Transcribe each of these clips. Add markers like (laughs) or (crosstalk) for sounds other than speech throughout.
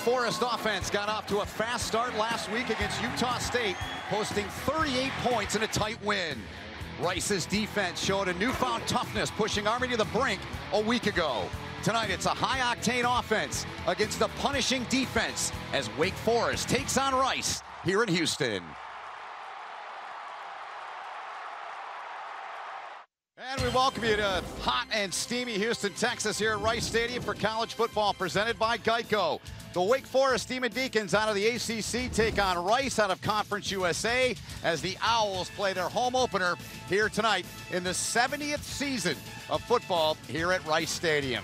Forest offense got off to a fast start last week against Utah State, posting 38 points in a tight win. Rice's defense showed a newfound toughness, pushing Army to the brink a week ago. Tonight, it's a high-octane offense against a punishing defense as Wake Forest takes on Rice here in Houston. And we welcome you to hot and steamy Houston, Texas here at Rice Stadium for college football presented by Geico. The Wake Forest Demon Deacons out of the ACC take on Rice out of Conference USA as the Owls play their home opener here tonight in the 70th season of football here at Rice Stadium.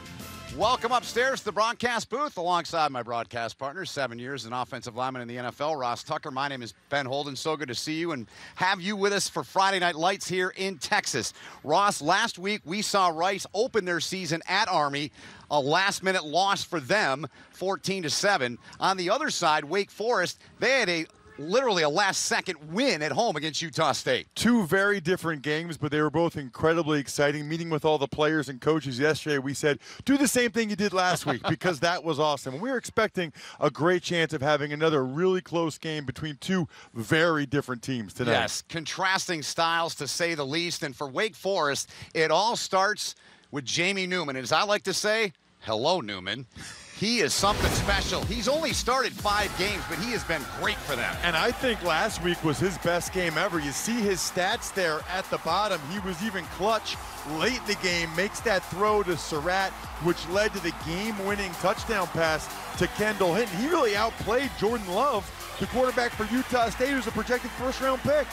Welcome upstairs to the broadcast booth alongside my broadcast partner, seven years an offensive lineman in the NFL, Ross Tucker. My name is Ben Holden. So good to see you and have you with us for Friday Night Lights here in Texas. Ross, last week we saw Rice open their season at Army a last minute loss for them 14 to 7 on the other side wake forest they had a literally a last second win at home against Utah State. Two very different games, but they were both incredibly exciting. Meeting with all the players and coaches yesterday, we said, do the same thing you did last week (laughs) because that was awesome. And we were expecting a great chance of having another really close game between two very different teams tonight. Yes, contrasting styles to say the least. And for Wake Forest, it all starts with Jamie Newman. And as I like to say, hello, Newman. (laughs) He is something special. He's only started five games, but he has been great for them. And I think last week was his best game ever. You see his stats there at the bottom. He was even clutch late in the game, makes that throw to Surratt, which led to the game-winning touchdown pass to Kendall Hinton. He really outplayed Jordan Love, the quarterback for Utah State, who's a projected first-round pick.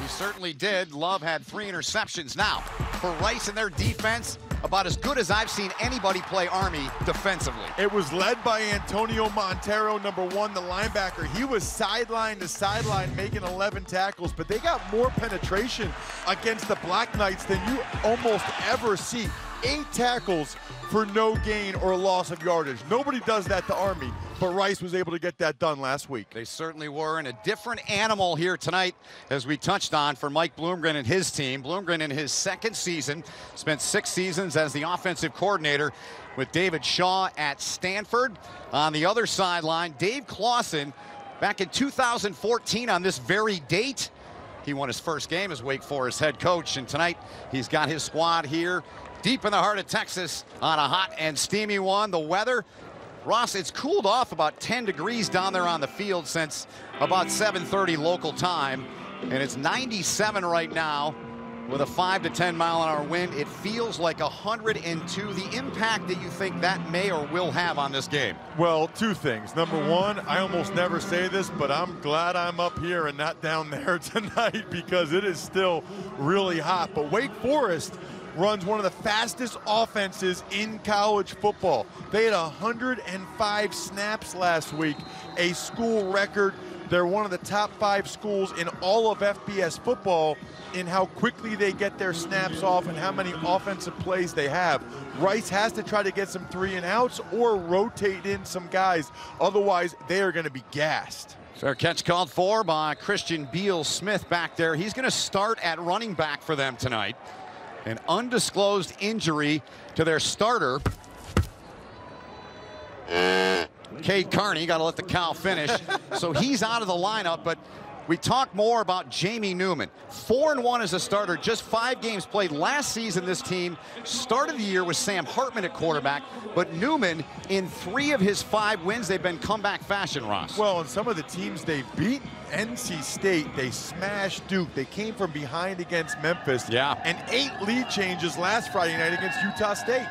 He certainly did. Love had three interceptions. Now, for Rice and their defense, about as good as I've seen anybody play Army defensively. It was led by Antonio Montero, number one, the linebacker. He was sideline to sideline making 11 tackles, but they got more penetration against the Black Knights than you almost ever see. Eight tackles for no gain or loss of yardage. Nobody does that to Army, but Rice was able to get that done last week. They certainly were, and a different animal here tonight, as we touched on, for Mike Bloomgren and his team. Bloomgren in his second season, spent six seasons as the offensive coordinator with David Shaw at Stanford. On the other sideline, Dave Clawson, back in 2014 on this very date, he won his first game as Wake Forest head coach, and tonight he's got his squad here deep in the heart of Texas on a hot and steamy one. The weather, Ross, it's cooled off about 10 degrees down there on the field since about 7.30 local time. And it's 97 right now with a 5 to 10 mile an hour wind. It feels like 102. The impact that you think that may or will have on this game? Well, two things. Number one, I almost never say this, but I'm glad I'm up here and not down (laughs) there tonight because it is still really hot. But Wake Forest runs one of the fastest offenses in college football. They had 105 snaps last week, a school record. They're one of the top five schools in all of FBS football in how quickly they get their snaps off and how many offensive plays they have. Rice has to try to get some three and outs or rotate in some guys. Otherwise, they are going to be gassed. Fair catch called for by Christian Beal Smith back there. He's going to start at running back for them tonight. An undisclosed injury to their starter. Cade Carney, got to let the cow finish. so he's out of the lineup, but we talk more about Jamie Newman. Four and one as a starter, just five games played. Last season, this team started the year with Sam Hartman at quarterback, but Newman, in three of his five wins, they've been comeback fashion, Ross. Well, and some of the teams they've beat, NC State, they smashed Duke. They came from behind against Memphis. Yeah. And eight lead changes last Friday night against Utah State.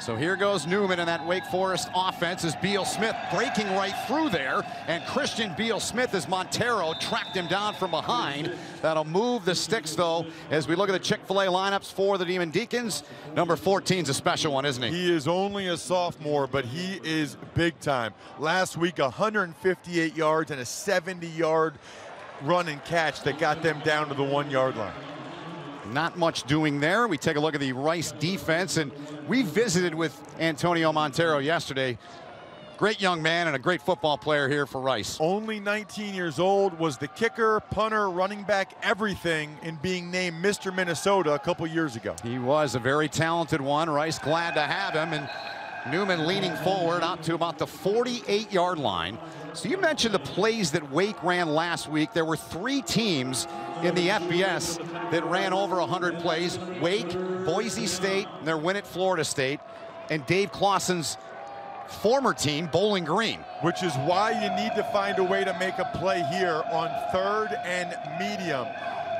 So here goes Newman in that Wake Forest offense as Beal Smith breaking right through there. And Christian Beal Smith as Montero tracked him down from behind. That'll move the sticks, though, as we look at the Chick-fil-A lineups for the Demon Deacons. Number 14 is a special one, isn't he? He is only a sophomore, but he is big time. Last week, 158 yards and a 70-yard run and catch that got them down to the one-yard line. Not much doing there. We take a look at the Rice defense, and we visited with Antonio Montero yesterday. Great young man and a great football player here for Rice. Only 19 years old, was the kicker, punter, running back, everything in being named Mr. Minnesota a couple years ago. He was a very talented one. Rice glad to have him. And Newman leaning forward out to about the 48 yard line. So you mentioned the plays that Wake ran last week. There were three teams in the FBS that ran over 100 plays. Wake, Boise State, and their win at Florida State, and Dave Clawson's former team, Bowling Green. Which is why you need to find a way to make a play here on third and medium.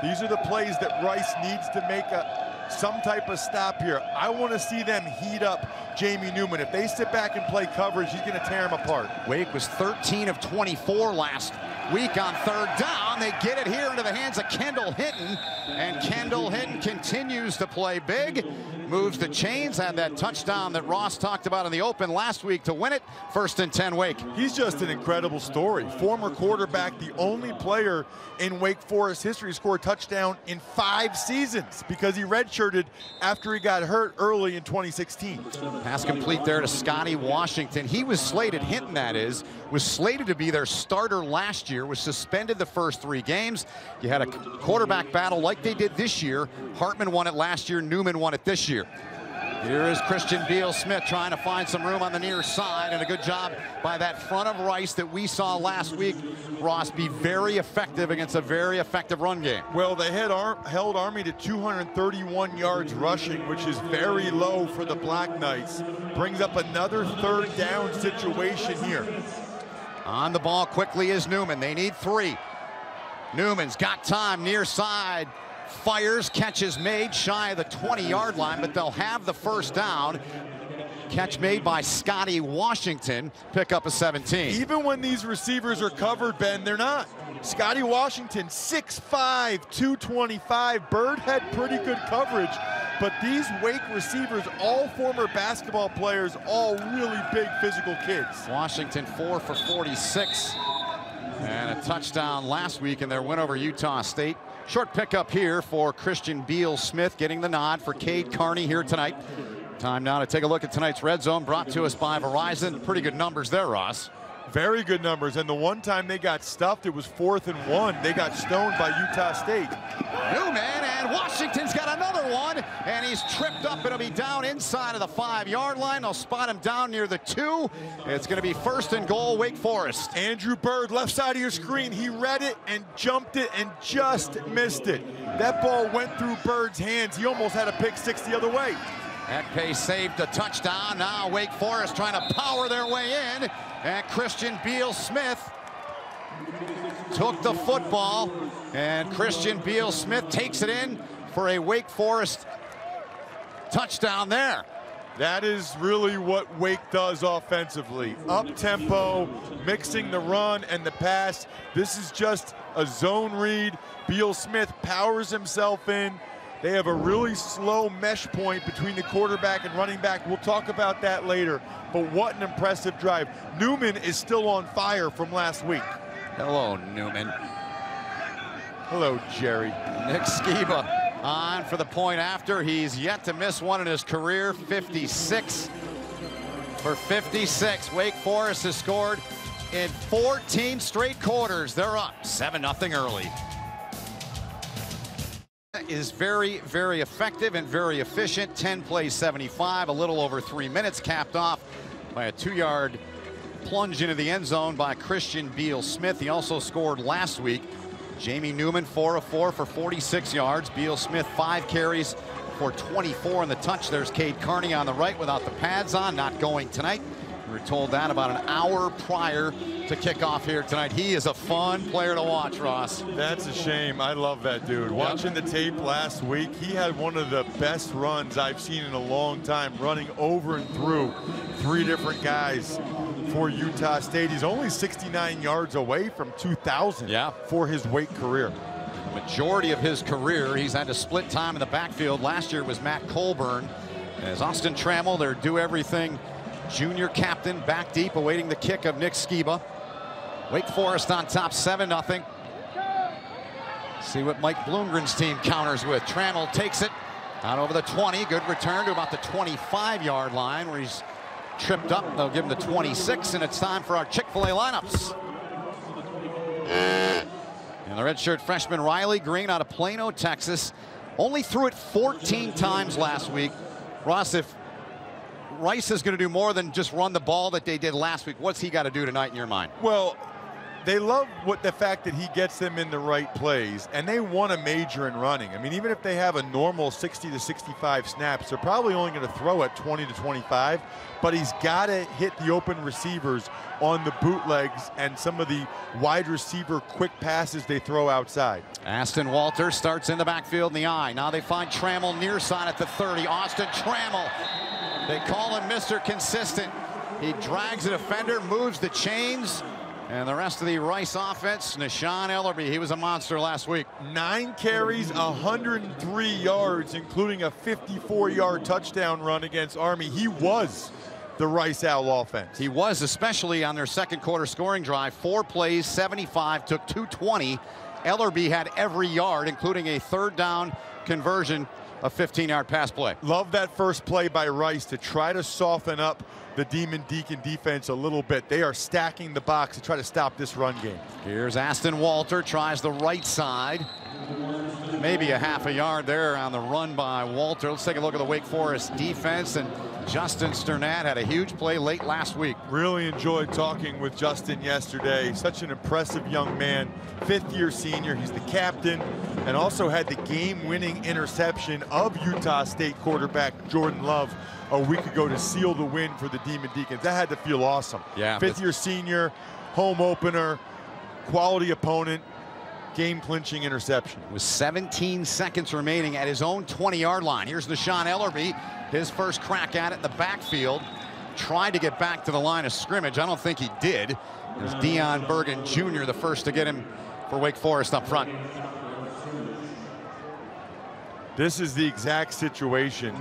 These are the plays that Rice needs to make a some type of stop here. I want to see them heat up Jamie Newman. If they sit back and play coverage, he's going to tear him apart. Wake was 13 of 24 last week on third down. They get it here into the hands of Kendall Hinton, and Kendall Hinton continues to play big moves the chains, had that touchdown that Ross talked about in the open last week to win it. First and 10 Wake. He's just an incredible story. Former quarterback, the only player in Wake Forest history to score a touchdown in five seasons because he redshirted after he got hurt early in 2016. Pass complete there to Scotty Washington. He was slated, Hinton that is, was slated to be their starter last year, was suspended the first three games. You had a quarterback battle like they did this year. Hartman won it last year, Newman won it this year. Here is Christian Beal Smith trying to find some room on the near side, and a good job by that front of Rice that we saw last week. Ross be very effective against a very effective run game. Well, they had Ar held Army to 231 yards rushing, which is very low for the Black Knights. Brings up another third down situation here. On the ball quickly is Newman. They need three. Newman's got time near side fires, catches made shy of the 20-yard line, but they'll have the first down. Catch made by Scotty Washington, pick up a 17. Even when these receivers are covered, Ben, they're not. Scotty Washington, 6'5", 225. Bird had pretty good coverage, but these Wake receivers, all former basketball players, all really big physical kids. Washington, 4 for 46. And a touchdown last week in their win over Utah State. Short pickup here for Christian Beal Smith getting the nod for Cade Carney here tonight. Time now to take a look at tonight's red zone brought to us by Verizon. Pretty good numbers there, Ross. Very good numbers. And the one time they got stuffed, it was fourth and one. They got stoned by Utah State. Newman and Washington's got another one. And he's tripped up. It'll be down inside of the five-yard line. They'll spot him down near the two. It's going to be first and goal, Wake Forest. Andrew Bird, left side of your screen. He read it and jumped it and just missed it. That ball went through Bird's hands. He almost had a pick six the other way. Ekpe saved a touchdown. Now Wake Forest trying to power their way in. And Christian Beal Smith took the football. And Christian Beal Smith takes it in for a Wake Forest touchdown there. That is really what Wake does offensively. Up tempo, mixing the run and the pass. This is just a zone read. Beal Smith powers himself in. They have a really slow mesh point between the quarterback and running back. We'll talk about that later. But what an impressive drive. Newman is still on fire from last week. Hello, Newman. Hello, Jerry. Nick Sciba on for the point after. He's yet to miss one in his career. 56 for 56. Wake Forest has scored in 14 straight quarters. They're up 7-0 early is very, very effective and very efficient. 10 plays 75, a little over three minutes, capped off by a two-yard plunge into the end zone by Christian Beal Smith. He also scored last week. Jamie Newman, 4 of 4 for 46 yards. Beal Smith, five carries for 24 in the touch. There's Cade Carney on the right without the pads on, not going tonight. We were told that about an hour prior to kick off here tonight. He is a fun player to watch, Ross. That's a shame. I love that dude. Watching the tape last week, he had one of the best runs I've seen in a long time, running over and through three different guys for Utah State. He's only 69 yards away from 2,000 yeah. for his weight career. The majority of his career, he's had to split time in the backfield. Last year was Matt Colburn. As Austin Trammell, they're do everything junior captain back deep awaiting the kick of Nick Sciba. Wake Forest on top 7-0. See what Mike Bloomgren's team counters with. Trammell takes it out over the 20. Good return to about the 25-yard line where he's tripped up. They'll give him the 26, and it's time for our Chick-fil-A lineups. And the redshirt freshman Wiley Green out of Plano, Texas. Only threw it 14 times last week. Ross, if Rice is going to do more than just run the ball that they did last week. What's he got to do tonight in your mind? Well, they love what the fact that he gets them in the right plays, and they want to major in running. I mean, even if they have a normal 60 to 65 snaps, they're probably only going to throw at 20 to 25. But he's got to hit the open receivers on the bootlegs and some of the wide receiver quick passes they throw outside. Aston Walter starts in the backfield in the eye. Now they find Trammell near side at the 30. Austin Trammell. They call him Mr. Consistent. He drags a defender, moves the chains, and the rest of the Rice offense, Nahshon Ellerbe, he was a monster last week. Nine carries, 103 yards, including a 54-yard touchdown run against Army. He was the Rice Owl offense. He was, especially on their second quarter scoring drive. Four plays, 75, took 220. Ellerbe had every yard, including a third down conversion, a 15-yard pass play. Love that first play by Rice to try to soften up the Demon Deacon defense a little bit. They are stacking the box to try to stop this run game. Here's Aston Walter, tries the right side. Maybe a half a yard there on the run by Walter. Let's take a look at the Wake Forest defense. And Justin Strnad had a huge play late last week. Really enjoyed talking with Justin yesterday. Such an impressive young man. Fifth year senior. He's the captain and also had the game winning interception of Utah State quarterback Jordan Love a week ago to seal the win for the Demon Deacons. That had to feel awesome. Yeah. Fifth year senior, home opener, quality opponent, game clinching interception. With 17 seconds remaining at his own 20 yard line. Here's Nahshon Ellerbe, his first crack at it in the backfield. Tried to get back to the line of scrimmage. I don't think he did. It was Dion Bergen Jr. the first to get him for Wake Forest up front. This is the exact situation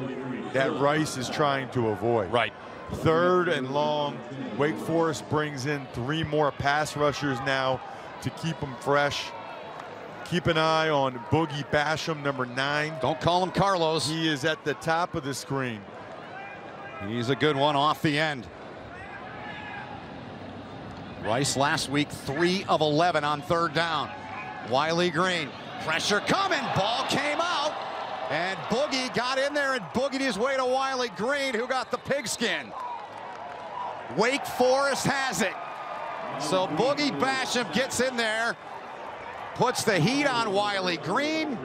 that Rice is trying to avoid. Right. Third and long. Wake Forest brings in three more pass rushers now to keep them fresh. Keep an eye on Boogie Basham, number nine. Don't call him Carlos. He is at the top of the screen. He's a good one off the end. Rice last week, 3 of 11 on third down. Wiley Green, pressure coming, ball came out. And Boogie got in there and boogied his way to Wiley Green, who got the pigskin. Wake Forest has it. So Boogie Basham gets in there, puts the heat on Wiley Green.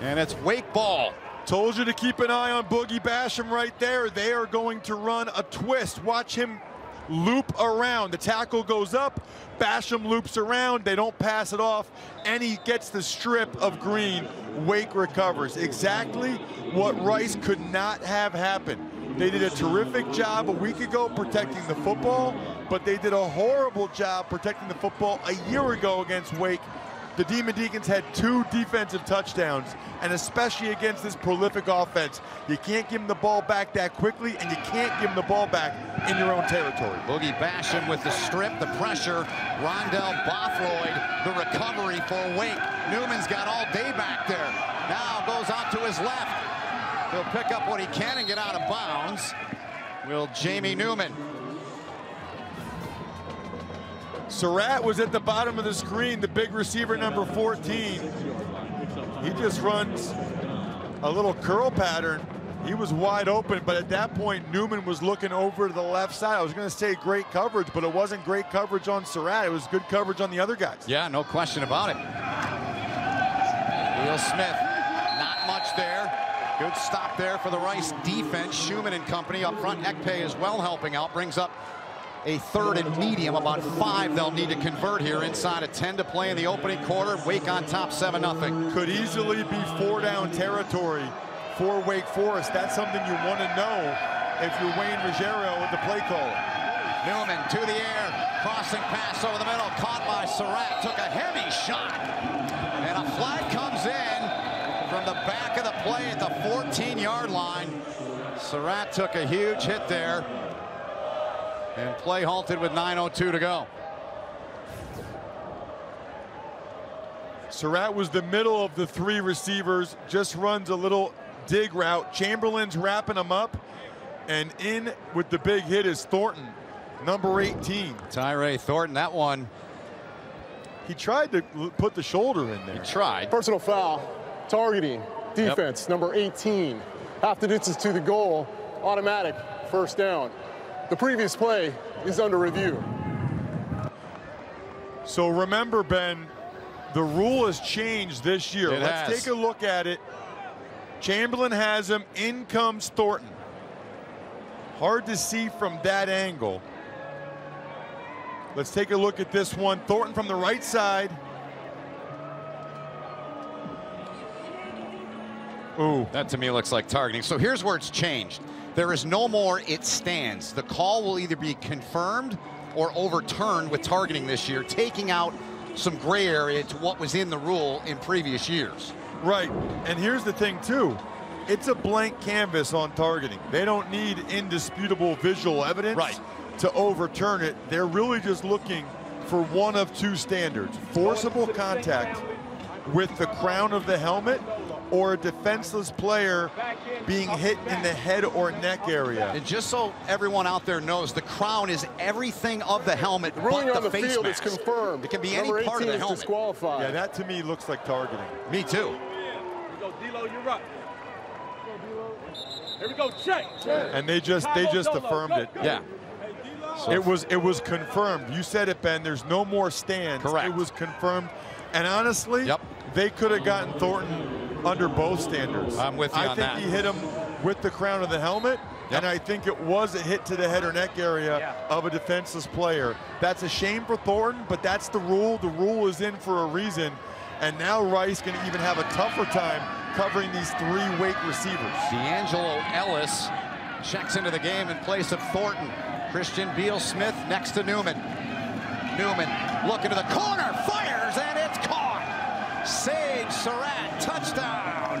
And it's Wake ball. Told you to keep an eye on Boogie Basham right there. They are going to run a twist. Watch him loop around. The tackle goes up, Basham loops around, they don't pass it off, and he gets the strip of green. Wake recovers. Exactly what Rice could not have happen. They did a terrific job a week ago protecting the football, but they did a horrible job protecting the football a year ago against Wake the Demon Deacons had two defensive touchdowns, and especially against this prolific offense, you can't give them the ball back that quickly, and you can't give them the ball back in your own territory. Boogie Basham with the strip, the pressure. Rondell Bothroyd, the recovery for Wake. Newman's got all day back there. Now goes out to his left. He'll pick up what he can and get out of bounds. Will Jamie Newman. Surratt was at the bottom of the screen, the big receiver number 14. He just runs a little curl pattern. He was wide open, but at that point, Newman was looking over to the left side. I was going to say great coverage, but it wasn't great coverage on Surratt. It was good coverage on the other guys. Yeah, no question about it. Will Smith, not much there. Good stop there for the Rice defense. Schumann and company up front. Ekpe is well helping out. Brings up a third and medium, about five they'll need to convert here inside of 10 to play in the opening quarter. Wake on top 7 nothing. Could easily be four down territory for Wake Forest. That's something you want to know if you're Wayne Ruggiero with the play caller. Newman to the air, crossing pass over the middle, caught by Surratt, took a heavy shot. And a flag comes in from the back of the play at the 14-yard line. Surratt took a huge hit there. And play halted with 9.02 to go. Surratt was the middle of the three receivers, just runs a little dig route. Chamberlain's wrapping him up, and in with the big hit is Thornton, number 18. Tyre Thornton, that one. He tried to put the shoulder in there. He tried. Personal foul, targeting, defense, yep. number 18. half the distance to the goal, automatic, first down. The previous play is under review. So remember, Ben, the rule has changed this year. It Let's has. take a look at it. Chamberlain has him. In comes Thornton. Hard to see from that angle. Let's take a look at this one. Thornton from the right side. Ooh. That to me looks like targeting. So here's where it's changed. There is no more it stands. The call will either be confirmed or overturned with targeting this year, taking out some gray area to what was in the rule in previous years. Right. And here's the thing, too. It's a blank canvas on targeting. They don't need indisputable visual evidence Right. to overturn it. They're really just looking for one of two standards forcible contact with the crown of the helmet or a defenseless player being hit in the head or neck area. And just so everyone out there knows, the crown is everything of the helmet The ruling but on the, the face field mask. is confirmed. It can be Number any part of the helmet. disqualified. Yeah, that to me looks like targeting. Me too. Here we go, D-Lo, you're up. Here we go, check. And they just they just affirmed it. Yeah. Hey, D-Lo. It was it was confirmed. You said it, Ben. There's no more stands. Correct. It was confirmed. And honestly, Yep. they could have gotten Thornton under both standards. I'm with you I on think he hit him with the crown of the helmet, Yep. and I think it was a hit to the head or neck area of a defenseless player. That's a shame for Thornton, but that's the rule. The rule is in for a reason. And now Rice can even have a tougher time covering these three weight receivers. D'Angelo Ellis checks into the game in place of Thornton. Christian Beal Smith next to Newman. Newman looking to the corner, fires, and it's caught. Sage Surratt, touchdown.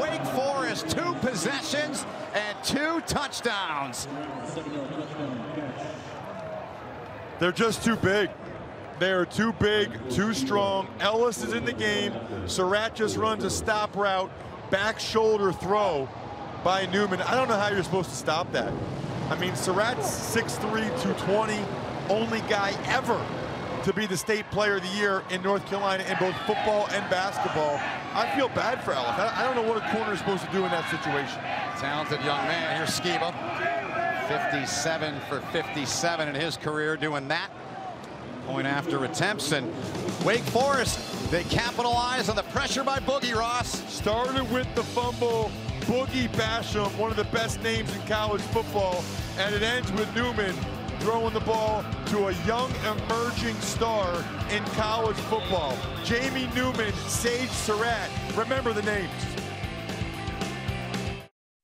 Wake Forest, two possessions and two touchdowns. They're just too big. They are too big, too strong. Ellis is in the game. Surratt just runs a stop route, back shoulder throw by Newman. I don't know how you're supposed to stop that. I mean, Surratt's 6'3", 220, only guy ever to be the state player of the year in North Carolina in both football and basketball. I feel bad for Ellis. I I don't know what a corner is supposed to do in that situation. Talented young man. Here's Sciba. 57 for 57 in his career doing that. Point after attempts. And Wake Forest, they capitalize on the pressure by Boogie Ross. Started with the fumble, Boogie Basham, one of the best names in college football, and it ends with Newman throwing the ball to a young emerging star in college football. Jamie Newman, Sage Surratt. Remember the names.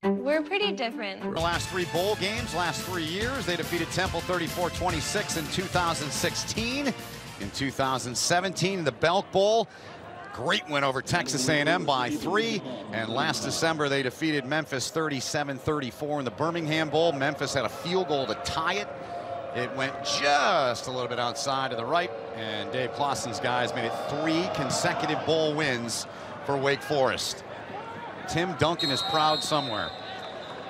We're pretty different. The last three bowl games, last three years, they defeated Temple 34-26 in 2016. In 2017, the Belk Bowl, great win over Texas A&M by three. And last December, they defeated Memphis 37-34 in the Birmingham Bowl. Memphis had a field goal to tie it. It went just a little bit outside to the right, and Dave Clawson's guys made it three consecutive bowl wins for Wake Forest. Tim Duncan is proud somewhere.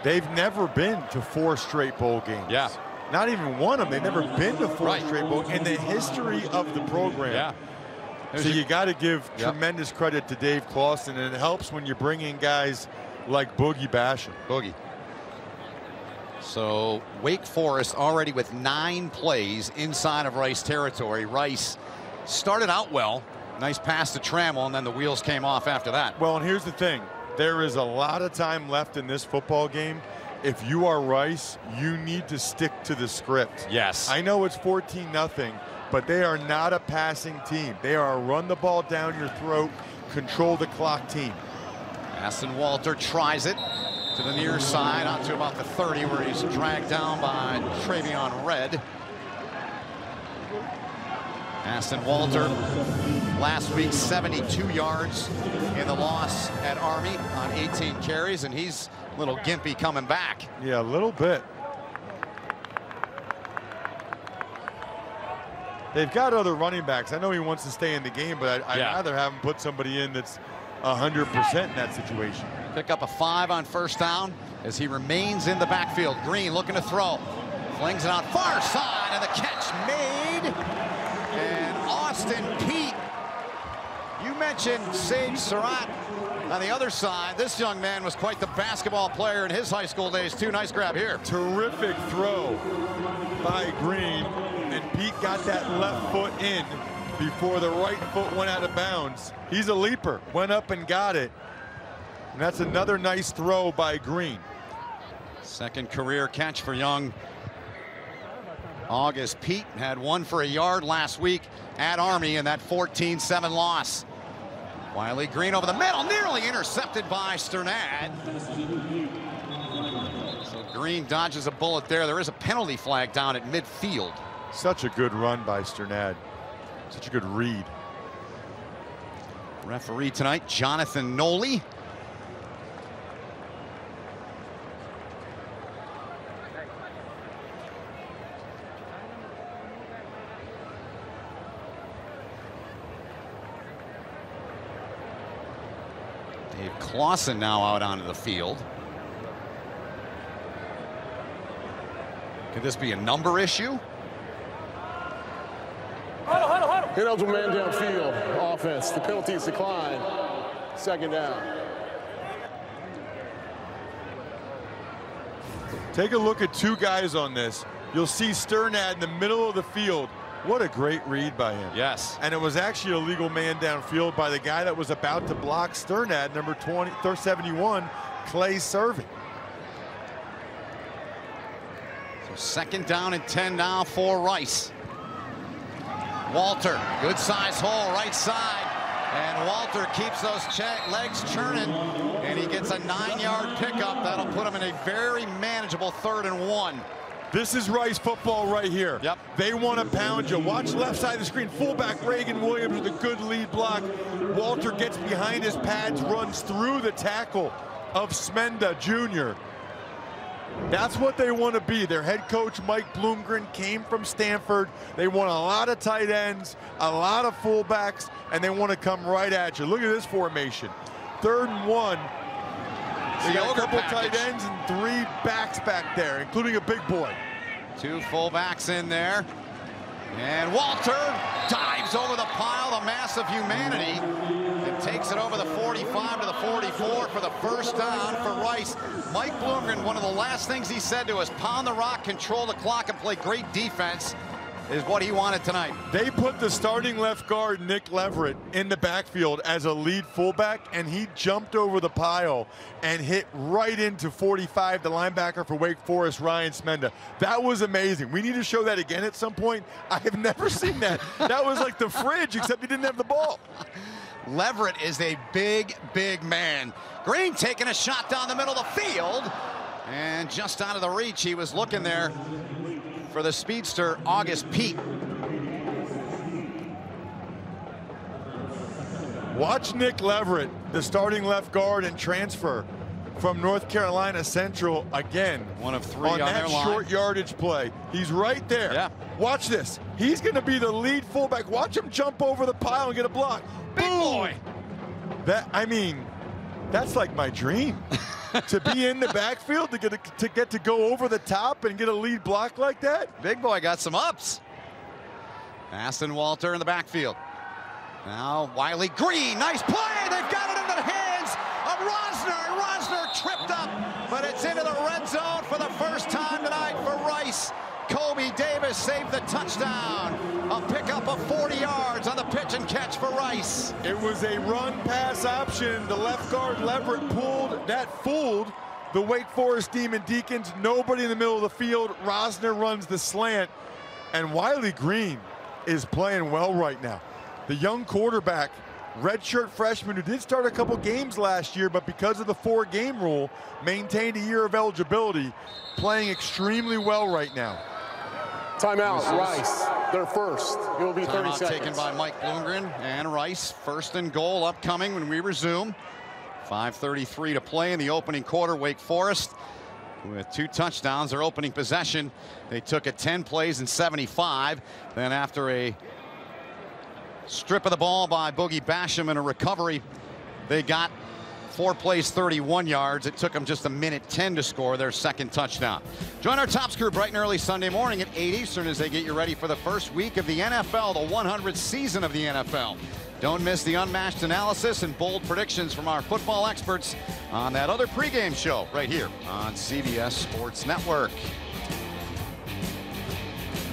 They've never been to four straight bowl games. Yeah. Not even one of them. They've never been to four Right. straight bowl in the history of the program. So There's you your- got to give Yep. tremendous credit to Dave Clawson, and it helps when you're bringing guys like Boogie Basham. Boogie. So Wake Forest already with nine plays inside of Rice territory. Rice started out well. Nice pass to Trammell, and then the wheels came off after that. Well, and here's the thing. There is a lot of time left in this football game. If you are Rice, you need to stick to the script. Yes. I know it's 14 nothing, but they are not a passing team. They are a run the ball down your throat, control the clock team. Aston Walter tries it to the near side, out to about the 30, where he's dragged down by Travion Red. Aston Walter, last week 72 yards in the loss at Army on 18 carries, and he's a little gimpy coming back. Yeah, a little bit. They've got other running backs. I know he wants to stay in the game, but I, I'd rather have him put somebody in that's 100% in that situation. Pick up a five on first down as he remains in the backfield. Green looking to throw. Flings it out far side and the catch made. And August Pete You mentioned Sage Surratt on the other side. This young man was quite the basketball player in his high school days, too. Nice grab here. Terrific throw by Green, and Pete got that left foot in before the right foot went out of bounds. He's a leaper, went up and got it. And that's another nice throw by Green. Second career catch for Young. August Pete had one for a yard last week at Army in that 14-7 loss. Wiley Green over the middle, nearly intercepted by Strnad. So Green dodges a bullet there. There is a penalty flag down at midfield. Such a good run by Strnad. Such a good read. Referee tonight, Jonathan Noli. Dave Clawson now out onto the field. Could this be a number issue? Ineligible man downfield offense. The penalty is declined. Second down. Take a look at two guys on this. You'll see Strnad in the middle of the field. What a great read by him. Yes. And it was actually a legal man downfield by the guy that was about to block Strnad, number 20, 71, Clay Servin. So second down and 10 now for Rice. Walter, good size hole, right side. And Walter keeps those legs churning, and he gets a nine-yard pickup. That'll put him in a very manageable third and one. This is Rice football right here. Yep. They want to pound you. Watch left side of the screen. Fullback Reagan Williams with a good lead block. Walter gets behind his pads, runs through the tackle of Smenda Jr. That's what they want to be. Their head coach, Mike Bloomgren, came from Stanford. They want a lot of tight ends, a lot of fullbacks, and they want to come right at you. Look at this formation. Third and one. They got a couple package. tight ends and three backs back there, including a big boy. Two fullbacks in there. And Walter dives over the pile, the mass of humanity, and takes it over the 45 to the 44 for the first down for Rice. Mike Bloomgren, one of the last things he said to us, pound the rock, control the clock, and play great defense, is what he wanted tonight. They put the starting left guard, Nick Leverett, in the backfield as a lead fullback, and he jumped over the pile and hit right into 45, the linebacker for Wake Forest, Ryan Smenda. That was amazing. We need to show that again at some point. (laughs) I have never seen that. That was like the fridge, except he didn't have the ball. Leverett is a big, big man. Green taking a shot down the middle of the field. And just out of the reach, he was looking there for the speedster, August Pete. Watch Nick Leverett, the starting left guard and transfer from North Carolina Central again. One of three on on that their line. short yardage play. He's right there. Yeah. Watch this. He's going to be the lead fullback. Watch him jump over the pile and get a block. Big boy. That I mean, that's like my dream. (laughs) to be in the backfield to get a, to get to go over the top and get a lead block like that. Big boy got some ups. Aston Walter in the backfield. Now Wiley Green, nice play. They've got it into the hands of Rozner. And Rozner tripped up, but it's into the red zone for the first time tonight for Rice. Davis saved the touchdown. A pickup of 40 yards on the pitch and catch for Rice. It was a run pass option. The left guard Leverett pulled. That fooled the Wake Forest Demon Deacons. Nobody in the middle of the field. Rozner runs the slant. And Wiley Green is playing well right now. The young quarterback, redshirt freshman who did start a couple games last year, but because of the four game rule, maintained a year of eligibility, playing extremely well right now. Timeout, Rice. They're first. It will be 30 seconds. taken by Mike Bloomgren and Rice. First and goal upcoming when we resume. 5.33 to play in the opening quarter. Wake Forest with two touchdowns. Their opening possession, they took it 10 plays and 75. Then after a strip of the ball by Boogie Basham and a recovery, they got four plays, 31 yards. It took them just a minute 10 to score their second touchdown. Join our Tops crew bright and early Sunday morning at 8 Eastern as they get you ready for the first week of the NFL, the 100th season of the NFL. Don't miss the unmatched analysis and bold predictions from our football experts on that other pregame show right here on CBS Sports Network.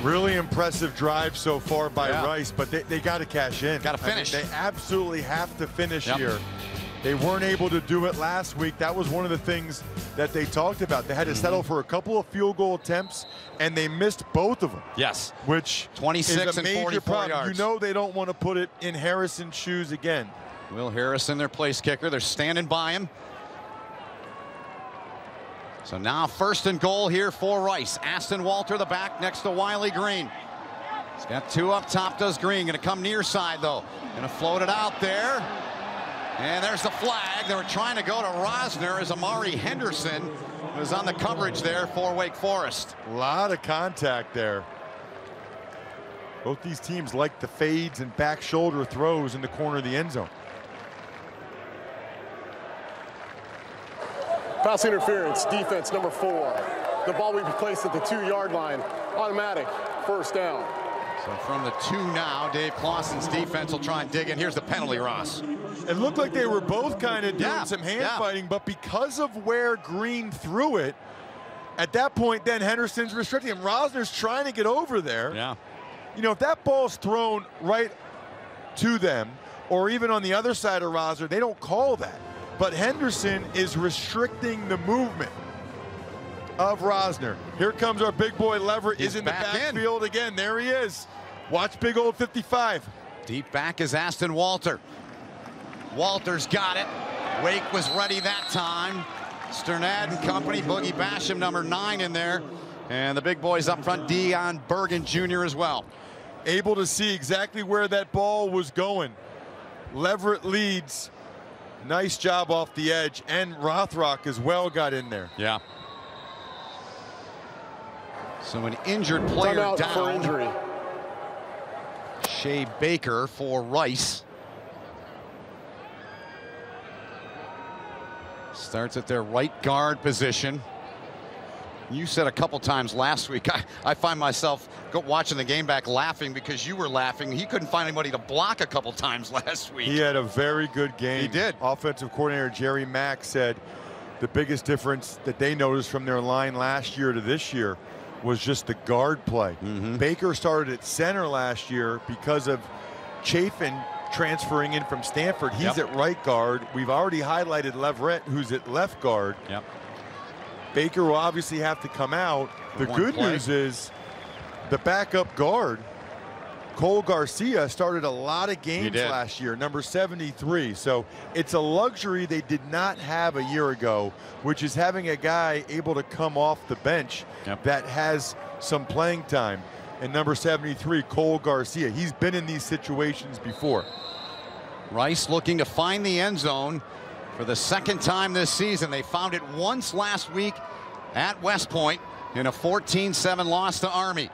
Really impressive drive so far by Yeah. Rice, but they, they got to cash in. Gotta I mean, finish. they absolutely have to finish Yep. here. They weren't able to do it last week. That was one of the things that they talked about. They had to settle Mm-hmm. for a couple of field goal attempts, and they missed both of them. Yes. Which 26 is a and major 44 problem. yards. You know they don't want to put it in Harrison's shoes again. Will Harrison, their place kicker. They're standing by him. So now first and goal here for Rice. Aston Walter, the back next to Wiley Green. He's got two up top, does Green. Going to come near side, though. Going to float it out there. And there's the flag. They were trying to go to Rozner as Amari Henderson was on the coverage there for Wake Forest. A lot of contact there. Both these teams like the fades and back shoulder throws in the corner of the end zone. Pass interference, defense number four. The ball will be placed at the two-yard line. Automatic, first down. So from the two now, Dave Clawson's defense will try and dig in. Here's the penalty, Ross. It looked like they were both kind of doing Yeah, some hand yeah. fighting, but because of where Green threw it, at that point, then Henderson's restricting him. Rozner's trying to get over there. Yeah. You know, if that ball's thrown right to them, or even on the other side of Rozner, they don't call that. But Henderson is restricting the movement of Rozner. Here comes our big boy Leverett He's is in the backfield again. There he is. Watch big old 55. Deep back is Aston Walter. Walter's got it. Wake was ready that time. Strnad and company, Boogie Basham, number nine in there. And the big boys up front, Dion Bergen Jr. as well. able to see exactly where that ball was going. Leverett leads. Nice job off the edge. And Rothrock as well got in there. Yeah. So an injured player Timeout for down. injury. Shea Baker for Rice. Starts at their right guard position. You said a couple times last week, (laughs) I, I find myself go watching the game back laughing because you were laughing. He couldn't find anybody to block a couple times (laughs) last week. He had a very good game. He did. Offensive coordinator Jerry Mack said the biggest difference that they noticed from their line last year to this year was just the guard play. Mm-hmm. Baker started at center last year because of Chafin transferring in from Stanford. He's Yep. at right guard. We've already highlighted Leverett, who's at left guard. Yep. Baker will obviously have to come out. The One good play. news is the backup guard, Cole Garcia, started a lot of games last year, number 73. So it's a luxury they did not have a year ago, which is having a guy able to come off the bench Yep. that has some playing time. And number 73, Cole Garcia. He's been in these situations before. Rice looking to find the end zone for the second time this season. They found it once last week at West Point in a 14-7 loss to Army.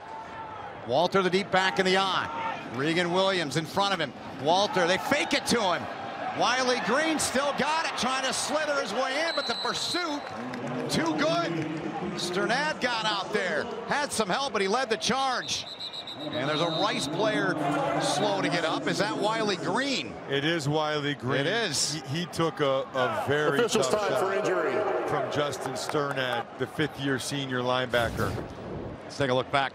Walter the deep back in the eye. Regan Williams in front of him. Walter, they fake it to him. Wiley Green still got it, trying to slither his way in, but the pursuit, too good. Strnad got out there, had some help, but he led the charge. And there's a Rice player slow to get up. Is that Wiley Green? It is Wiley Green. It is. He, he took a, a very Officials tough time shot. for injury. from Justin Strnad, the fifth-year senior linebacker. Let's take a look back.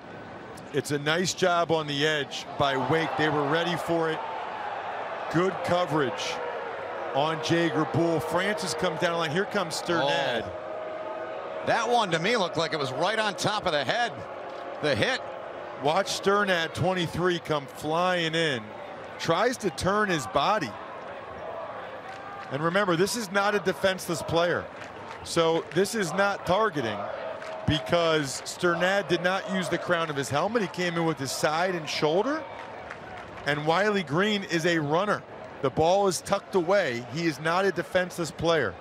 It's a nice job on the edge by Wake. They were ready for it. Good coverage on Jager Bull. Francis comes down the line. Here comes Strnad. Oh. That one to me looked like it was right on top of the head. The hit. Watch Strnad 23 come flying in. Tries to turn his body. And remember, this is not a defenseless player. So this is not targeting because Strnad did not use the crown of his helmet. He came in with his side and shoulder. And Wiley Green is a runner. The ball is tucked away. He is not a defenseless player.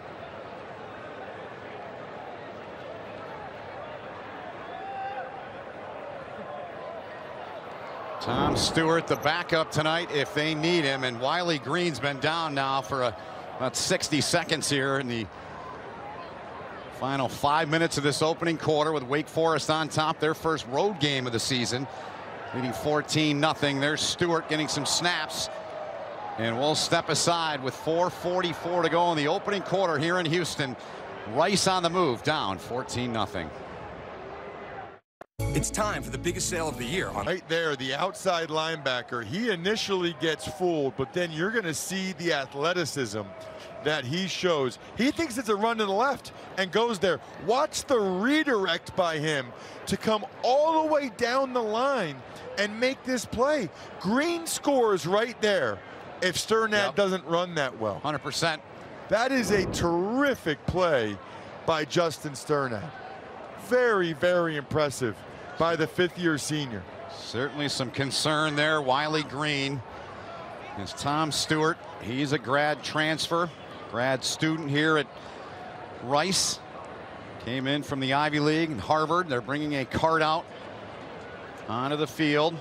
Tom Stewart, the backup tonight if they need him. And Wiley Green's been down now for a, about 60 seconds here in the final five minutes of this opening quarter with Wake Forest on top, their first road game of the season. Leading 14 nothing. There's Stewart getting some snaps. And we'll step aside with 4.44 to go in the opening quarter here in Houston. Rice on the move, down 14 0. It's time for the biggest sale of the year on Right there, the outside linebacker. He initially gets fooled, but then you're going to see the athleticism that he shows. He thinks it's a run to the left and goes there. Watch the redirect by him to come all the way down the line and make this play. Green scores right there if Strnad Yep. doesn't run that well. 100%. That is a terrific play by Justin Strnad. Very, very impressive by the fifth year senior. Certainly some concern there. Wiley Green is Tom Stewart. He's a grad transfer, grad student here at Rice. Came in from the Ivy League and Harvard. They're bringing a cart out onto the field.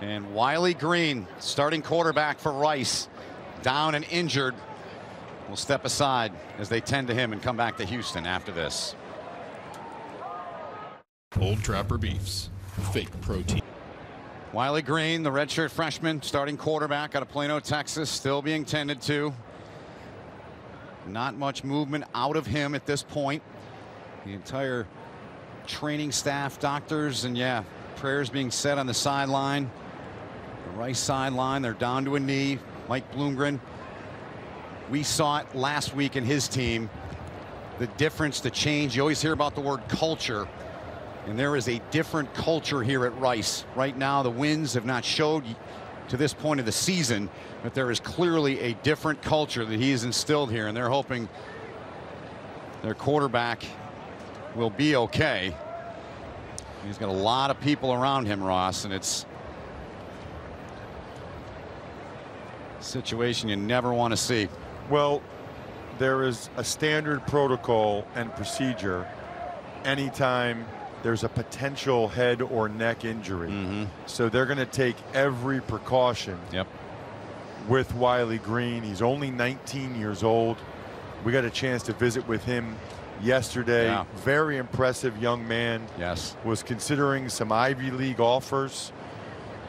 And Wiley Green, starting quarterback for Rice, down and injured, will step aside as they tend to him and come back to Houston after this. Old Trapper Beefs. Fake protein. Wiley Green, the redshirt freshman, starting quarterback out of Plano, Texas, still being tended to. Not much movement out of him at this point. The entire training staff, doctors, and yeah, prayers being said on the sideline. The right sideline, they're down to a knee. Mike Bloomgren. We saw it last week in his team. The difference, the change. You always hear about the word culture. And there is a different culture here at Rice. Right now, the wins have not showed to this point of the season, but there is clearly a different culture that he has instilled here, and they're hoping their quarterback will be okay. He's got a lot of people around him, Ross, and it's a situation you never want to see. Well, there is a standard protocol and procedure anytime there's a potential head or neck injury. Mm-hmm. So they're going to take every precaution Yep. with Wiley Green. He's only 19 years old. We got a chance to visit with him yesterday. Yeah. Very impressive young man. Yes. Was considering some Ivy League offers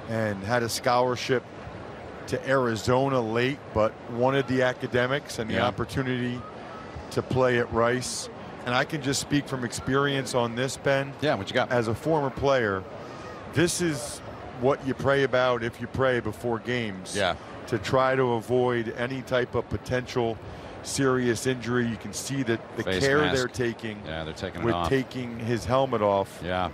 and had a scholarship to Arizona late, but wanted the academics and the opportunity to play at Rice. And I can just speak from experience on this, Ben. Yeah, what you got? As a former player, this is what you pray about if you pray before games. Yeah. To try to avoid any type of potential serious injury. You can see that the Face care mask. they're taking Yeah, they're taking it with off. taking his helmet off. Yeah.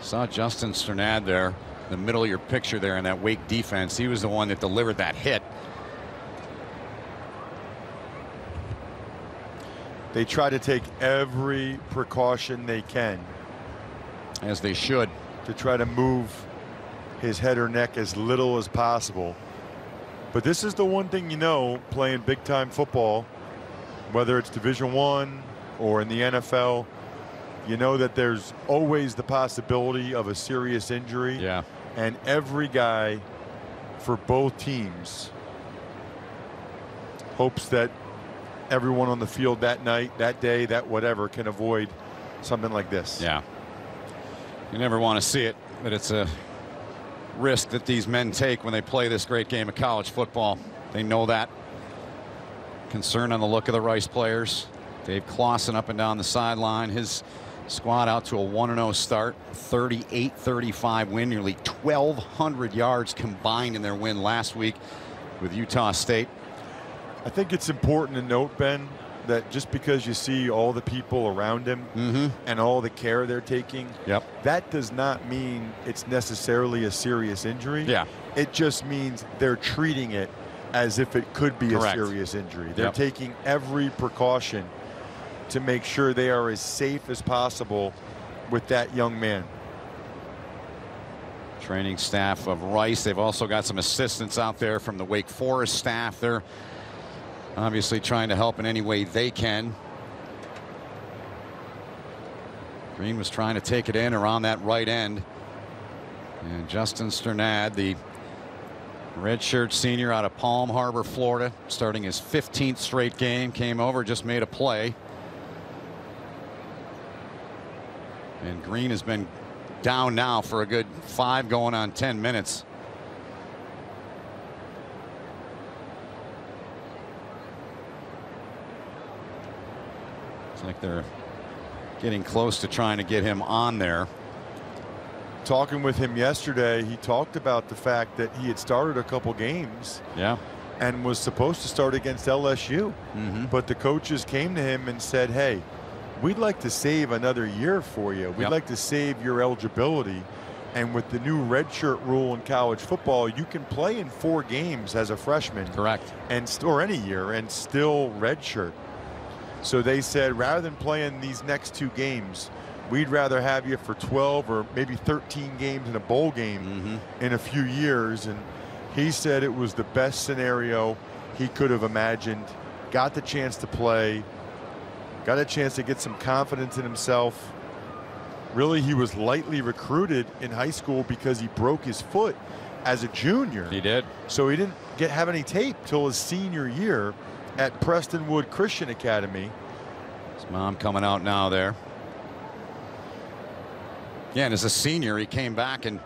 Saw Justin Strnad there, the middle of your picture there in that Wake defense. He was the one that delivered that hit. They try to take every precaution they can As they should. to try to move his head or neck as little as possible. But this is the one thing you know playing big time football, whether it's Division One or in the NFL, you know that there's always the possibility of a serious injury. Yeah. And every guy for both teams hopes that everyone on the field that night, that day, that whatever can avoid something like this. Yeah. You never want to see it, but it's a risk that these men take when they play this great game of college football. They know that. Concern on the look of the Rice players. Dave Clawson up and down the sideline. His squad out to a 1-0 start. 38-35 win. Nearly 1,200 yards combined in their win last week with Utah State. I think it's important to note, Ben, that just because you see all the people around him mm-hmm. and all the care they're taking, Yep. that does not mean it's necessarily a serious injury. Yeah. It just means they're treating it as if it could be Correct. a serious injury. They're Yep. taking every precaution to make sure they are as safe as possible with that young man. training staff of Rice. They've also got some assistants out there from the Wake Forest staff. They're obviously trying to help in any way they can. Green was trying to take it in around that right end. And Justin Strnad, the redshirt senior out of Palm Harbor, Florida, starting his 15th straight game, came over, just made a play. And Green has been down now for a good five going on 10 minutes. It's like they're getting close to trying to get him on there. Talking with him yesterday, he talked about the fact that he had started a couple games Yeah. and was supposed to start against LSU. Mm-hmm. But the coaches came to him and said, hey, we'd like to save another year for you. We'd Yep. like to save your eligibility. And with the new redshirt rule in college football, you can play in four games as a freshman Correct. and or any year and still redshirt. So they said rather than playing these next two games, we'd rather have you for 12 or maybe 13 games in a bowl game mm-hmm. in a few years. And he said it was the best scenario he could have imagined. Got the chance to play, got a chance to get some confidence in himself. Really, he was lightly recruited in high school because he broke his foot as a junior. He did. So he didn't get have any tape till his senior year at Prestonwood Christian Academy. His mom coming out now there. Yeah, as a senior, he came back in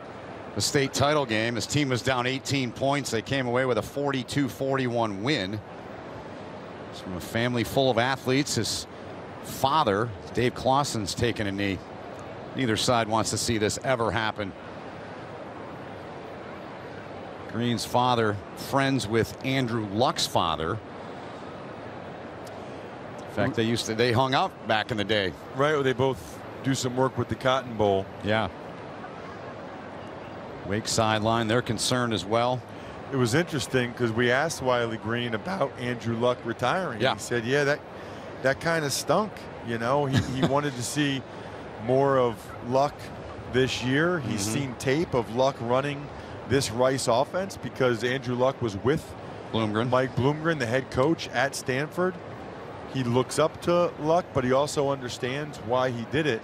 the state title game. His team was down 18 points. They came away with a 42-41 win. He's from a family full of athletes. His father, Dave Clawson's taking a knee. Neither side wants to see this ever happen. Green's father, friends with Andrew Luck's father. In fact, they used to, they hung out back in the day. Right, they both do some work with the Cotton Bowl. Yeah. Wake sideline, they're concerned as well. It was interesting because we asked Wiley Green about Andrew Luck retiring. Yeah. He said, yeah, that that kind of stunk. You know, he, he (laughs) wanted to see more of Luck this year. He's Mhm. seen tape of Luck running this Rice offense because Andrew Luck was with Bloomgren. Mike Bloomgren, the head coach at Stanford. He looks up to Luck, but he also understands why he did it.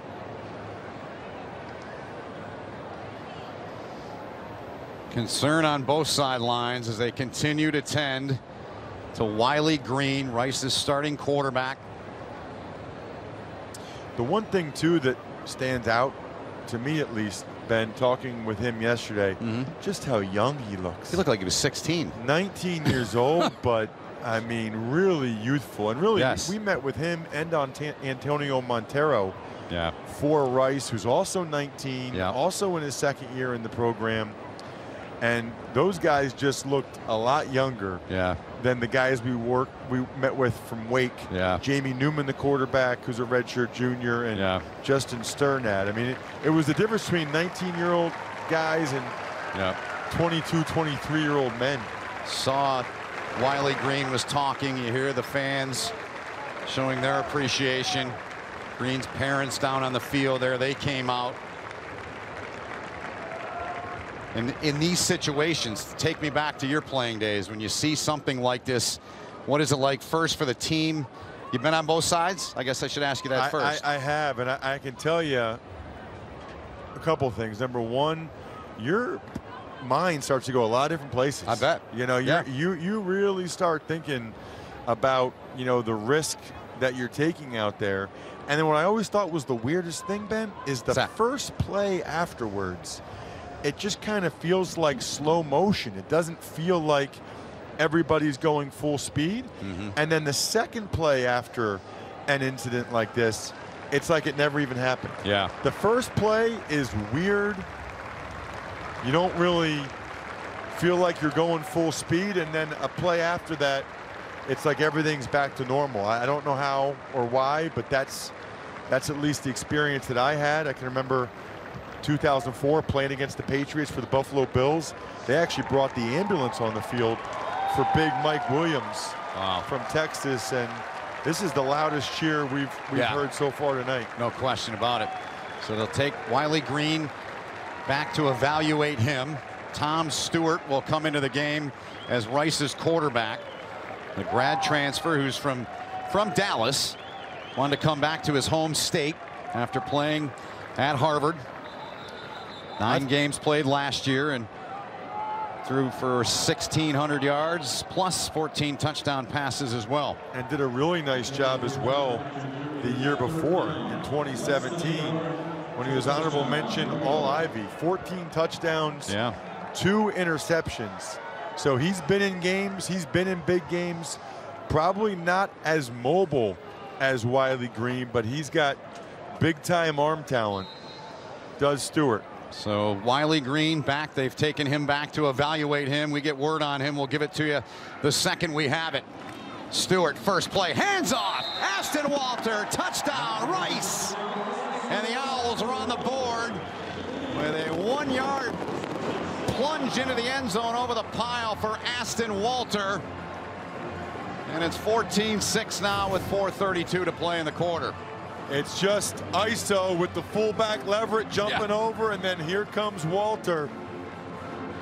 Concern on both sidelines as they continue to tend to Wiley Green, Rice's starting quarterback. The one thing too that stands out to me at least, Ben, talking with him yesterday, mm-hmm. just how young he looks. He looked like he was 16. 19 years old, (laughs) but I mean, really youthful. And really, Yes. we met with him and on Antonio Montero Yeah. for Rice, who's also 19, Yeah. also in his second year in the program. And those guys just looked a lot younger Yeah. than the guys we worked we met with from Wake. Yeah. Jamie Newman, the quarterback, who's a redshirt junior, and Yeah. Justin Strnad. I mean, it, it was the difference between 19-year-old guys and Yeah. 22, 23-year-old men. Saw Wiley Green was talking. You hear the fans showing their appreciation. Green's parents down on the field there, they came out. And in these situations, take me back to your playing days when you see something like this. What is it like first for the team? You've been on both sides? I guess I should ask you that I, first. I, I have, and I, I can tell you a couple things. Number one, your mind starts to go a lot of different places. I bet. You know, Yeah. you you you really start thinking about you know the risk that you're taking out there. And then what I always thought was the weirdest thing, Ben, is the first play afterwards. It just kind of feels like slow motion. It doesn't feel like everybody's going full speed. Mm-hmm. And then the second play after an incident like this, it's like it never even happened. yeah. The first play is weird. You don't really feel like you're going full speed, and then a play after that, it's like everything's back to normal. I I don't know how or why, but that's that's at least the experience that I had. I can remember 2004 playing against the Patriots for the Buffalo Bills. They actually brought the ambulance on the field for Big Mike Williams Wow. from Texas, and this is the loudest cheer we've we've Yeah. heard so far tonight. No question about it. So they'll take Wiley Green back to evaluate him. Tom Stewart will come into the game as Rice's quarterback. The grad transfer who's from from Dallas wanted to come back to his home state after playing at Harvard. Nine games played last year and threw for 1,600 yards plus 14 touchdown passes as well. and did a really nice job as well the year before in 2017 when he was honorable mention All Ivy. 14 touchdowns, Yeah. two interceptions. So he's been in games, he's been in big games, probably not as mobile as Wiley Green, but he's got big time arm talent. Does Stewart. So Wiley Green back. They've taken him back to evaluate him. We get word on him. We'll give it to you the second we have it. Stewart, first play, hands off. Aston Walter, touchdown, Rice. And the Owls are on the board with a one yard plunge into the end zone over the pile for Aston Walter. And it's 14-6 now with 4.32 to play in the quarter. It's just ISO with the fullback Leverett jumping Yeah. over, and then here comes Walter.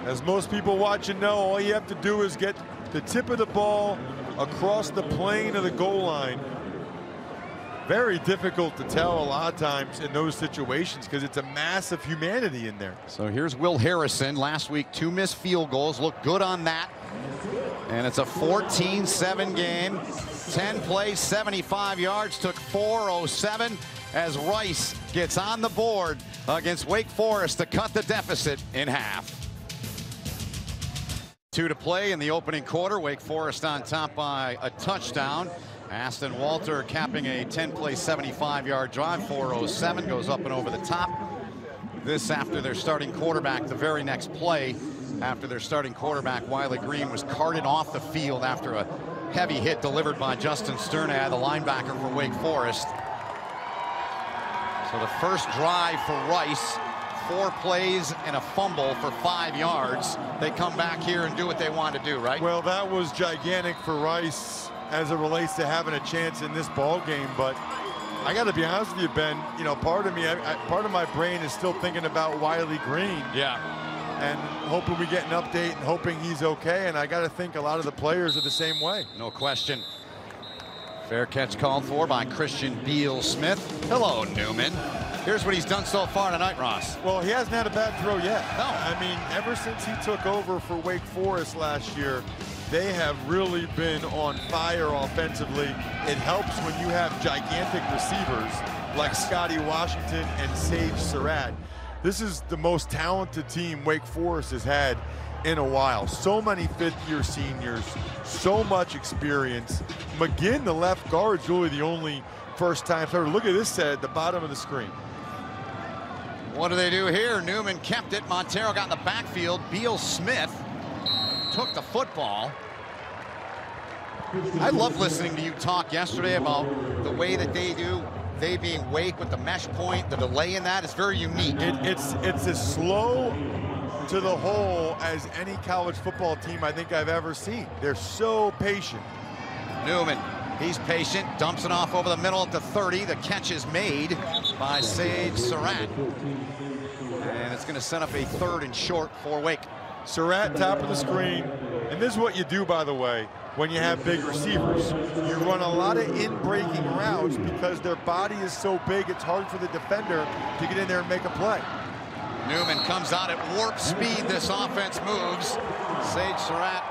As most people watching know, all you have to do is get the tip of the ball across the plane of the goal line. Very difficult to tell a lot of times in those situations because it's a mass of humanity in there. So here's Will Harrison. Last week, two missed field goals. Looked good on that. And it's a 14-7 game. 10 plays, 75 yards. Took 407 as Rice gets on the board against Wake Forest to cut the deficit in half. Two to play in the opening quarter. Wake Forest on top by a touchdown. Aston Walter capping a 10-play, 75-yard drive. 407 goes up and over the top. This after their starting quarterback, the very next play, after their starting quarterback, Wiley Green, was carted off the field after a heavy hit delivered by Justin Strnad, the linebacker for Wake Forest. So the first drive for Rice, four plays and a fumble for five yards. They come back here and do what they want to do, right? Well, that was gigantic for Rice as it relates to having a chance in this ball game. But I got to be honest with you, Ben. You know, part of me, I, I, part of my brain is still thinking about Wiley Green yeah. and hoping we get an update and hoping he's okay. And I got to think a lot of the players are the same way. No question. Fair catch called for by Christian Beal Smith. Hello, Newman. Here's what he's done so far tonight, Ross. Well, he hasn't had a bad throw yet. No. I mean, ever since he took over for Wake Forest last year, they have really been on fire offensively. It helps when you have gigantic receivers like Scotty Washington and Sage Surratt. This is the most talented team Wake Forest has had in a while. So many fifth-year seniors, so much experience. McGinn, the left guard, is really the only first-time starter. Look at this set at the bottom of the screen. What do they do here? Newman kept it. Montero got in the backfield. Beal Smith took the football. I love listening to you talk yesterday about the way that they do, they being Wake with the mesh point, the delay in that is very unique. It, it's it's as slow to the hole as any college football team I think I've ever seen. They're so patient. Newman, he's patient, dumps it off over the middle at the 30. The catch is made by Sage Surratt. And it's going to set up a third and short for Wake. Surratt top of the screen. And this is what you do, by the way, when you have big receivers. You run a lot of in-breaking routes because their body is so big, it's hard for the defender to get in there and make a play. Newman comes out at warp speed. This offense moves. Sage Surratt,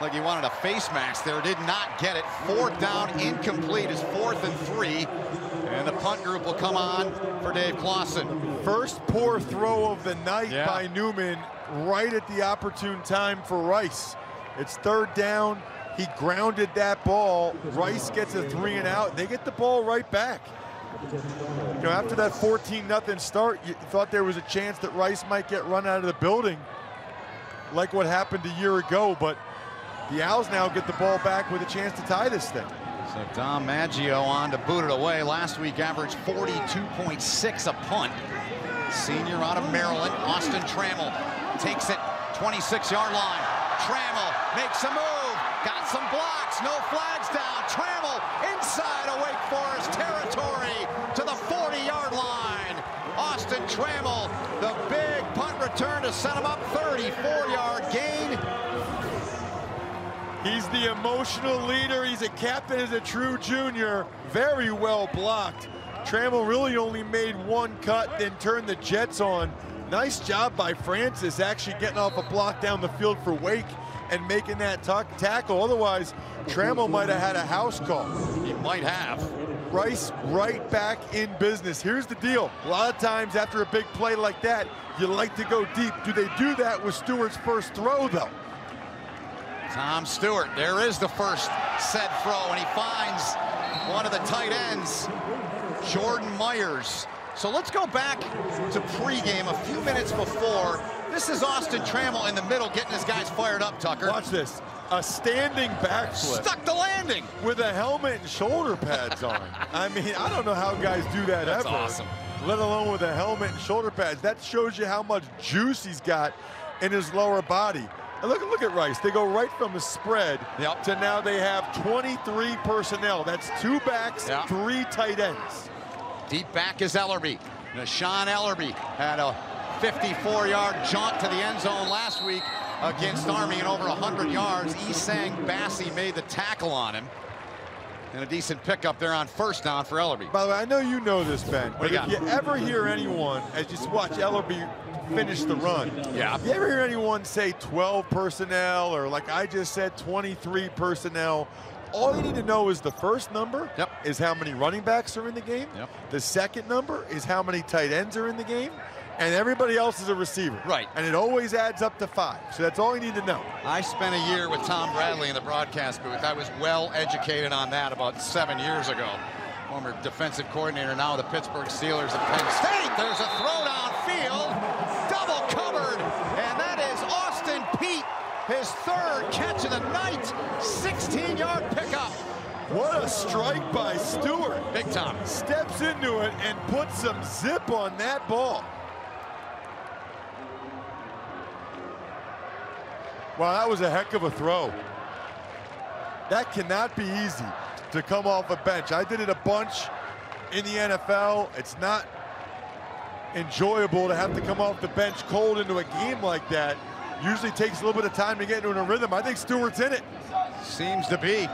like he wanted a face mask there, did not get it. Fourth down, incomplete. Is fourth and three. And the punt group will come on for Dave Clawson. First poor throw of the night Yeah. by Newman right at the opportune time for Rice. It's third down. He grounded that ball. Rice gets a three and out. They get the ball right back. You know, after that 14 nothing start, you thought there was a chance that Rice might get run out of the building like what happened a year ago, but the Owls now get the ball back with a chance to tie this thing. So Dom Maggio on to boot it away. Last week averaged 42.6 a punt. Senior out of Maryland, Austin Trammell takes it 26-yard line. Trammell makes a move, got some blocks, no flags down. Trammell inside of Wake Forest territory to the 40-yard line. Austin Trammell, the big punt return to set him up 34-yard gain. He's the emotional leader. He's a captain as a true junior. Very well blocked. Trammell really only made one cut, then turned the Jets on. Nice job by Francis actually getting off a block down the field for Wake and making that tuck tackle. Otherwise, Trammell might have had a house call. He might have. Rice right back in business. Here's the deal. A lot of times after a big play like that, you like to go deep. Do they do that with Stewart's first throw, though? Tom Stewart, there is the first set throw, and he finds one of the tight ends, Jordan Myers. So let's go back to pregame a few minutes before. This is Austin Trammell in the middle getting his guys fired up, Tucker. Watch this. A standing backflip. Stuck the landing. With a helmet and shoulder pads on. (laughs) I mean, I don't know how guys do that That's ever. awesome. Let alone with a helmet and shoulder pads. That shows you how much juice he's got in his lower body. And look, look at Rice. They go right from a spread Yep. to now they have 23 personnel. That's two backs, Yeah. three tight ends. Deep back is Ellerby. Nahshon Ellerby had a 54-yard jaunt to the end zone last week against Army and over 100 yards. Essang Bassey made the tackle on him. And a decent pickup there on first down for Ellerby. By the way, I know you know this, Ben, but you if you ever hear anyone, as you watch Ellerby finish the run, Yeah. you ever hear anyone say 12 personnel or like I just said, 23 personnel, all you need to know is the first number Yep. is how many running backs are in the game. Yep. The second number is how many tight ends are in the game. And everybody else is a receiver. Right. And it always adds up to five. So that's all you need to know. I spent a year with Tom Bradley in the broadcast booth. I was well educated on that about seven years ago. Former defensive coordinator, now the Pittsburgh Steelers at Penn State. There's a throw downfield, double covered, and that is August Pete, his third catch of the night, 16-yard pickup. What a strike by Stewart. Big time. steps into it and puts some zip on that ball. Wow, that was a heck of a throw. That cannot be easy to come off a bench. I did it a bunch in the NFL. It's not enjoyable to have to come off the bench cold into a game like that. Usually takes a little bit of time to get into a rhythm. I think Stewart's in it. Seems to be.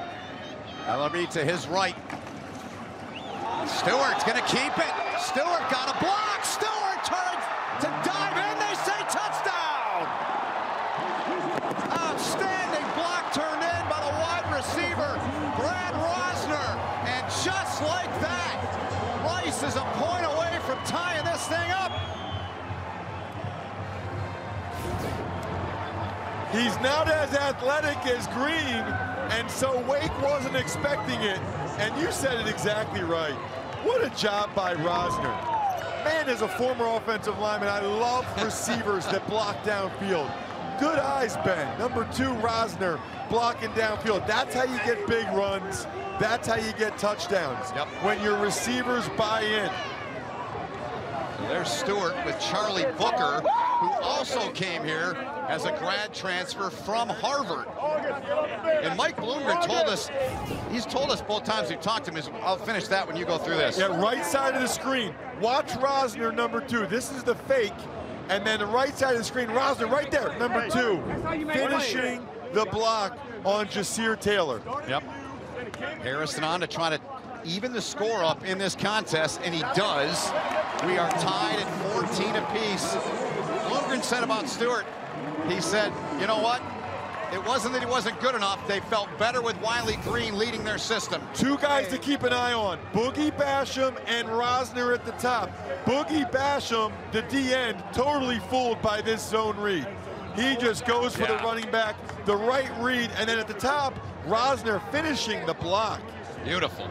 Ellerby to his right. Stewart's going to keep it. Stewart got a block. Stewart turns to dive in. He's not as athletic as Green, and so Wake wasn't expecting it. And you said it exactly right. What a job by Rozner. Man, as a former offensive lineman, I love (laughs) receivers that block downfield. Good eyes, Ben. Number two, Rozner, blocking downfield. That's how you get big runs. That's how you get touchdowns. Yep. When your receivers buy in. There's Stewart with Charlie Booker, who also came here as a grad transfer from Harvard. And Mike Bloomgren told us, he's told us both times we've talked to him, is I'll finish that when you go through this. Yeah, right side of the screen. Watch Rozner, number two. This is the fake. And then the right side of the screen, Rozner right there, number two. Finishing the block on Jasir Taylor. Yep. Harrison on to try to even the score up in this contest, and he does. We are tied at 14 apiece. Bloomgren said about Stewart, he said, you know what? It wasn't that he wasn't good enough. They felt better with Wiley Green leading their system. Two guys to keep an eye on, Boogie Basham and Rozner at the top. Boogie Basham, the D end, totally fooled by this zone read. He just goes for the running back, the right read, and then at the top, Rosner finishing the block. Beautiful.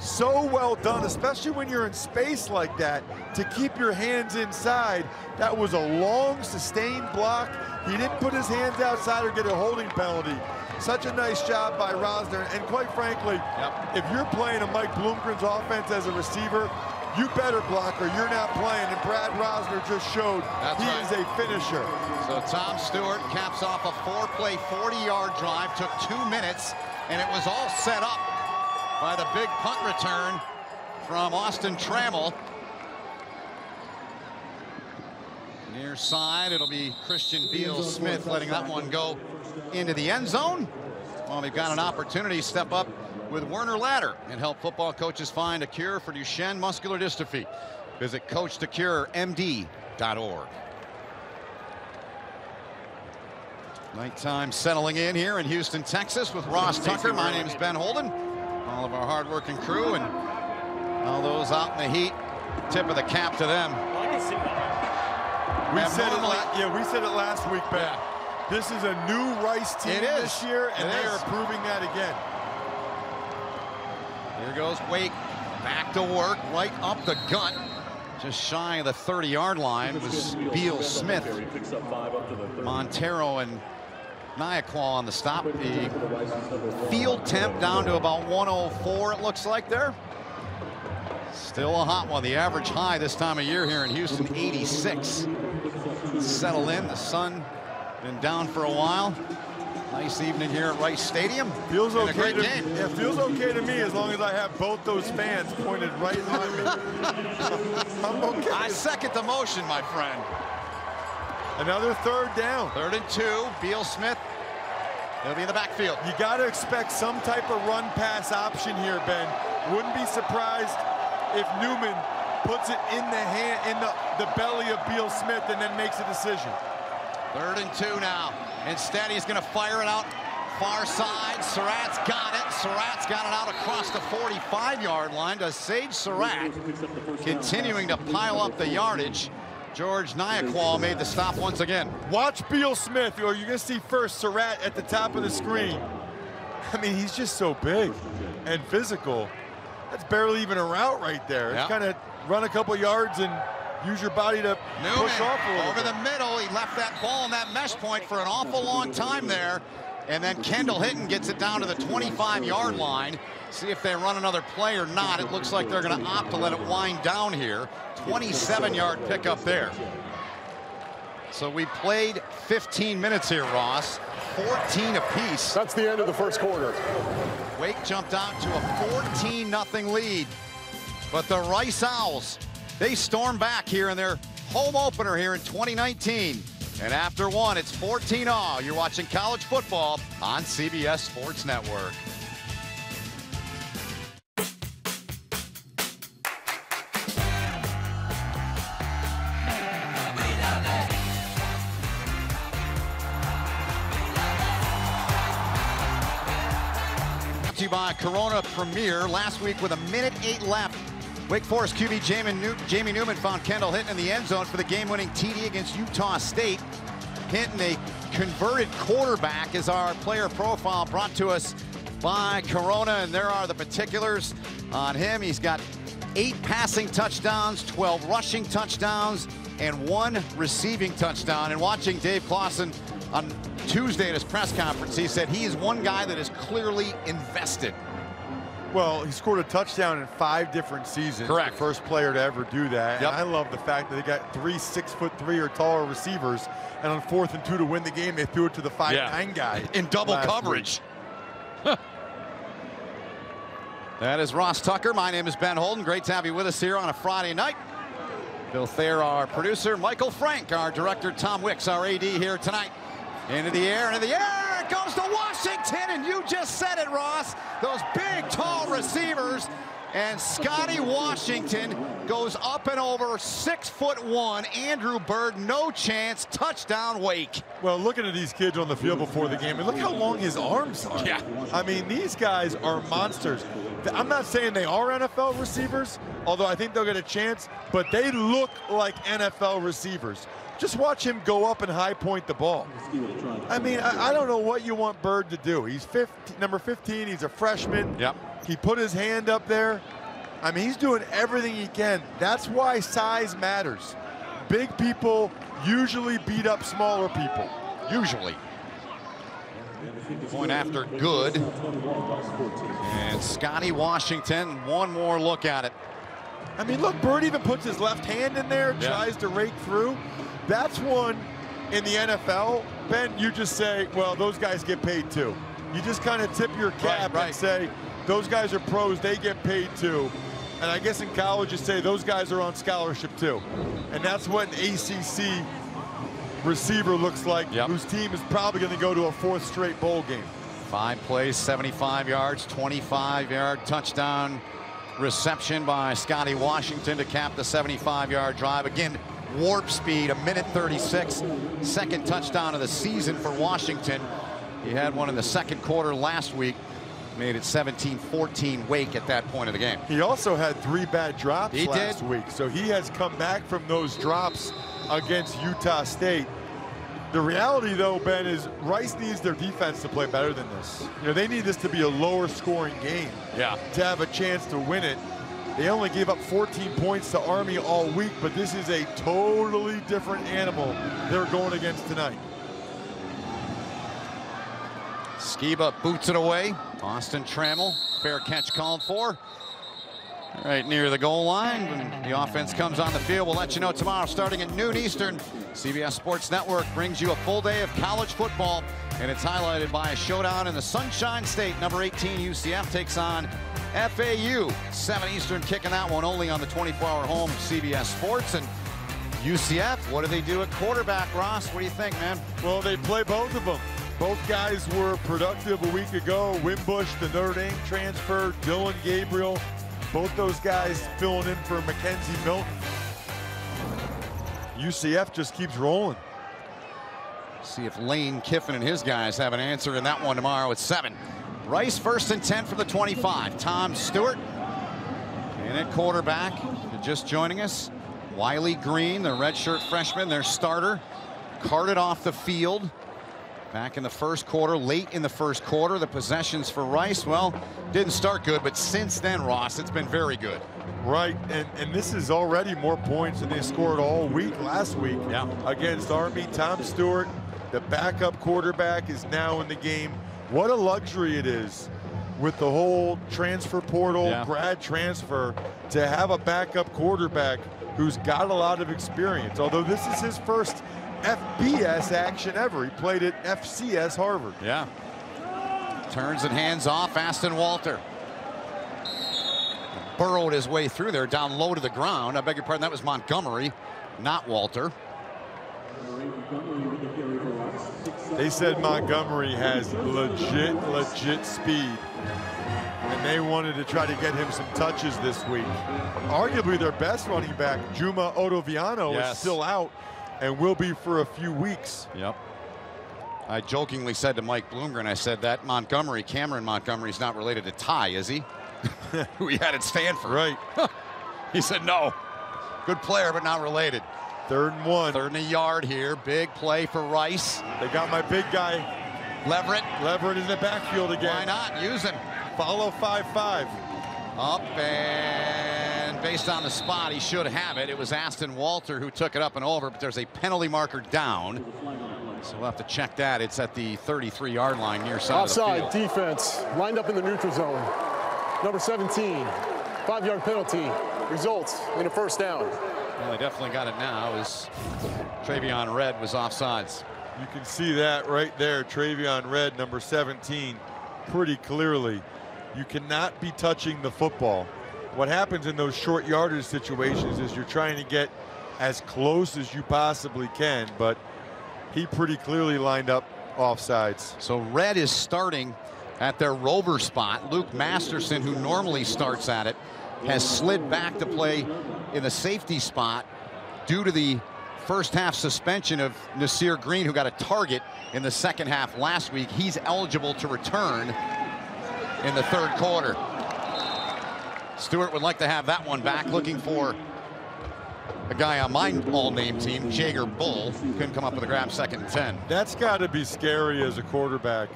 So well done, especially when you're in space like that, to keep your hands inside. That was a long, sustained block. He didn't put his hands outside or get a holding penalty. Such a nice job by Rozner. And quite frankly, Yep. if you're playing a Mike Bloomgren's offense as a receiver, you better block or you're not playing. And Brad Rozner just showed That's he right. is a finisher. So Tom Stewart caps off a four-play, 40-yard drive. Took two minutes, and it was all set up by the big punt return from Austin Trammell. Near side, it'll be Christian Beal Smith letting that one go into the end zone. Well, they've got an opportunity to step up with Werner Ladder and help football coaches find a cure for Duchenne muscular dystrophy. Visit CoachToCureMD.org. Nighttime settling in here in Houston, Texas with Ross Tucker. My name is Ben Holden. All of our hardworking crew and All those out in the heat. Tip of the cap to them. We And said it. normally- La- yeah, we said it last week, Ben. Yeah. This is a new Rice team this year, and It they is. are proving that again. Here goes Wake back to work, right up the gut. Just shy of the 30-yard line was Beal Smith. Montero and Nyakwa on the stop. The field temp down to about 104, it looks like there. Still a hot one. The average high this time of year here in Houston, 86. Settle in. The sun been down for a while. Nice evening here at Rice Stadium. Feels And okay to game. Yeah, feels okay to me as long as I have both those fans pointed right on me. (laughs) I'm okay. I second the motion, my friend. Another third down. Third and two. Beal Smith. He'll be in the backfield. You got to expect some type of run pass option here, Ben. Wouldn't be surprised if Newman puts it in the hand in the, the belly of Beal Smith and then makes a decision. Third and two now. Instead, he's going to fire it out far side. Surratt's got it. Surratt's got it out across the 45-yard line to Sage Surratt. Continuing to pile up the yardage. George Nyakwal made the stop once again. Watch Beal Smith, or you're going to see first Surratt at the top of the screen. I mean, he's just so big and physical. That's barely even a route right there. Yeah. It's kind of run a couple yards and use your body to Newman push off a little over bit. the middle. He left that ball in that mesh point for an awful long time there. And then Kendall Hinton gets it down to the 25-yard line. See if they run another play or not. It looks like they're going to opt to let it wind down here. 27-yard pickup there. So we played 15 minutes here, Ross. 14 apiece. That's the end of the first quarter. Wake jumped out to a 14-0 lead. But the Rice Owls, they storm back here in their home opener here in 2019. And after one, it's 14-0. You're watching college football on CBS Sports Network. Brought to you by Corona Premier. Last week with a minute eight left. Wake Forest QB Jamie, New- Jamie Newman found Kendall Hinton in the end zone for the game-winning TD against Utah State. Hinton, a converted quarterback, is our player profile brought to us by Corona, and there are the particulars on him. He's got eight passing touchdowns, 12 rushing touchdowns, and one receiving touchdown. And watching Dave Clawson on Tuesday at his press conference, he said he is one guy that is clearly invested. Well, he scored a touchdown in five different seasons. Correct. The first player to ever do that. Yep. And I love the fact that they got three six foot three or taller receivers, and on fourth and two to win the game, they threw it to the five Yeah. nine guy in double last coverage. (laughs) that is Ross Tucker. My name is Ben Holden. Great to have you with us here on a Friday night. Bill Thayer, our producer. Michael Frank, our director. Tom Wicks, our AD here tonight. Into the air, into the air. It goes to Washington, and you just said it, Ross. Those big, tall receivers. And Scotty Washington goes up and over six foot one. Andrew Bird, no chance. Touchdown, Wake. Well, looking at these kids on the field before the game, and look how long his arms are. Yeah. I mean, these guys are monsters. I'm not saying they are NFL receivers, although I think they'll get a chance, but they look like NFL receivers. Just watch him go up and high point the ball. I mean, I, I don't know what you want Bird to do. He's 15, number 15. He's a freshman. Yep. He put his hand up there. I mean, he's doing everything he can. That's why size matters. Big people usually beat up smaller people. usually. Point after good. And Scotty Washington, one more look at it. I mean, look, Bird even puts his left hand in there, Yeah. tries to rake through. That's one in the NFL. Ben, you just say, well, those guys get paid too. You just kind of tip your cap Right, right. and say, those guys are pros, they get paid too. And I guess in college you say those guys are on scholarship too. And that's what an ACC receiver looks like, Yep. whose team is probably going to go to a fourth straight bowl game. Five plays, 75 yards, 25-yard touchdown reception by Scotty Washington to cap the 75-yard drive. Again, warp speed, a minute 36. Second touchdown of the season for Washington. He had one in the second quarter last week. Made it 17-14 Wake at that point of the game. He also had three bad drops He last did. week, so he has come back from those drops against Utah State. The reality, though, Ben, is Rice needs their defense to play better than this. You know, they need this to be a lower scoring game Yeah. to have a chance to win it. They only gave up 14 points to Army all week, but this is a totally different animal they're going against tonight. Sciba boots it away. Austin Trammell, fair catch called for. Right near the goal line. When the offense comes on the field, we'll let you know tomorrow starting at noon Eastern. CBS Sports Network brings you a full day of college football, and it's highlighted by a showdown in the Sunshine State. Number 18 UCF takes on FAU. 7 Eastern kicking that one only on the 24-hour home of CBS Sports. And UCF, what do they do at quarterback, Ross? What do you think, man? Well, they play both of them. Both guys were productive a week ago. Wimbush, the Notre Dame transfer, Dillon Gabriel, both those guys filling in for McKenzie Milton. UCF just keeps rolling. See if Lane Kiffin and his guys have an answer in that one tomorrow at 7. Rice first and 10 for the 25. Tom Stewart. And at quarterback, just joining us, Wiley Green, the redshirt freshman, their starter, carted off the field back in the first quarter, late in the first quarter. The possessions for Rice, well, didn't start good, but since then, Ross, it's been very good. Right, and, and this is already more points than they scored all week last week Yeah. against Army. Tom Stewart, the backup quarterback, is now in the game. What a luxury it is with the whole transfer portal, Yeah. grad transfer, to have a backup quarterback who's got a lot of experience. Although this is his first FBS action ever. He played at FCS Harvard. Yeah. Turns and hands off Aston Walter. Burrowed his way through there, down low to the ground. I beg your pardon, that was Montgomery, not Walter. They said Montgomery has legit, legit speed. And they wanted to try to get him some touches this week. Arguably their best running back, Juma Otoviano, Yes. is still out and will be for a few weeks. Yep. I jokingly said to Mike Bloomgren, I said that Montgomery, Cameron Montgomery, is not related to Ty, is he? (laughs) Who he had at Stanford. Right. (laughs) He said no. Good player, but not related. Third and one. Third and a yard here. Big play for Rice. They got my big guy, Leverett. Leverett, in the backfield again. Why not? Use him. Follow 5-5. Up and based on the spot, he should have it. It was Aston Walter who took it up and over, but there's a penalty marker down. So we'll have to check that. It's at the 33-yard line near side Offside of the field. defense lined up in the neutral zone. Number 17, five-yard penalty results in a first down. Well, they definitely got it now as Traveon Redd was offsides. You can see that right there, Traveon Redd, number 17, pretty clearly. You cannot be touching the football. What happens in those short yardage situations is you're trying to get as close as you possibly can, but he pretty clearly lined up offsides. So Redd is starting at their rover spot. Luke Masterson, who normally starts at it, has slid back to play in the safety spot due to the first half suspension of Nasir Greer, who got a target in the second half last week. He's eligible to return in the third quarter. Stewart would like to have that one back, looking for a guy on my all-name team, Jager Bull. Couldn't come up with a grab second and 10. That's got to be scary as a quarterback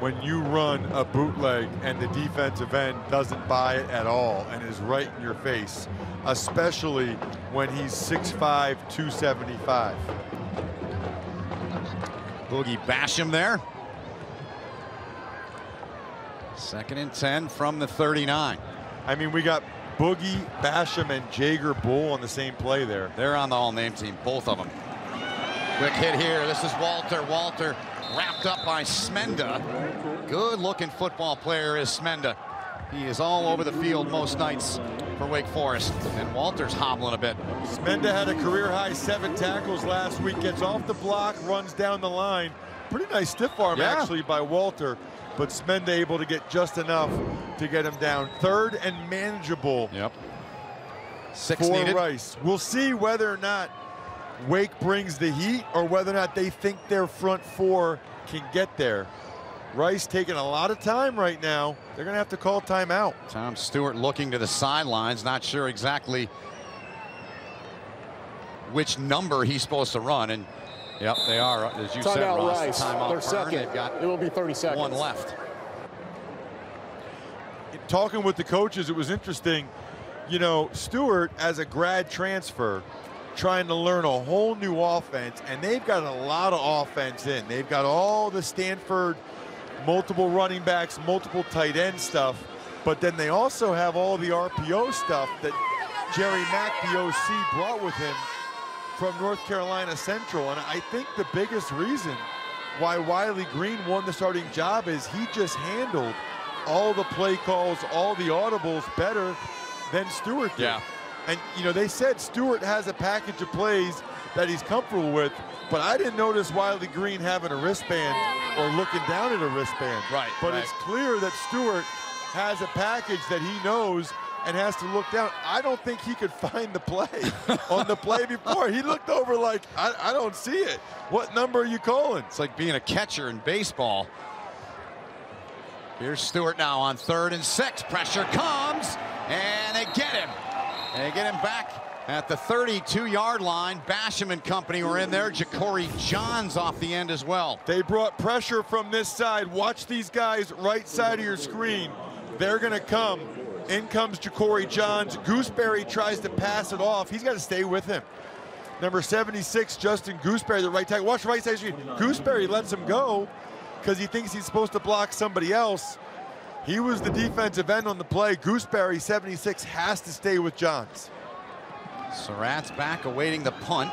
when you run a bootleg and the defensive end doesn't buy it at all and is right in your face, especially when he's 6'5", 275. Boogie Basham there. Second and 10 from the 39. I mean, we got Boogie, Basham, and Jager Bull on the same play there. They're on the all-name team, both of them. Quick hit here. This is Walter. Walter wrapped up by Smenda. Good-looking football player is Smenda. He is all over the field most nights for Wake Forest. And Walter's hobbling a bit. Smenda had a career high seven tackles last week, gets off the block, runs down the line. Pretty nice stiff arm Yeah. actually by Walter, but Smenda able to get just enough to get him down. Third and manageable Yep. Six for needed. Rice. We'll see whether or not Wake brings the heat or whether or not they think their front four can get there. Rice taking a lot of time right now. They're going to have to call timeout. Tom Stewart looking to the sidelines, not sure exactly which number he's supposed to run. And yep, they are, as you said, Timeout Ross. Rice. Timeout They're second. They've got It will be 30 seconds. one left. talking with the coaches, it was interesting. You know, Stewart, as a grad transfer, trying to learn a whole new offense, and they've got a lot of offense in. They've got all the Stanford multiple running backs, multiple tight end stuff, but then they also have all the RPO stuff that Jerry Mack, the OC, brought with him from North Carolina Central. And I think the biggest reason why Wiley Green won the starting job is he just handled all the play calls, all the audibles better than Stewart did. Yeah. And, you know, they said Stewart has a package of plays that he's comfortable with, but I didn't notice Wiley Green having a wristband or looking down at a wristband. Right, But right. it's clear that Stewart has a package that he knows and has to look down. I don't think he could (laughs) find the play on the play before. He looked over like, I, I don't see it. What number are you calling? It's like being a catcher in baseball. Here's Stewart now on third and six. Pressure comes, and they get him. They get him back at the 32-yard line. Basham and company were in there. Ja'Cory Johns off the end as well. They brought pressure from this side. Watch these guys right side of your screen. They're going to come. In comes Ja'Cory Johns. Gooseberry tries to pass it off. He's got to stay with him. Number 76, Justin Gooseberry, the right tackle. Watch right side screen. Gooseberry lets him go because he thinks he's supposed to block somebody else. He was the defensive end on the play. Gooseberry, 76, has to stay with Johns. Surratt's back awaiting the punt.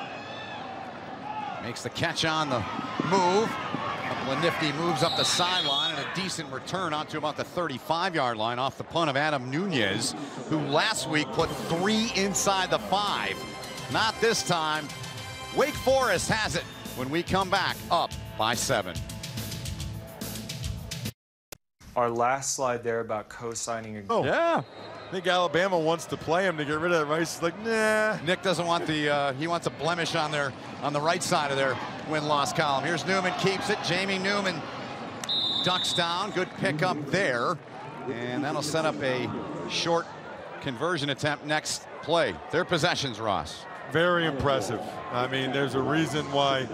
Makes the catch on the move. A couple of nifty moves up the sideline and a decent return onto about the 35-yard line off the punt of Adam Nunez, who last week put three inside the five. Not this time. Wake Forest has it when we come back up by seven. Our last slide there about co-signing. a- Oh, Yeah. I think Alabama wants to play him to get rid of that Rice. Is like, nah. Nick doesn't want the uh, he wants a blemish on their on the right side of their win-loss column. Here's Newman keeps it. Jamie Newman ducks down. Good pickup there, and that'll set up a short conversion attempt next play. Their possessions, Ross. Very impressive. I mean, there's a reason why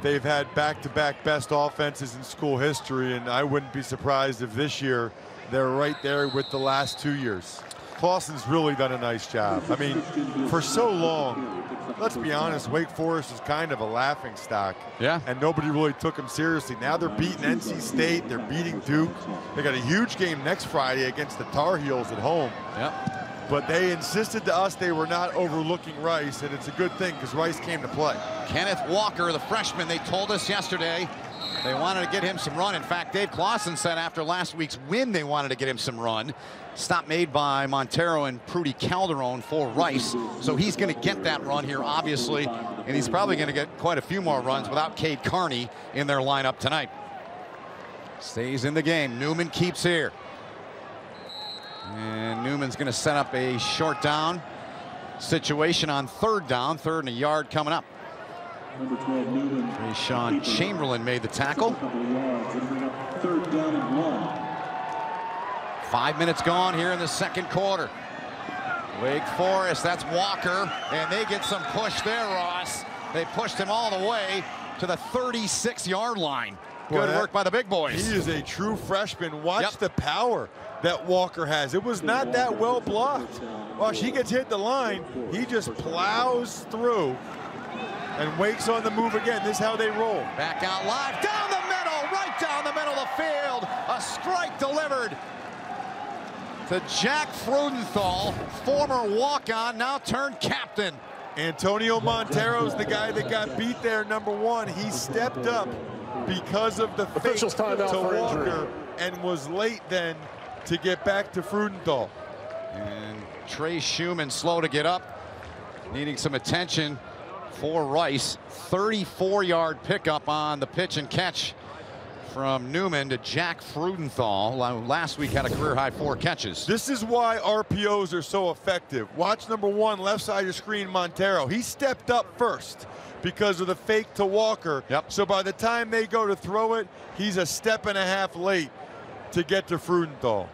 they've had back-to-back best offenses in school history, and I wouldn't be surprised if this year they're right there with the last two years. Clawson's really done a nice job. I mean, for so long, let's be honest, Wake Forest is kind of a laughing stock. Yeah. And nobody really took them seriously. Now they're beating NC State, they're beating Duke. They got a huge game next Friday against the Tar Heels at home. Yep. But they insisted to us they were not overlooking Rice, and it's a good thing because Rice came to play. Kenneth Walker, the freshman, they told us yesterday they wanted to get him some run. In fact, Dave Clawson said after last week's win they wanted to get him some run. Stop made by Montero and Prudy Calderon for Rice. So he's going to get that run here, obviously, and he's probably going to get quite a few more runs without Cade Carney in their lineup tonight. Stays in the game. Newman keeps here. And Newman's going to set up a short down situation on third down, third and a yard coming up. Number 12, Newman. Sean Chamberlain made the tackle. Couple of yards. It'll bring up third down and one. Five minutes gone here in the second quarter. Wake Forest, that's Walker, and they get some push there, Ross. They pushed him all the way to the 36-yard line. Boy, Good that- work by the big boys. He is a true freshman. Watch Yep. the power that Walker has. It was not that well blocked. Watch, he gets hit the line. He just plows through and Wake's on the move again. This is how they roll. Back out live, down the middle, right down the middle of the field. A strike delivered to Jack Freudenthal, former walk-on, now turned captain. Antonio Montero's the guy that got beat there, number one. He stepped up because of the fake Officials to timeout for injury. And was late then to get back to Freudenthal. And Trey Schumann slow to get up, needing some attention for Rice. 34-yard pickup on the pitch and catch from Newman to Jack Freudenthal. Last week had a career high four catches. This is why RPOs are so effective. Watch number one, left side of screen, Montero. He stepped up first because of the fake to Walker. Yep. So by the time they go to throw it, he's a step and a half late to get to Freudenthal.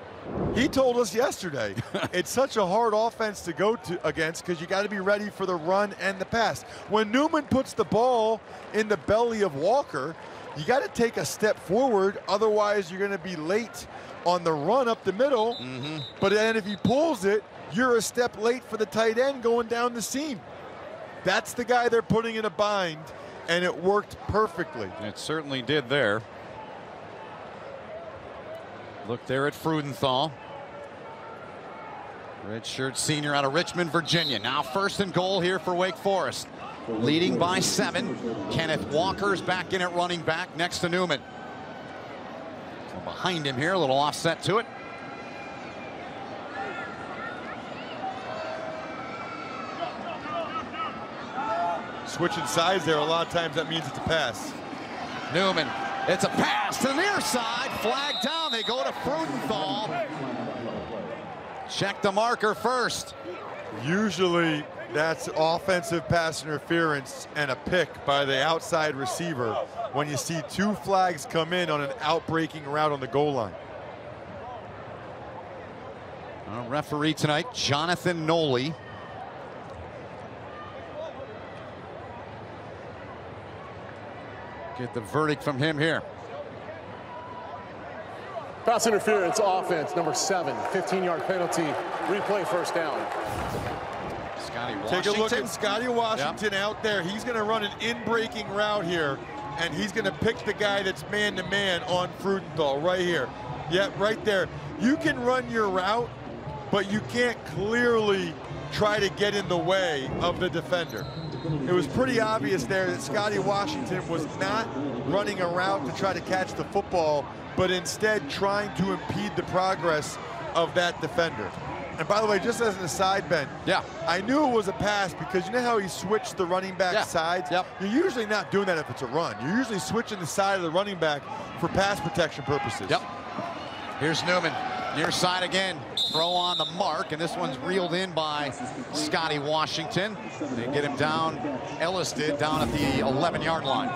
He told us yesterday (laughs) it's such a hard offense to go to against because you got to be ready for the run and the pass. When Newman puts the ball in the belly of Walker, you got to take a step forward, otherwise you're going to be late on the run up the middle. Mm-hmm. But then if he pulls it, you're a step late for the tight end going down the seam. That's the guy they're putting in a bind, and it worked perfectly. It certainly did there. Look there at Freudenthal. Redshirt senior out of Richmond, Virginia. Now first and goal here for Wake Forest. Leading by seven. Kenneth Walker's back in at running back next to Newman. So behind him here, a little offset to it. Switching sides there, a lot of times that means it's a pass. Newman. It's a pass to the near side. Flag down. They go to Freudenthal. Check the marker first. Usually that's offensive pass interference and a pick by the outside receiver when you see two flags come in on an outbreaking route on the goal line. Our referee tonight, Jonathan Noley. Get the verdict from him here. Pass interference offense, number seven, 15-yard penalty, replay first down. Scotty Take a look Washington. at Scotty Washington out there. He's going to run an in-breaking route here, and he's going to pick the guy that's man-to-man on Freudenthal right here. Yep, right there. You can run your route, but you can't clearly try to get in the way of the defender. It was pretty obvious there that Scotty Washington was not running a route to try to catch the football, but instead trying to impede the progress of that defender. And by the way, just as an aside, Ben, Yeah. I knew it was a pass because you know how he switched the running back Yeah. sides? Yep. You're usually not doing that if it's a run. You're usually switching the side of the running back for pass protection purposes. Yep. Here's Newman. Near side again. Throw on the mark, and this one's reeled in by Scotty Washington. They get him down. Ellis did down at the 11-yard line.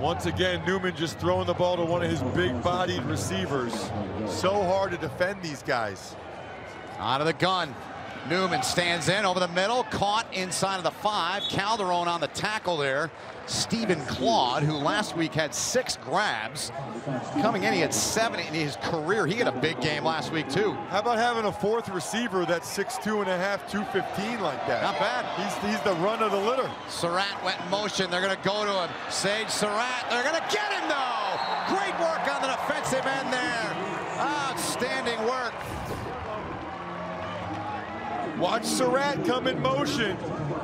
Once again, Newman just throwing the ball to one of his big-bodied receivers. So hard to defend these guys. Out of the gun. Newman stands in over the middle, caught inside of the five. Calderon on the tackle there. Stephen Claude, who last week had six grabs. Coming in, he had seven in his career. He had a big game last week, too. How about having a fourth receiver that's 6'2 and a half, 215 like that? Not bad. He's, he's the run of the litter. Surratt went in motion. They're going to go to him. Sage Surratt. They're going to get him, though. Great work on the defensive end there. Watch Surratt come in motion.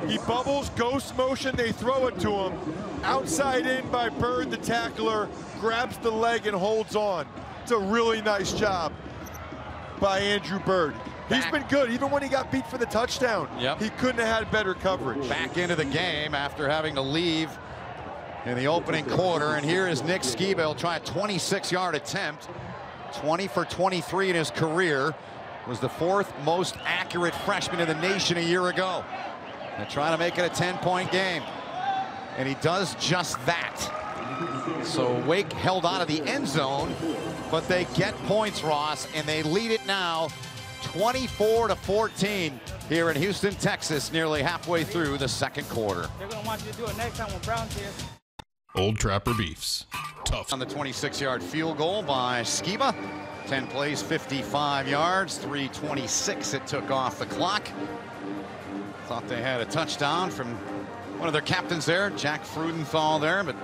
He bubbles, ghost motion, they throw it to him. Outside in by Bird, the tackler, grabs the leg and holds on. It's a really nice job by Andrew Bird. He's Back. been good, even when he got beat for the touchdown. Yep. He couldn't have had better coverage. Back into the game after having to leave in the opening quarter. And here is Nick Sciba. He'll try a 26-yard attempt. 20 for 23 in his career. Was the fourth most accurate freshman in the nation a year ago. They're trying to make it a 10-point game. And he does just that. So Wake held out of the end zone, but they get points, Ross, and they lead it now 24 to 14 here in Houston, Texas, nearly halfway through the second quarter. They're gonna want you to do it next time when Brown's here. Old Trapper Beefs. Tough. On the 26-yard field goal by Sciba. 10 plays, 55 yards, 326 it took off the clock. Thought they had a touchdown from one of their captains there, Jack Freudenthal there, but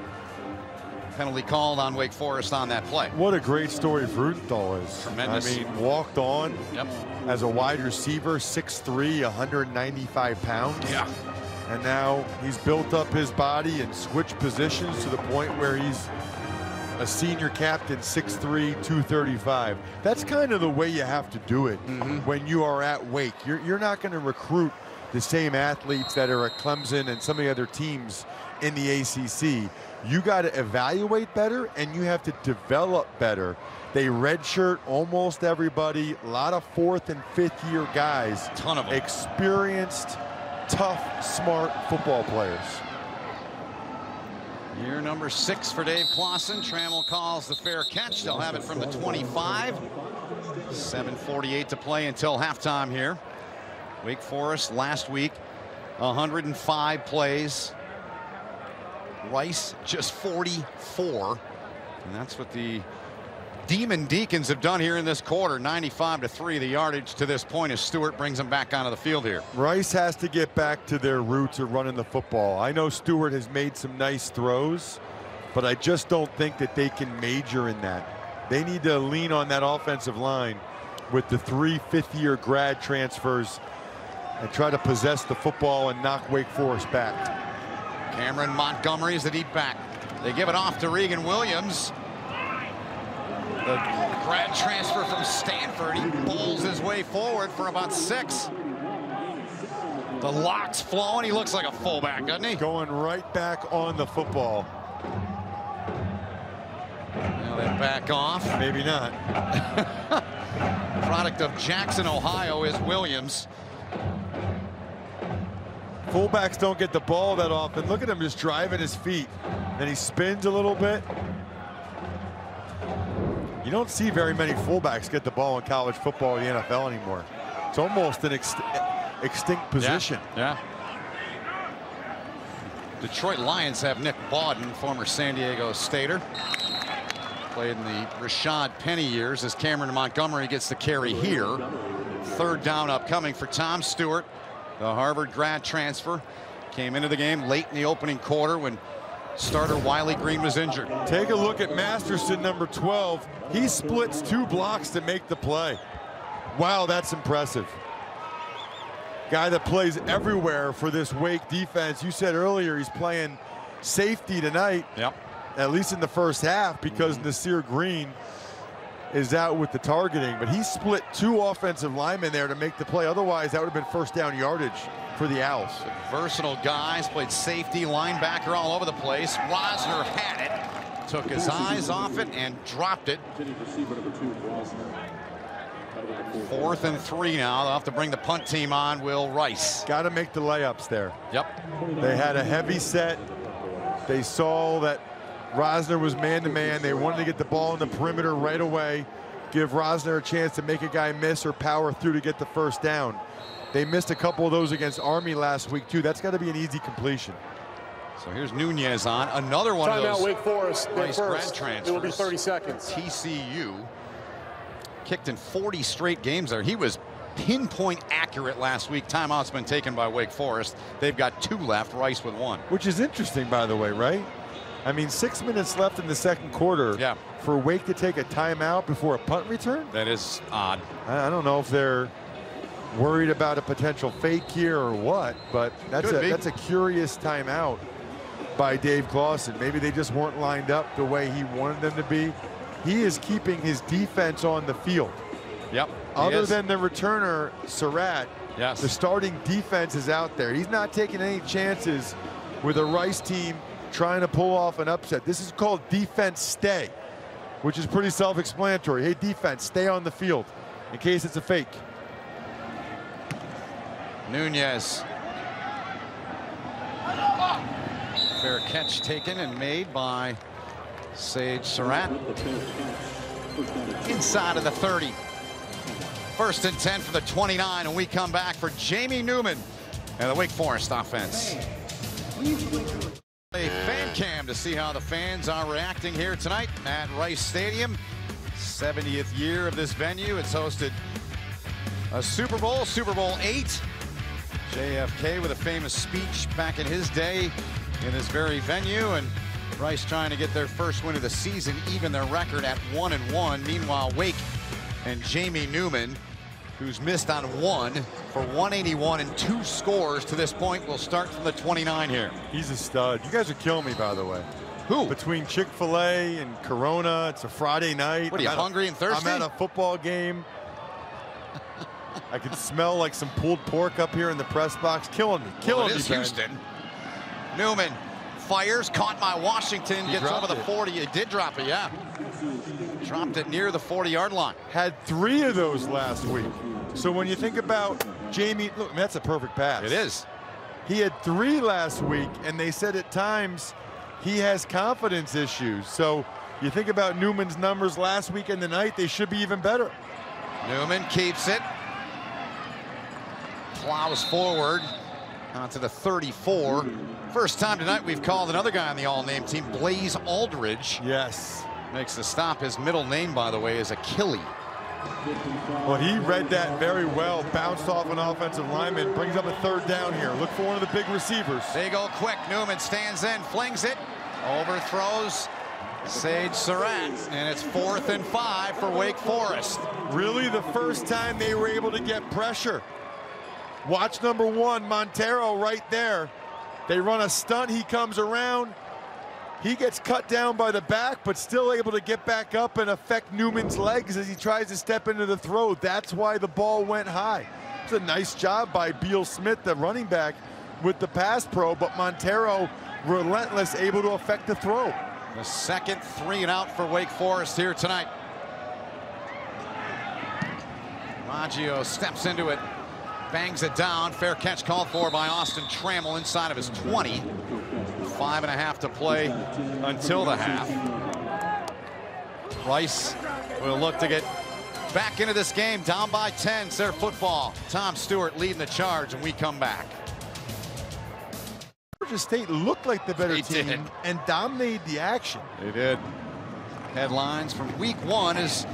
penalty called on Wake Forest on that play. What a great story Freudenthal is. Tremendous. I mean, walked on Yep. as a wide receiver, 6'3", 195 pounds. Yeah. And now he's built up his body and switched positions to the point where he's a senior captain, 6'3", 235. That's kind of the way you have to do it mm-hmm. when you are at Wake. You're, you're not going to recruit the same athletes that are at Clemson and some of the other teams in the ACC. You got to evaluate better and you have to develop better. They redshirt almost everybody. A lot of fourth and fifth year guys. A Ton of 'em. Experienced, tough, smart football players. Year number six for Dave Clawson. Trammell calls the fair catch. They'll have it from the 25. 7.48 to play until halftime here. Wake Forest last week, 105 plays. Rice just 44. And that's what the Demon Deacons have done here in this quarter. 95 to 3 the yardage to this point as Stewart brings them back onto the field here. Rice has to get back to their roots of running the football. I know Stewart has made some nice throws, but I just don't think that they can major in that. They need to lean on that offensive line with the three fifth year grad transfers and try to possess the football and knock Wake Forest back. Cameron Montgomery is the deep back. They give it off to Regan Williams. The grad transfer from Stanford. He bowls his way forward for about six. The lock's flowing. He looks like a fullback, doesn't he? Going right back on the football. Now they back off. (laughs) Maybe not. Product of Jackson, Ohio is Williams. Fullbacks don't get the ball that often. Look at him just driving his feet. Then he spins a little bit. You don't see very many fullbacks get the ball in college football or the NFL anymore. It's almost an ex extinct position. Yeah. yeah. Detroit Lions have Nick Bawden, former San Diego Stater. Played in the Rashaad Penny years as Cameron Montgomery gets the carry here. Third down upcoming for Tom Stewart, the Harvard grad transfer. Came into the game late in the opening quarter when starter Wiley Green was injured. Take a look at Masterson, number 12. He splits two blocks to make the play. Wow, that's impressive. Guy that plays everywhere for this Wake defense. You said earlier he's playing safety tonight. Yep. At least in the first half because mm -hmm. Nasir Greer is out with the targeting. But he split two offensive linemen there to make the play. Otherwise, that would have been first down yardage for the Owls. Versatile guys, played safety, linebacker all over the place. Rozner had it, took his eyes off it and dropped it. Fourth and three now. They'll have to bring the punt team on. Will Rice. Got to make the layups there. Yep. They had a heavy set. They saw that Rozner was man-to-man. -man. They wanted to get the ball in the perimeter right away, give Rozner a chance to make a guy miss or power through to get the first down. They missed a couple of those against Army last week, too. That's got to be an easy completion. So here's Nunez on. Another one Time of those. Out Wake Forest. Nice first. transfers. It will be 30 seconds. TCU kicked in 40 straight games there. He was pinpoint accurate last week. Timeout's been taken by Wake Forest. They've got two left, Rice with one. Which is interesting, by the way, right? I mean, six minutes left in the second quarter. Yeah. For Wake to take a timeout before a punt return? That is odd. I don't know if they're worried about a potential fake here or what, but that's Could a be. that's a curious timeout by Dave Clawson. Maybe they just weren't lined up the way he wanted them to be. He is keeping his defense on the field. Yep. Other than the returner, Surratt, yes. the starting defense is out there. He's not taking any chances with a Rice team trying to pull off an upset. This is called defense stay, which is pretty self-explanatory. Hey, defense, stay on the field in case it's a fake. Nunez. Fair catch taken and made by Sage Surratt. Inside of the 30. First and 10 for the 29, and we come back for Jamie Newman and the Wake Forest offense. A fan cam to see how the fans are reacting here tonight at Rice Stadium. 70th year of this venue. It's hosted a Super Bowl, Super Bowl eight. JFK with a famous speech back in his day in this very venue, and Rice trying to get their first win of the season, even their record at one and one. Meanwhile, Wake and Jamie Newman, who's missed on one for 181 and two scores to this point, will start from the 29 here. He's a stud. You guys are killing me, by the way. Who? Between Chick-fil-A and Corona, it's a Friday night. What are you, I'm hungry a, and thirsty? I'm at a football game. I can smell like some pulled pork up here in the press box. Killing me. Killing well, it me. Houston. Newman fires, caught by Washington, He gets over the it. 40. It did drop it, yeah. Dropped it near the 40-yard line. Had three of those last week. So when you think about Jamie, look, I mean, that's a perfect pass. It is. He had three last week, and they said at times he has confidence issues. So you think about Newman's numbers last week and tonight, they should be even better. Newman keeps it. Plows forward onto the 34. First time tonight we've called another guy on the all-name team, Blaze Alldredge. Yes. Makes the stop. His middle name, by the way, is Achille. Well, he read that very well, bounced off an offensive lineman, brings up a third down here. Look for one of the big receivers. They go quick. Newman stands in, flings it, overthrows Sage Surratt, and it's fourth and five for Wake Forest. Really the first time they were able to get pressure. Watch number one, Montero right there. They run a stunt, he comes around. He gets cut down by the back, but still able to get back up and affect Newman's legs as he tries to step into the throw. That's why the ball went high. It's a nice job by Beal Smith, the running back, with the pass pro, but Montero relentless, able to affect the throw. The second three and out for Wake Forest here tonight. Maggio steps into it, bangs it down. Fair catch called for by Austin Trammell inside of his 20. Five and a half to play until the half. Rice will look to get back into this game down by 10. It's their football. Tom Stewart leading the charge, and we come back. Georgia State looked like the better They team did. and dominated the action. They did. Headlines from week one is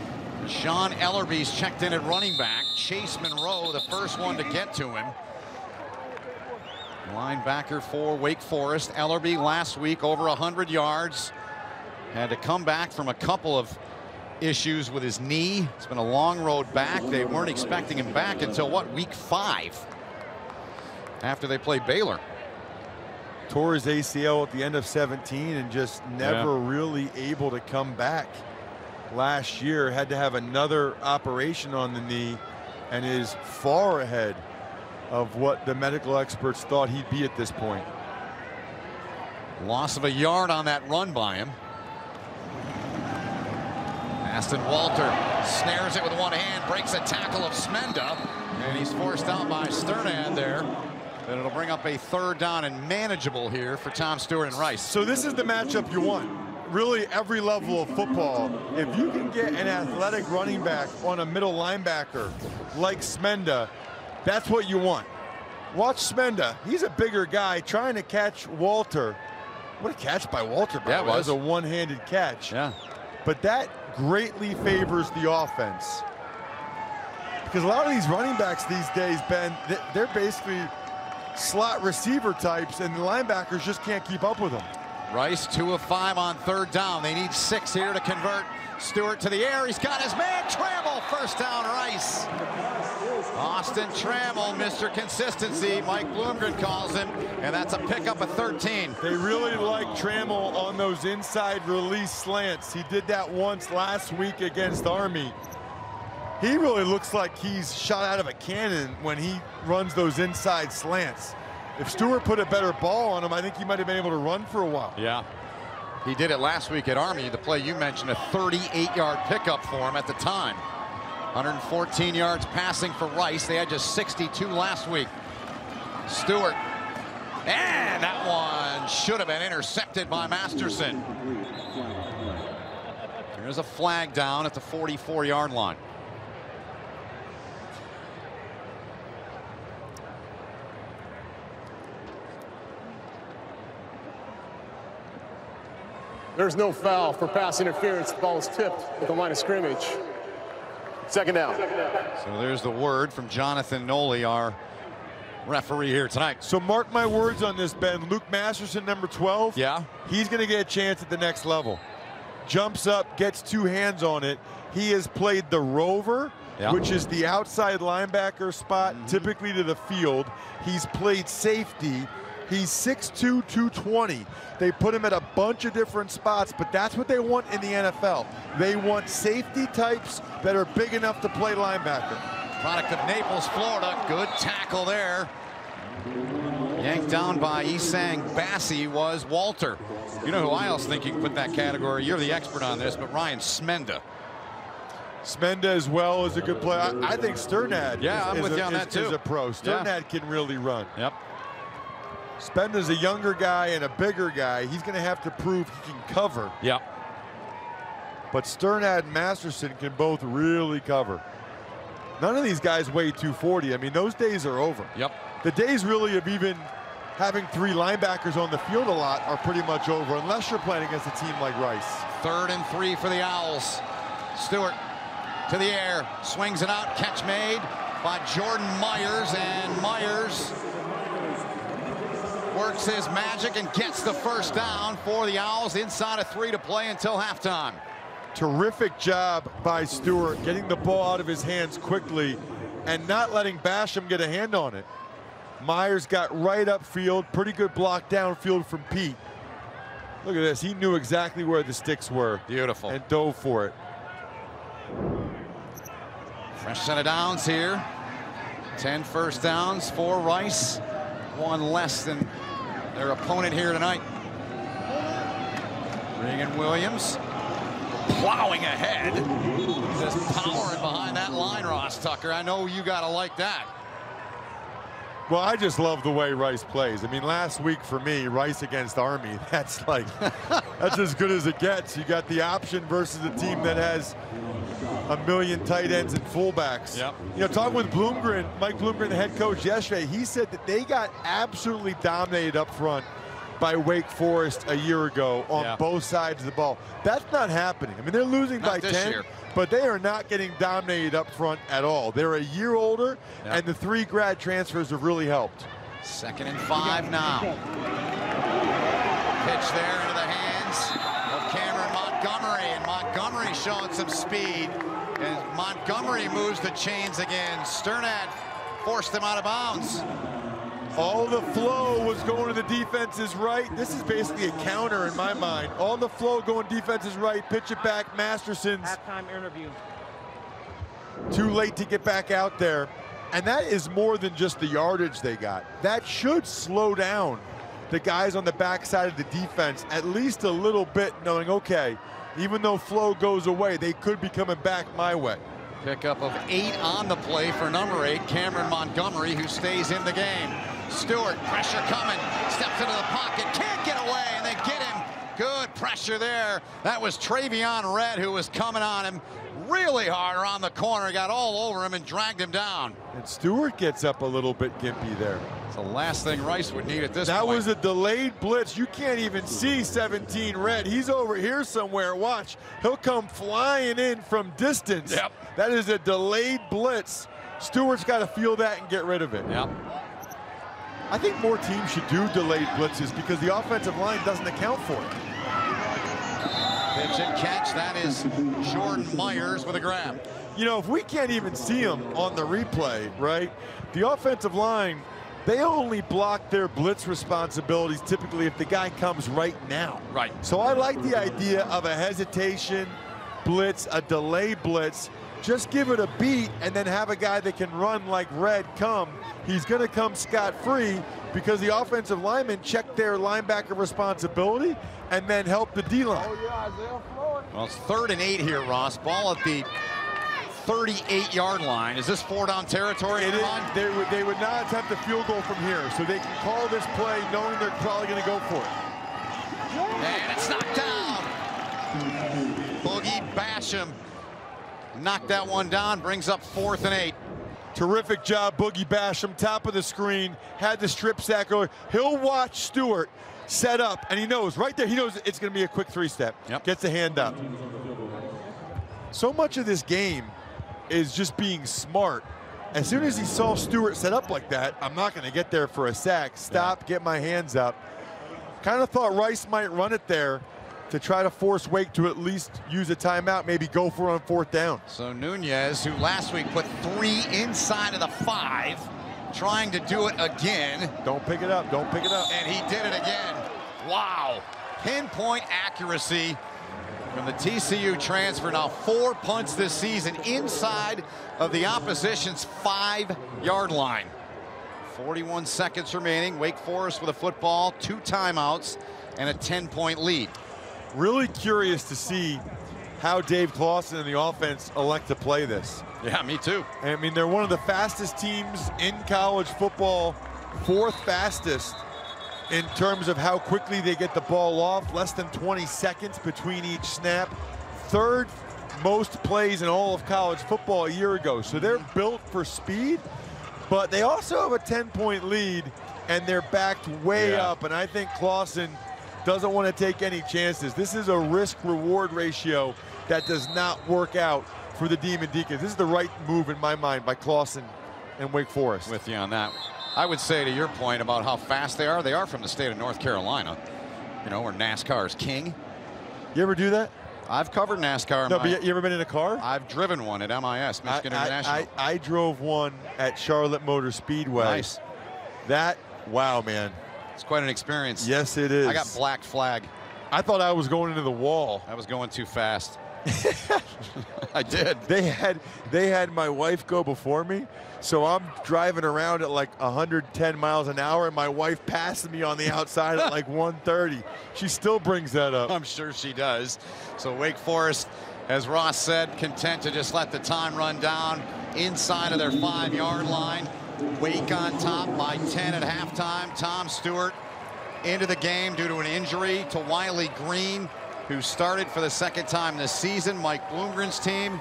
Sean Ellerby's checked in at running back. Chase Monroe, the first one to get to him. Linebacker for Wake Forest. Ellerby last week over 100 yards. Had to come back from a couple of issues with his knee. It's been a long road back. They weren't expecting him back until what, week five? After they played Baylor. Tore his ACL at the end of 17 and just never really able to come back. Last year had to have another operation on the knee and is far ahead of what the medical experts thought he'd be at this point. Loss of a yard on that run by him. Aston Walter snares it with one hand, breaks a tackle of Smenda, and he's forced out by Strnad there. And it'll bring up a third down and manageable here for Tom Stewart and Rice. So this is the matchup you want. Really, every level of football, if you can get an athletic running back on a middle linebacker like Smenda, that's what you want. Watch Smenda. He's a bigger guy trying to catch Walter. What a catch by Walter, by Yeah, way. That was. was a one-handed catch. Yeah. But that greatly favors the offense. Because a lot of these running backs these days, Ben, they're basically slot receiver types, and the linebackers just can't keep up with them. Rice, two of five on third down. They need six here to convert. Stewart to the air. He's got his man, Trammell. First down, Rice. Austin Trammell, Mr. Consistency. Mike Bloomgren calls him, and that's a pickup of 13. They really like Trammell on those inside release slants. He did that once last week against Army. He really looks like he's shot out of a cannon when he runs those inside slants. If Stewart put a better ball on him, I think he might have been able to run for a while. Yeah. He did it last week at Army. The play you mentioned, a 38-yard pickup for him at the time. 114 yards passing for Rice. They had just 62 last week. Stewart. And that one should have been intercepted by Masterson. There's a flag down at the 44-yard line. There's no foul for pass interference. The ball is tipped at the line of scrimmage. Second down. So there's the word from Jonathan Noli, our referee here tonight. So mark my words on this, Ben. Luke Masterson, number 12. Yeah. He's going to get a chance at the next level. Jumps up, gets two hands on it. He has played the rover, Yeah. which is the outside linebacker spot, mm-hmm. typically to the field. He's played safety. He's 6'2", 220. They put him at a bunch of different spots, but that's what they want in the NFL. They want safety types that are big enough to play linebacker. Product of Naples, Florida. Good tackle there. Yanked down by Essang Bassey was Walter. You know who I else think you can put that category? You're the expert on this, but Ryan Smenda. Smenda as well is a good player. I, I think Strnad Yeah, is, I'm is with a, you on is- that, too. is a pro. Yeah. Strnad can really run. Yep. Smenda's a younger guy and a bigger guy. He's going to have to prove he can cover. Yep. But Strnad and Masterson can both really cover. None of these guys weigh 240. I mean, those days are over. Yep. The days really of even having three linebackers on the field a lot are pretty much over, unless you're playing against a team like Rice. Third and three for the Owls. Stewart to the air, swings it out, catch made by Jordan Myers, and Myers works his magic and gets the first down for the Owls inside of three to play until halftime. Terrific job by Stewart getting the ball out of his hands quickly and not letting Basham get a hand on it. Myers got right upfield, pretty good block downfield from Pete. Look at this, he knew exactly where the sticks were. Beautiful. And dove for it. Fresh set of downs here. 10 first downs for Rice. One less than their opponent here tonight. Regan Williams plowing ahead. Just powering behind that line, Ross Tucker. I know you got to like that. Well, I just love the way Rice plays. I mean, last week for me, Rice against Army, (laughs) that's like, that's as good as it gets. You got the option versus a team that has a million tight ends and fullbacks. Yep. You know, talking with Bloomgren, Mike Bloomgren, the head coach yesterday, he said that they got absolutely dominated up front by Wake Forest a year ago on Yeah. both sides of the ball. That's not happening. I mean, they're losing Not by 10, year. but they are not getting dominated up front at all. They're a year older, and the three grad transfers have really helped. Second and five now. Pitch there into the hands of Cameron Montgomery, and Montgomery showing some speed. And Montgomery moves the chains again. Strnad forced him out of bounds. All the flow was going to the defense's right. This is basically a counter in my mind. All the flow going defense's right. Pitch it back. Masterson's Halftime interview. too late to get back out there. And that is more than just the yardage they got. That should slow down the guys on the backside of the defense at least a little bit, knowing, okay, even though flow goes away, they could be coming back my way. Pickup of eight on the play for number eight, Cameron Montgomery, who stays in the game. Stewart, pressure coming, steps into the pocket, can't get away, and they get him. Good pressure there. That was Traveon Redd who was coming on him really hard around the corner, got all over him and dragged him down. And Stewart gets up a little bit gimpy there. It's the last thing Rice would need at this That point. was a delayed blitz. You can't even see 17 Redd. He's over here somewhere. Watch. He'll come flying in from distance. Yep. That is a delayed blitz. Stewart's got to feel that and get rid of it. Yep. I think more teams should do delayed blitzes because the offensive line doesn't account for it. Pitch and catch. That is Jordan Myers with a grab. You know, if we can't even see him on the replay, right? The offensive line, they only block their blitz responsibilities typically if the guy comes right now. Right. So I like the idea of a hesitation blitz, a delay blitz. Just give it a beat and then have a guy that can run like Redd come. He's going to come scot-free because the offensive linemen check their linebacker responsibility and then help the D-line. Oh, well, it's third and eight here, Ross. Ball at the 38-yard line. Is this four-down territory? It in is, your mind? they, would, they would not attempt a field goal from here, so they can call this play knowing they're probably going to go for it. And it's knocked down. Boogie Basham knocked that one down, brings up fourth and eight. Terrific job, Boogie Basham, top of the screen, had the strip sack earlier. He'll watch Stewart set up, and he knows right there, he knows it's going to be a quick three-step. Yep. Gets a hand up. So much of this game is just being smart. As soon as he saw Stewart set up like that, I'm not going to get there for a sack. Stop, get my hands up. Kind of thought Rice might run it there to try to force Wake to at least use a timeout, maybe go for on fourth down. So Nunez, who last week put three inside of the five, trying to do it again, Don't pick it up, don't pick it up. and he did it again. Wow. Pinpoint accuracy from the TCU transfer. Now four punts this season inside of the opposition's five-yard line. 41 seconds remaining. Wake Forest with a football, two timeouts, and a 10-point lead. Really curious to see how Dave Clawson and the offense elect to play this. Yeah, me too. I mean, they're one of the fastest teams in college football, fourth fastest. in terms of how quickly they get the ball off, less than 20 seconds between each snap. Third most plays in all of college football a year ago. So they're built for speed, but they also have a 10 point lead and they're backed way Yeah. up. And I think Clawson doesn't want to take any chances. This is a risk reward ratio that does not work out for the Demon Deacons. This is the right move in my mind by Clawson and Wake Forest. With you on that. I would say to your point about how fast they are, they are from the state of North Carolina. You know, where NASCAR is king. You ever do that? I've covered NASCAR. No, my- but you, you ever been in a car? I've driven one at MIS, Michigan I, International. I, I, I drove one at Charlotte Motor Speedway. nice. That, wow, man. It's quite an experience. Yes, it is. I got black flag. I thought I was going into the wall. I was going too fast. (laughs) I did. They had they had my wife go before me, so I'm driving around at like 110 miles an hour, and my wife passes me on the outside at like (laughs) 130. She still brings that up. I'm sure she does. So Wake Forest, as Ross said, content to just let the time run down inside of their five-yard line. Wake on top by 10 at halftime. Tom Stewart into the game due to an injury to Wiley Green, who started for the second time this season. Mike Bloomgren's team,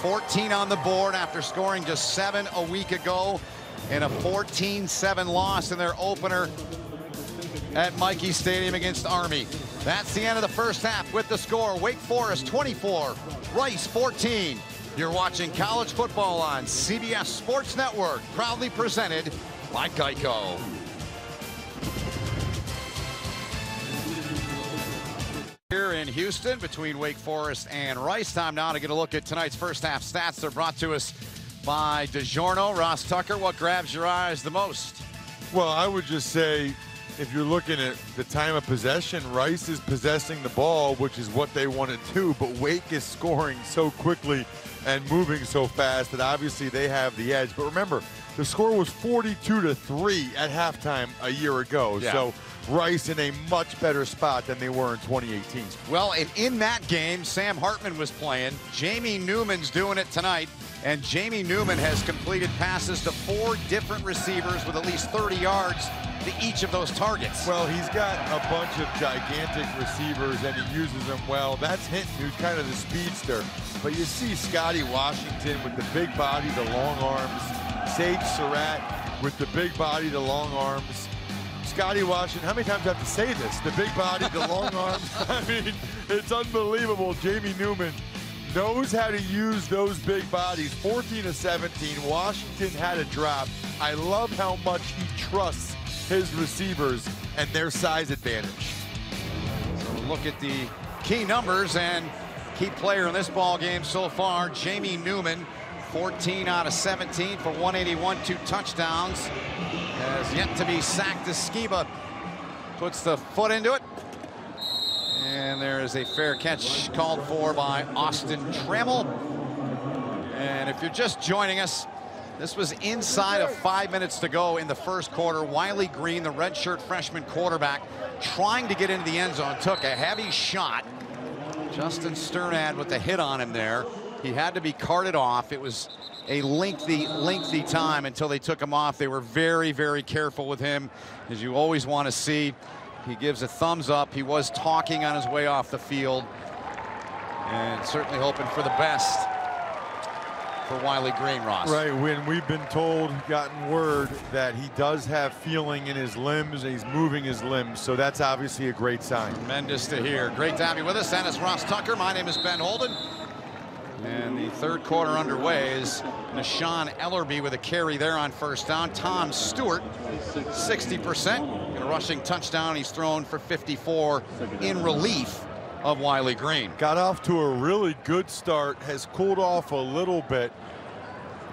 14 on the board after scoring just seven a week ago in a 14-7 loss in their opener at Michie Stadium against Army. That's the end of the first half with the score. Wake Forest 24, Rice 14. You're watching college football on CBS Sports Network, proudly presented by Geico. Here in Houston between Wake Forest and Rice. Time now to get a look at tonight's first half stats. They're brought to us by DiGiorno. Ross Tucker, what grabs your eyes the most? Well, I would just say, if you're looking at the time of possession, Rice is possessing the ball, which is what they want to do, but Wake is scoring so quickly and moving so fast that obviously they have the edge. But remember, the score was 42 to 3 at halftime a year ago. Yeah. So Rice in a much better spot than they were in 2018. Well, and in that game, Sam Hartman was playing. Jamie Newman's doing it tonight. And Jamie Newman has completed passes to four different receivers with at least 30 yards to each of those targets. Well, he's got a bunch of gigantic receivers and he uses them well. That's Hinton, who's kind of the speedster. But you see Scotty Washington with the big body, the long arms. Sage Surratt with the big body, the long arms. Scotty Washington, how many times do I have to say this? The big body, the long (laughs) arms. (laughs) I mean, it's unbelievable. Jamie Newman knows how to use those big bodies. 14 to 17. Washington had a drop. I love how much he trusts his receivers and their size advantage. So look at the key numbers and key player in this ball game so far, Jamie Newman, 14 out of 17 for 181, two touchdowns. Has yet to be sacked. Sciba puts the foot into it. And there is a fair catch called for by Austin Trammell. And if you're just joining us, this was inside of five minutes to go in the first quarter. Wiley Green, the redshirt freshman quarterback, trying to get into the end zone, took a heavy shot. Justin Strnad with the hit on him there. He had to be carted off. It was a lengthy, lengthy time until they took him off. They were very, very careful with him, as you always want to see. He gives a thumbs up. He was talking on his way off the field. And certainly hoping for the best for Wiley Green, Ross. Right, when we've been told, gotten word that he does have feeling in his limbs, he's moving his limbs, so that's obviously a great sign. Tremendous to hear. Great to have you with us. That is Ross Tucker. My name is Ben Holden. And the third quarter underway is Nahshon Ellerby with a carry there on first down. Tom Stewart, 60%. In a rushing touchdown, he's thrown for 54 in relief of Wiley Green. Got off to a really good start, has cooled off a little bit.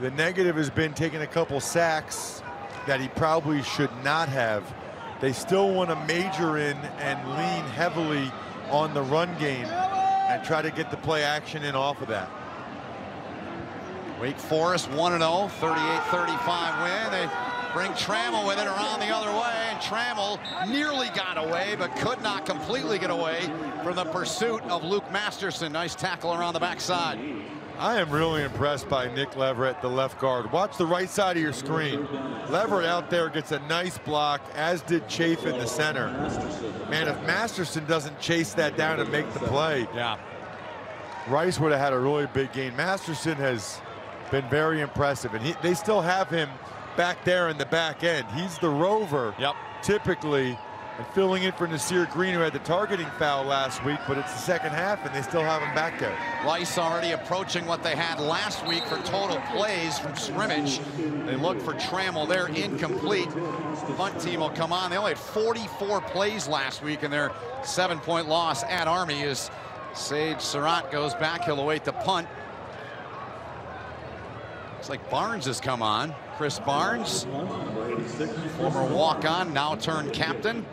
The negative has been taking a couple sacks that he probably should not have. They still want to major in and lean heavily on the run game and try to get the play action in off of that. Wake Forest 1-0, 38-35 win. They bring Trammell with it around the other way, and Trammell nearly got away, but could not completely get away from the pursuit of Luke Masterson. Nice tackle around the backside. I am really impressed by Nick Leverett, the left guard. Watch the right side of your screen. Leverett out there gets a nice block, as did Chafin, the center. Man, if Masterson doesn't chase that down and make the play, Yeah. Rice would have had a really big game. Masterson has been very impressive, and he, they still have him back there in the back end. He's the rover, Yep. typically, and filling in for Nasir Greer, who had the targeting foul last week, but it's the second half, and they still have him back there. Rice already approaching what they had last week for total plays from scrimmage. They look for Trammell there, incomplete. Punt team will come on. They only had 44 plays last week in their seven-point loss at Army as Sage Surratt goes back. He'll await the punt. Looks like Barnes has come on. Chris Barnes, former walk-on, now turned captain.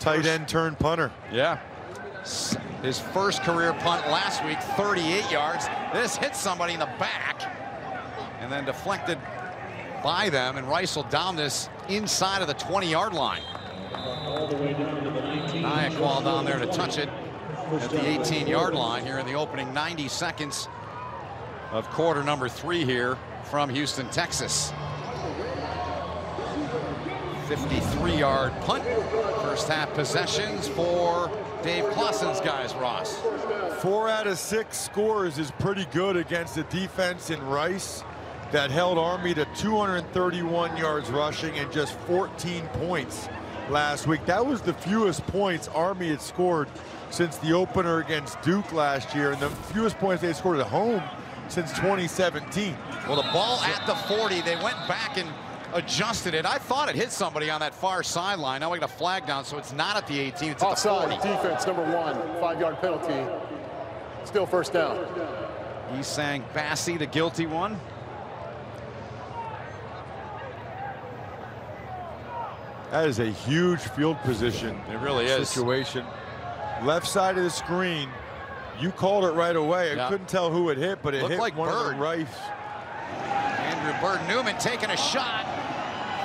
Tight end turned punter. Yeah. His first career punt last week, 38 yards. This hit somebody in the back and then deflected by them. And Rice will down this inside of the 20-yard line. Nyaqua down there to touch it at the 18-yard line here in the opening 90 seconds of quarter number three here from Houston, Texas. 53-yard punt. First half possessions for Dave Clawson's guys, Ross. Four out of six scores is pretty good against a defense in Rice that held Army to 231 yards rushing and just 14 points last week. That was the fewest points Army had scored since the opener against Duke last year, and the fewest points they scored at home since 2017. Well, the ball at the 40, they went back and adjusted it. I thought it hit somebody on that far sideline. Now we got a flag down, so it's not at the 18, it's Offside, at the 40. defense number one, five-yard penalty. Still first down. Essang Bassey, the guilty one. That is a huge field position. It really is. Situation. Left side of the screen. You called it right away. I Yeah. couldn't tell who it hit, but it Looked hit like one of Bird. the Rice. Andrew Bird Newman taking a shot.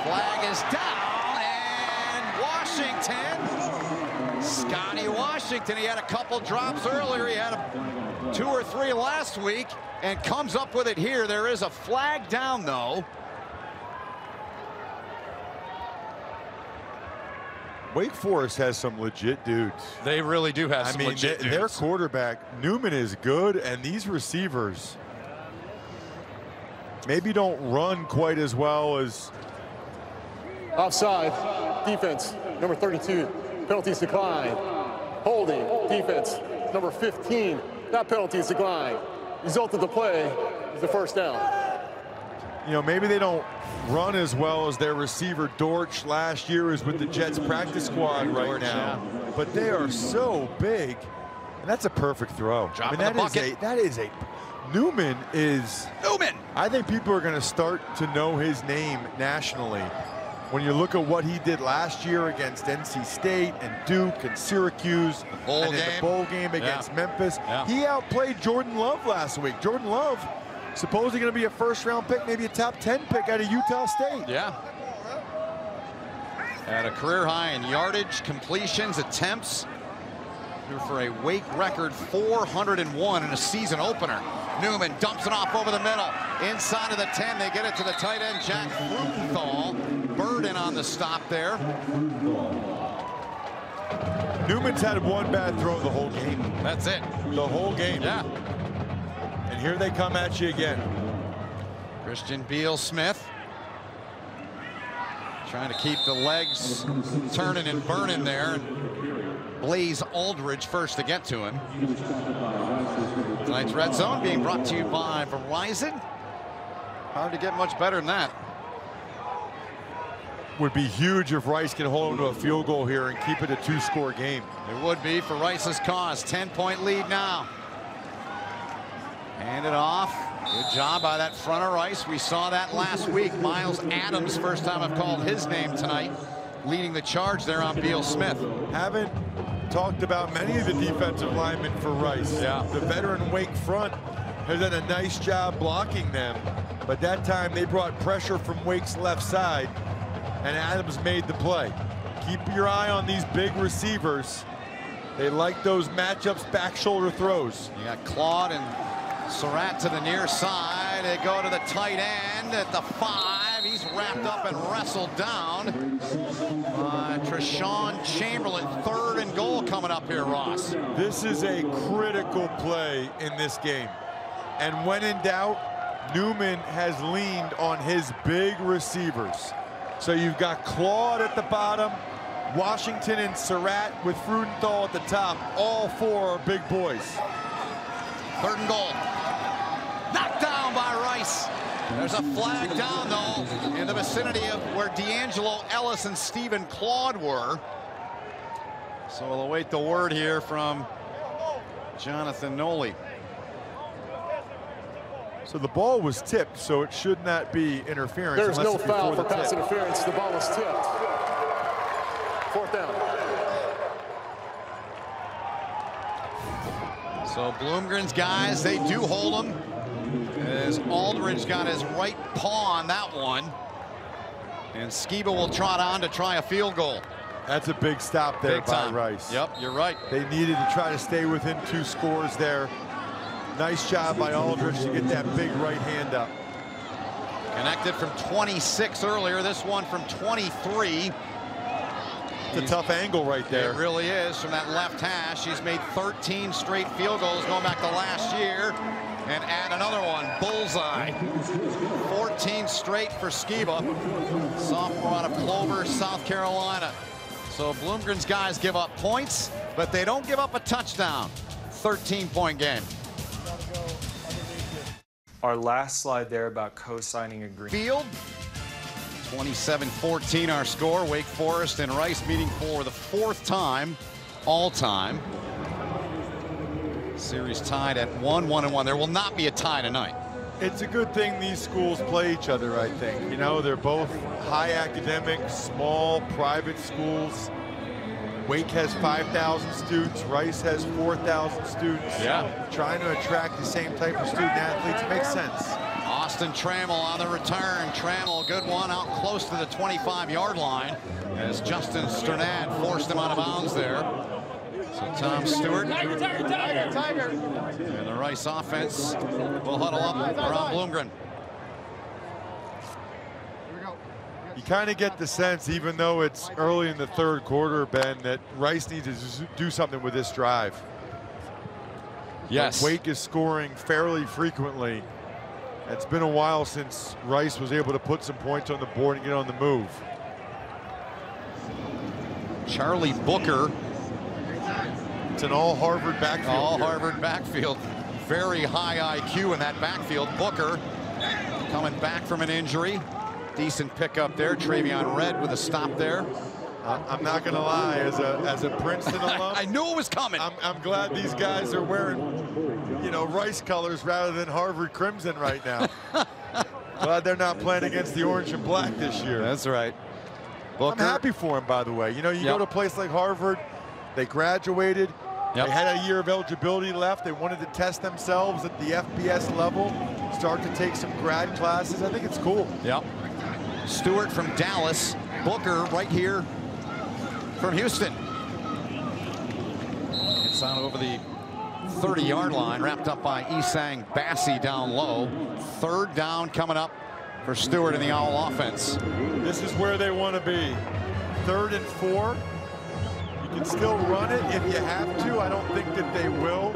Flag is down, and Washington. Scotty Washington, he had a couple drops earlier. He had a, two or three last week and comes up with it here. There is a flag down, though. Wake Forest has some legit dudes. They really do have I some mean, legit they- their quarterback, Newman, is good, and these receivers maybe don't run quite as well as Offside, defense number 32, penalties decline. Holding, defense number 15, that penalties decline. Result of the play is the first down. You know, maybe they don't run as well as their receiver Dortch last year is with the Jets practice squad right now. But they are so big, and that's a perfect throw. Drop I mean, in the that is bucket. a that is a Newman is Newman. I think people are going to start to know his name nationally. When you look at what he did last year against NC State and Duke and Syracuse, and in game. the bowl game against Memphis, Yeah. he outplayed Jordan Love last week. Jordan Love, supposedly going to be a first-round pick, maybe a top 10 pick out of Utah State. Yeah. At a career high in yardage, completions, attempts. For a Wake record 401 in a season opener. Newman dumps it off over the middle. Inside of the 10, they get it to the tight end, Jack Freudenthal. Burden on the stop there. Newman's had one bad throw the whole game. That's it. The whole game. Yeah. And here they come at you again. Christian Beal Smith. Trying to keep the legs turning and burning there. Blaze Alldredge first to get to him. Tonight's Red Zone being brought to you by Verizon. Hard to get much better than that. Would be huge if Rice can hold them to a field goal here and keep it a two-score game. It would be for Rice's cause. 10-point lead now. Hand it off. Good job by that front of Rice. We saw that last week. Miles Adams, first time I've called his name tonight, leading the charge there on Beal Smith. Haven't talked about many of the defensive linemen for Rice. Yeah. The veteran Wake front has done a nice job blocking them, but that time they brought pressure from Wake's left side, and Adams made the play. Keep your eye on these big receivers. They like those matchups, back shoulder throws. You got Claude and Surratt to the near side. They go to the tight end at the five. He's wrapped up and wrestled down Treshawn Chamberlain. Third and goal coming up here, Ross. This is a critical play in this game. And when in doubt, Newman has leaned on his big receivers. So you've got Claude at the bottom, Washington and Surratt with Freudenthal at the top. All four are big boys. Third and goal. Knocked down by Rice. There's a flag down, though, in the vicinity of where D'Angelo Ellis and Stephen Claude were. So we'll await the word here from Jonathan Noli. So the ball was tipped, so it should not be interference. There's no foul for the pass tip. interference. The ball was tipped. Fourth down. So Bloomgren's guys, they do hold him. As Alldredge got his right paw on that one. And Sciba will trot on to try a field goal. That's a big stop there Big by time. Rice. Yep, you're right. They needed to try to stay within two scores there. Nice job by Alldredge to get that big right hand up. Connected from 26 earlier. This one from 23. It's a tough angle right there. It really is from that left hash. He's made 13 straight field goals going back to last year. And add another one, bullseye. 14 straight for Sciba, sophomore out of Clover, South Carolina. So Bloomgren's guys give up points, but they don't give up a touchdown. 13-point game. Our last slide there about co-signing agreement. Field. 27-14 our score. Wake Forest and Rice meeting for the fourth time all time. Series tied at 1, 1 and 1. There will not be a tie tonight. It's a good thing these schools play each other, I think. You know, they're both high academic, small, private schools. Wake has 5,000 students. Rice has 4,000 students. Yeah. Trying to attract the same type of student athletes makes sense. Austin Trammell on the return. Trammell, good one out close to the 25-yard line as Justin Strnad forced him out of bounds there. So Tom Stewart and the Rice offense will huddle up around Bloomgren. You kind of get the sense, even though it's early in the third quarter, Ben, that Rice needs to do something with this drive. Yes. Wake is scoring fairly frequently. It's been a while since Rice was able to put some points on the board and get on the move. Charlie Booker, It's an all Harvard backfield. all here. Harvard backfield. Very high IQ in that backfield. Booker coming back from an injury. Decent pickup there. Traveon Redd with a stop there. I'm not going to lie, as a as a Princeton (laughs) alum, I knew it was coming. I'm, I'm glad these guys are wearing, you know, Rice colors rather than Harvard crimson right now. (laughs) glad they're not playing against the orange and black this year. That's right. Booker. I'm happy for him, by the way. You know, you Yep. go to a place like Harvard, they graduated, Yep. they had a year of eligibility left. They wanted to test themselves at the FBS level, start to take some grad classes. I think it's cool. Yep. Stewart from Dallas. Booker right here from Houston. It's out over the 30-yard line, wrapped up by Essang Bassey down low. Third down coming up for Stewart in the Owl offense. This is where they want to be. Third and four. You can still run it if you have to. I don't think that they will.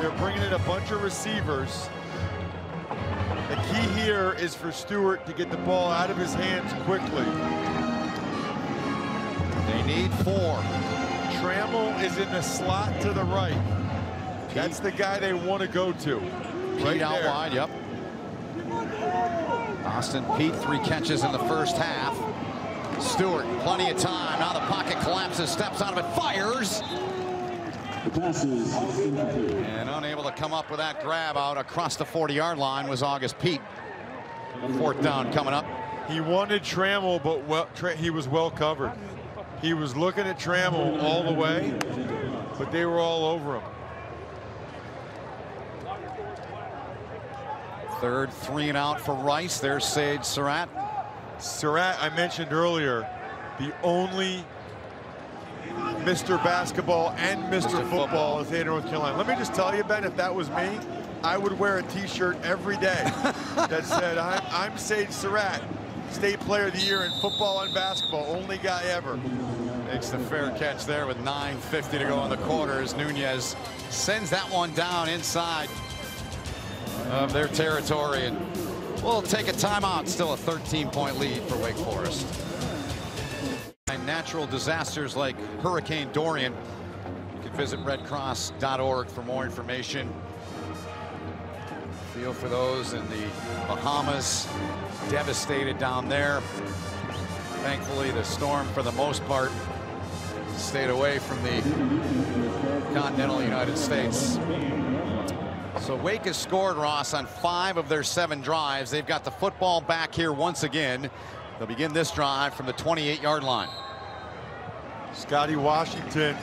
They're bringing in a bunch of receivers. The key here is for Stewart to get the ball out of his hands quickly. They need four. Trammell is in the slot to the right. That's the guy they want to go to. Pete Right out there. wide, yep. Austin Pete, three catches in the first half. Stewart, plenty of time. Now the pocket collapses, steps out of it, fires. The pass is incomplete. And unable to come up with that grab out across the 40-yard line was August Pete. Fourth down coming up. He wanted Trammell, but well, Tra- he was well covered. He was looking at Trammell all the way, but they were all over him. Third three and out for Rice. There's Sage Surratt. Surratt, I mentioned earlier, the only Mr. Basketball and Mr. Mr. Football, Football. in the of North Carolina. Let me just tell you, Ben, if that was me, I would wear a T-shirt every day (laughs) that said, I'm, I'm Sage Surratt, State Player of the Year in football and basketball, only guy ever. Makes the fair catch there with 9.50 to go in the quarter as Nunez sends that one down inside of their territory. And we'll take a timeout. Still a 13-point lead for Wake Forest. And natural disasters like Hurricane Dorian. You can visit redcross.org for more information. Feel for those in the Bahamas. Devastated down there. Thankfully, the storm, for the most part, stayed away from the continental United States. So Wake has scored, Ross, on five of their seven drives. They've got the football back here once again. They'll begin this drive from the 28-yard line. Scotty Washington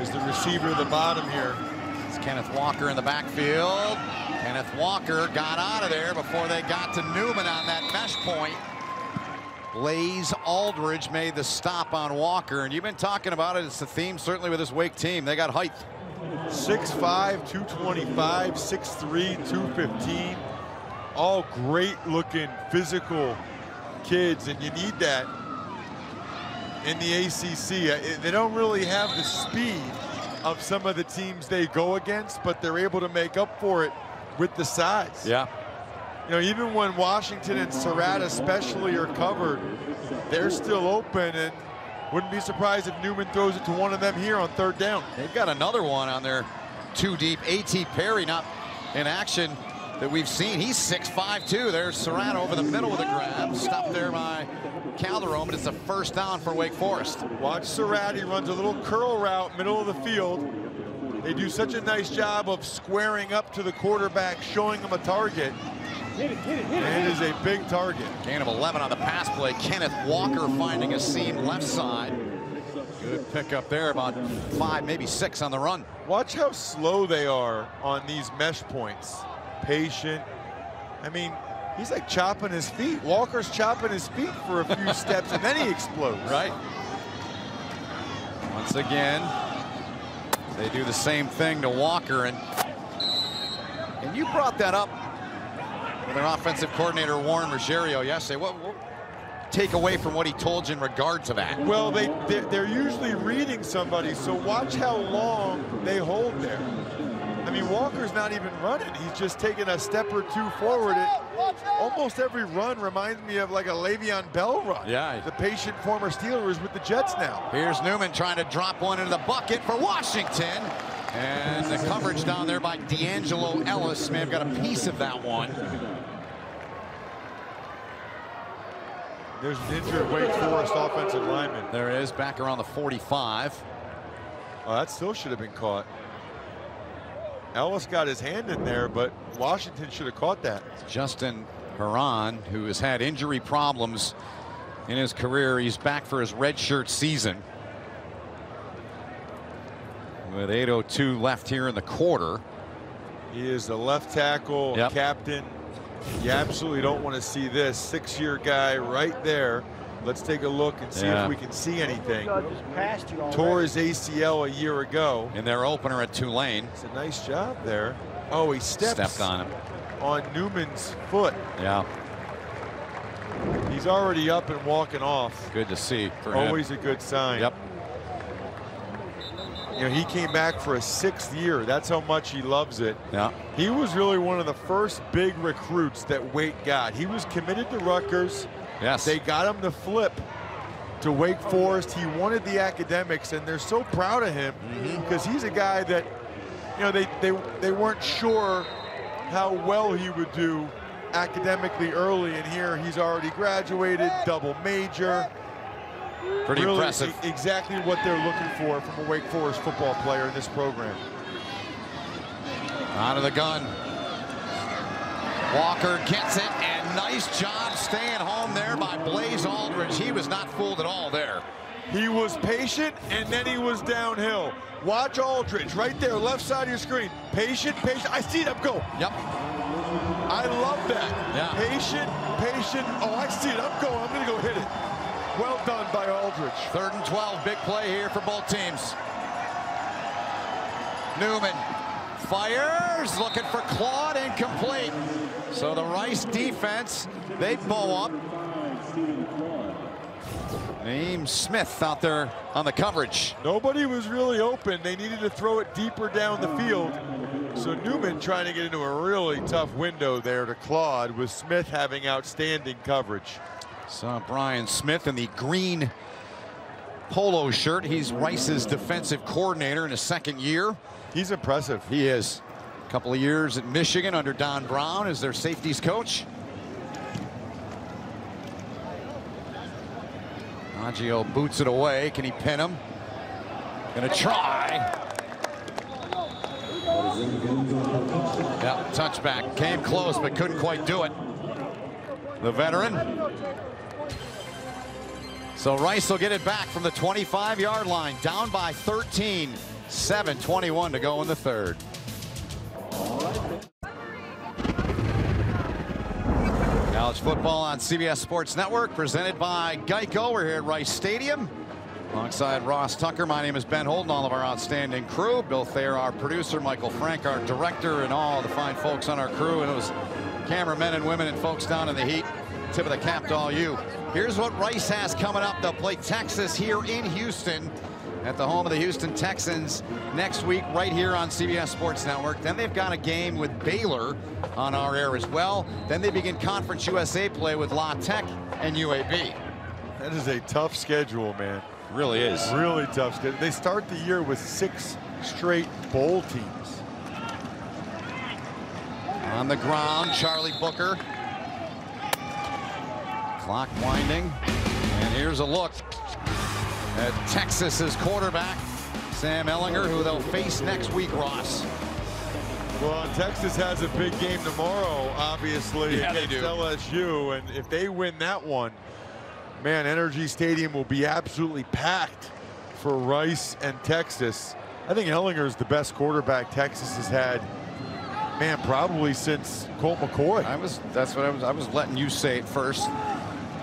is the receiver at the bottom here. Kenneth Walker in the backfield. Kenneth Walker got out of there before they got to Newman on that mesh point. Blaze Alldredge made the stop on Walker, and you've been talking about it. It's the theme, certainly, with this Wake team. They got height. 6'5", 225, 6'3", 215. All great looking physical kids, and you need that in the ACC. Uh, They don't really have the speed of some of the teams they go against, but they're able to make up for it with the size. Yeah. You know, even when Washington and Surratt especially are covered, they're still open and wouldn't be surprised if Newman throws it to one of them here on third down. They've got another one on their two deep. A.T. Perry not in action that we've seen. He's 6'5", too. There's Surratt over the middle of the grab. Stopped there by Calderon, but it's a first down for Wake Forest. Watch Surratt, he runs a little curl route, middle of the field. They do such a nice job of squaring up to the quarterback, showing him a target. And it is a big target. Gain of 11 on the pass play. Kenneth Walker finding a seam left side. Good pickup there, about five, maybe six on the run. Watch how slow they are on these mesh points. Patient. I mean, he's like chopping his feet. Walker's chopping his feet for a few steps and then he explodes. Right. Once again, they do the same thing to Walker. And, and you brought that up with their offensive coordinator, Warren Ruggiero, yesterday. What, what take away from what he told you in regard to that? Well, they, they're usually reading somebody, so watch how long they hold there. I mean, Walker's not even running. He's just taking a step or two forward. It, almost every run reminds me of like a Le'Veon Bell run. Yeah. The patient former Steelers with the Jets now. Here's Newman trying to drop one into the bucket for Washington. And the coverage down there by D'Angelo Ellis may have got a piece of that one. There's an injured Wake Forest offensive lineman. There is, back around the 45. Oh, that still should have been caught. Ellis got his hand in there, but Washington should have caught that. Justin Herron, who has had injury problems in his career. He's back for his redshirt season. With 8.02 left here in the quarter. He is the left tackle Yep. captain. You absolutely don't want to see this. Six-year guy right there. Let's take a look and see Yeah. if we can see anything. Tore his ACL a year ago. In their opener at Tulane. It's a nice job there. Oh, he steps Stepped on him. on Newman's foot. Yeah, He's already up and walking off. good to see for him. Always a good sign. Yep. You know, he came back for a sixth year. That's how much he loves it. Yeah. He was really one of the first big recruits that Wake got. He was committed to Rutgers. Yes. They got him to flip to Wake Forest. He wanted the academics, and they're so proud of him mm-hmm. because he's a guy that, you know, they, they, they weren't sure how well he would do academically early, and here he's already graduated, double major. Pretty really impressive. exactly what they're looking for from a Wake Forest football player in this program. Out of the gun. Walker gets it, and nice job staying home there by Blaze Alldredge. He was not fooled at all there. He was patient, and then he was downhill. Watch Alldredge right there, left side of your screen. Patient, patient. I see them go. Yep. I love that. Yeah. Patient, patient. Oh, I see it. I'm going. I'm going to go hit it. Well done by Alldredge. Third and 12, big play here for both teams. Newman fires, looking for Claude, incomplete. So the Rice defense, they bow up. Naeem Smith out there on the coverage. Nobody was really open. They needed to throw it deeper down the field. So Newman trying to get into a really tough window there to Claude with Smith having outstanding coverage. Saw Brian Smith in the green polo shirt. He's Rice's defensive coordinator in his second year. He's impressive. He is. Couple of years at Michigan under Don Brown as their safeties coach. Maggio boots it away. Can he pin him? Gonna try. Yeah, touchback. Came close, but couldn't quite do it. The veteran. So Rice will get it back from the 25-yard line, down by 13. 7.21 to go in the third. College football on CBS Sports Network, presented by Geico. We're here at Rice Stadium. Alongside Ross Tucker, my name is Ben Holden, all of our outstanding crew. Bill Thayer, our producer, Michael Frank, our director, and all the fine folks on our crew, and those cameramen and women and folks down in the heat. Tip of the cap to all you. Here's what Rice has coming up. They'll play Texas here in Houston at the home of the Houston Texans next week right here on CBS Sports Network. Then they've got a game with Baylor on our air as well. Then they begin Conference USA play with La Tech and UAB. That is a tough schedule, man. Really is. Really tough schedule. They start the year with six straight bowl teams. On the ground, Charlie Booker. Clock winding. And here's a look at Texas's quarterback, Sam Ehlinger, who they'll face next week, Ross. Well, Texas has a big game tomorrow, obviously, Yeah, against. LSU. And if they win that one, man, NRG Stadium will be absolutely packed for Rice and Texas. I think Ehlinger is the best quarterback Texas has had, man, probably since Colt McCoy. I was that's what I was I was letting you say it first.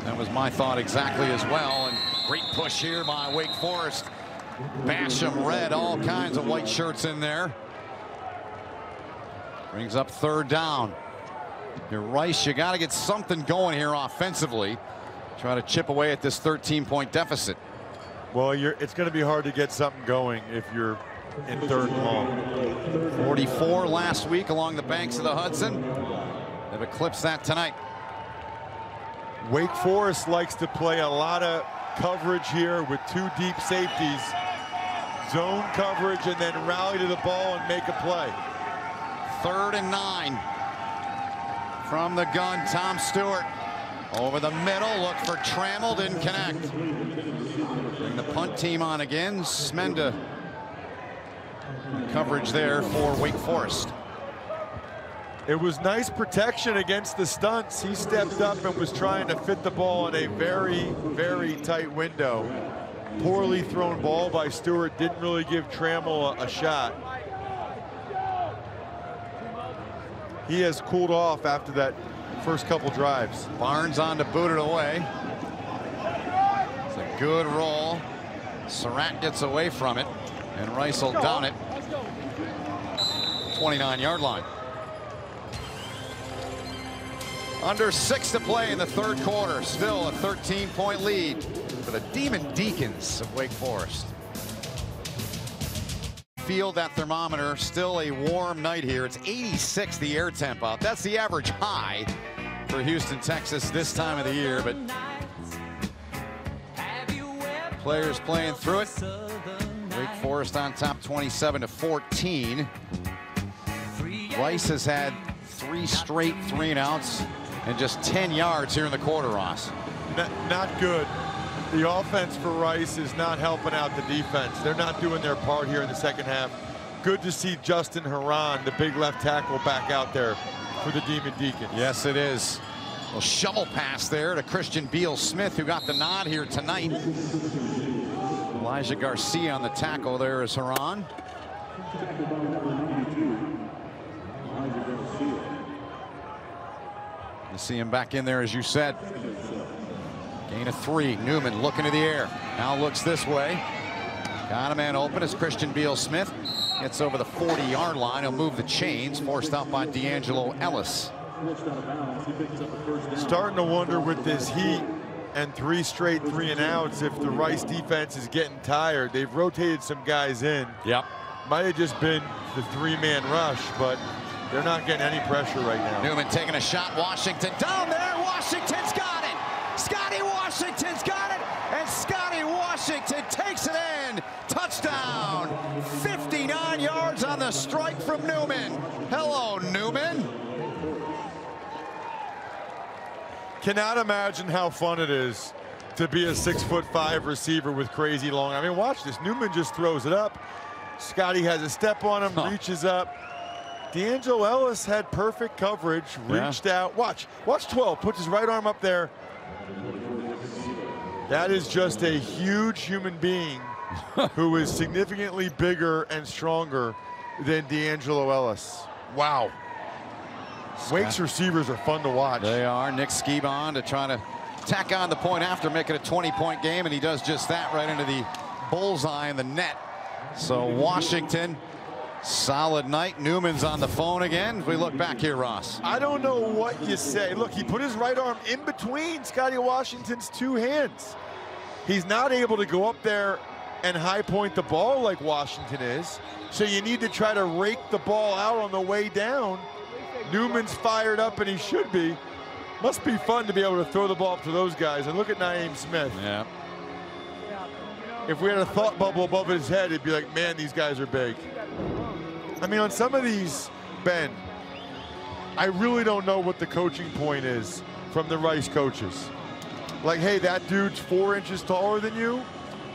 That was my thought exactly as well. And great push here by Wake Forest. Basham red, all kinds of white shirts in there. Brings up third down. You're Rice, you got to get something going here offensively. Try to chip away at this 13 point deficit. Well, you're, it's going to be hard to get something going if you're in third and long. 44 last week along the banks of the Hudson. They've eclipsed that tonight. Wake Forest likes to play a lot of coverage here with two deep safeties. Zone coverage and then rally to the ball and make a play. Third and nine. From the gun, Tom Stewart. Over the middle, look for Trammell, didn't connect. Bring the punt team on again. Smenda. Coverage there for Wake Forest. It was nice protection against the stunts. He stepped up and was trying to fit the ball in a very, very tight window. Poorly thrown ball by Stewart. Didn't really give Trammell a, a shot. He has cooled off after that first couple drives. Barnes on to boot it away. It's a good roll. Surratt gets away from it, and Rice will down it. 29 yard line. Under six to play in the third quarter. Still a 13 point lead for the Demon Deacons of Wake Forest. Feel that thermometer. Still a warm night here. It's 86 the air temp out. That's the average high for Houston, Texas this time of the year. But players playing through it. Wake Forest on top 27 to 14. Rice has had three straight three and outs and just 10 yards here in the quarter, Ross. Not, not good. The offense for Rice is not helping out the defense. They're not doing their part here in the second half. Good to see Justin Herron, the big left tackle, back out there for the Demon Deacons. Yes, it is. A shovel pass there to Christian Beal Smith, who got the nod here tonight. Elijah Garcia on the tackle there is Herron. You see him back in there, as you said. Gain of three. Newman looking to the air. Now looks this way. Got a man open as Christian Beal Smith gets over the 40 yard line. He'll move the chains, forced out by D'Angelo Ellis. Starting to wonder with this heat and three straight three and outs if the Rice defense is getting tired. They've rotated some guys in. Yep. Might have just been the three-man rush, but they're not getting any pressure right now. Newman taking a shot. Washington down there. Washington's got it. Scotty Washington's got it. And Scotty Washington takes it in. Touchdown. 59 yards on the strike from Newman. Hello, Newman. Cannot imagine how fun it is to be a six foot five receiver with crazy long. I mean, watch this. Newman just throws it up. Scotty has a step on him, Huh. reaches up. D'Angelo Ellis had perfect coverage, Yeah. reached out. Watch, watch 12, puts his right arm up there. That is just a huge human being (laughs) who is significantly bigger and stronger than D'Angelo Ellis. Wow. Wake's receivers are fun to watch. They are. Nick Sciba to try to tack on the point after making a 20-point game, and he does just that right into the bullseye in the net. So (laughs) Washington, solid night. Newman's on the phone again. We look back here, Ross. I don't know what you say. Look, he put his right arm in between Scotty Washington's two hands. He's not able to go up there and high point the ball like Washington is. So you need to try to rake the ball out on the way down. Newman's fired up and he should be. Must be fun to be able to throw the ball up to those guys. And look at Naeem Smith. Yeah. If we had a thought bubble above his head, it'd be like, man, these guys are big. I mean, on some of these, Ben, I really don't know what the coaching point is from the Rice coaches. Like, hey, that dude's four inches taller than you.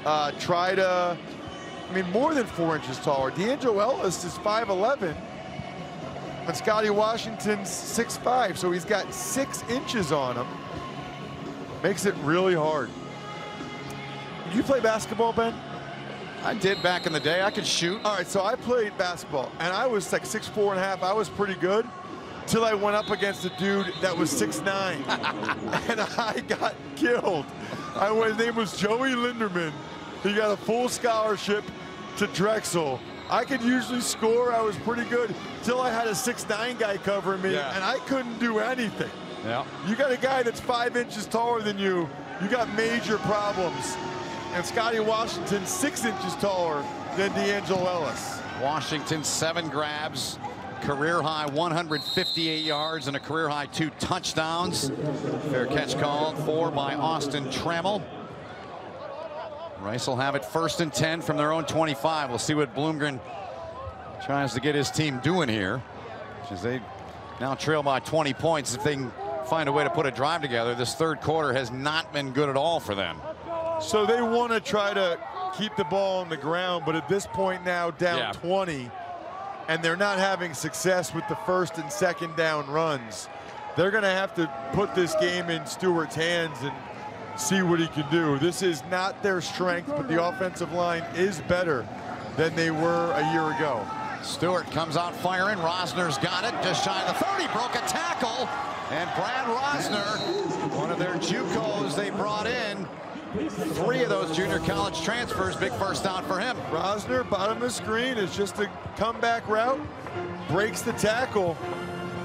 Uh, try to, I mean, more than four inches taller. D'Angelo Ellis is 5'11", and Scotty Washington's 6'5", so he's got six inches on him. Makes it really hard. You play basketball, Ben? I did back in the day. I could shoot. All right, so I played basketball, and I was like six four and a half. I was pretty good till I went up against a dude that was six nine, (laughs) and I got killed. I, his name was Joey Linderman. He got a full scholarship to Drexel. I could usually score. I was pretty good till I had a six nine guy covering me, Yeah. and I couldn't do anything. Yeah. You got a guy that's five inches taller than you. You got major problems. And Scotty Washington, six inches taller than D'Angelo Ellis. Washington, seven grabs, career high 158 yards, and a career high two touchdowns. Fair catch called for by Austin Trammell. Rice will have it first and 10 from their own 25. We'll see what Bloomgren tries to get his team doing here. As they now trail by 20 points. If they can find a way to put a drive together, this third quarter has not been good at all for them. So they want to try to keep the ball on the ground, but at this point now down Yeah. 20, and they're not having success with the first and second down runs. They're going to have to put this game in Stewart's hands and see what he can do. This is not their strength, but the offensive line is better than they were a year ago. Stewart comes out firing. Rozner's got it. Just shy of the 30. Broke a tackle. And Brad Rozner, one of their JUCOs they brought in. Three of those junior college transfers. Big first down for him. Rozner, bottom of the screen, is just a comeback route. Breaks the tackle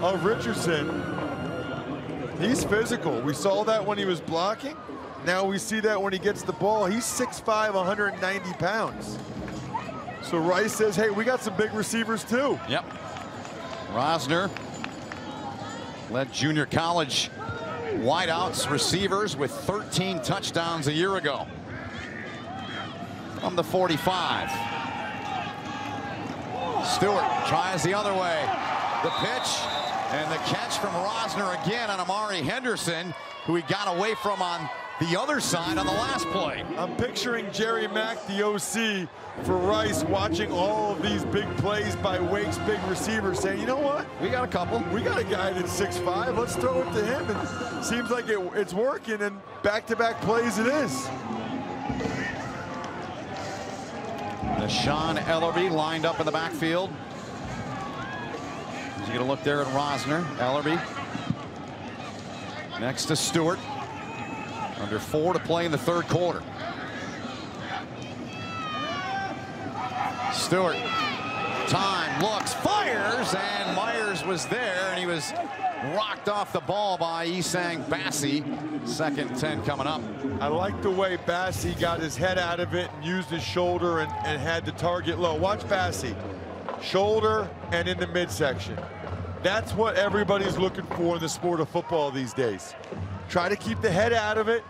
of Richardson. He's physical. We saw that when he was blocking. Now we see that when he gets the ball. He's 6'5", 190 pounds. So Rice says, hey, we got some big receivers too. Yep. Rozner led junior college wideouts receivers with 13 touchdowns a year ago. From the 45. Stewart tries the other way. The pitch and the catch from Rozner again on Amari Henderson, who he got away from on the other side on the last play. I'm picturing Jerry Mack, the OC for Rice, watching all of these big plays by Wake's big receivers, saying, you know what? We got a couple. We got a guy that's 6'5". Let's throw it to him. And seems like it, it's working, and back-to-back plays it is. Sean Ellerby lined up in the backfield. You get a look there at Rozner. Ellerby next to Stewart. Under four to play in the third quarter. Stewart, time, looks, fires, and Myers was there, and he was rocked off the ball by Essang Bassey. Second 10 coming up. I like the way Bassey got his head out of it and used his shoulder and, and had the target low. Watch Bassey. Shoulder and in the midsection. That's what everybody's looking for in the sport of football these days. Try to keep the head out of it.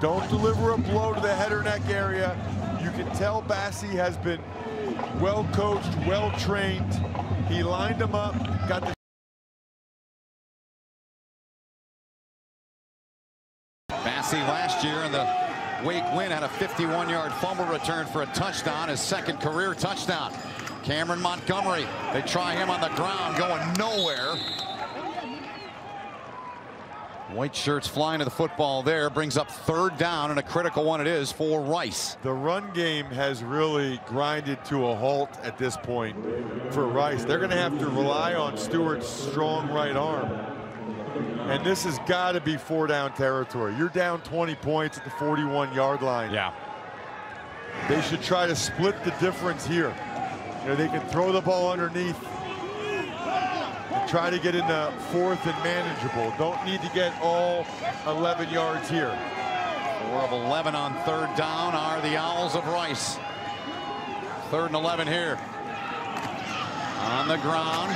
Don't deliver a blow to the head or neck area. You can tell Bassey has been well coached, well trained. He lined him up, got the Bassey last year in the Wake win had a 51-yard fumble return for a touchdown, his second career touchdown. Cameron Montgomery, they try him on the ground, going nowhere. White shirts flying to the football there, brings up third down, and a critical one it is for Rice. The run game has really grinded to a halt at this point for Rice. They're going to have to rely on Stewart's strong right arm. And this has got to be four down territory. You're down 20 points at the 41 yard line. Yeah. They should try to split the difference here. You know, they can throw the ball underneath and try to get into fourth and manageable. Don't need to get all 11 yards here. Four of 11 on third down are the Owls of Rice. Third and 11 here. On the ground.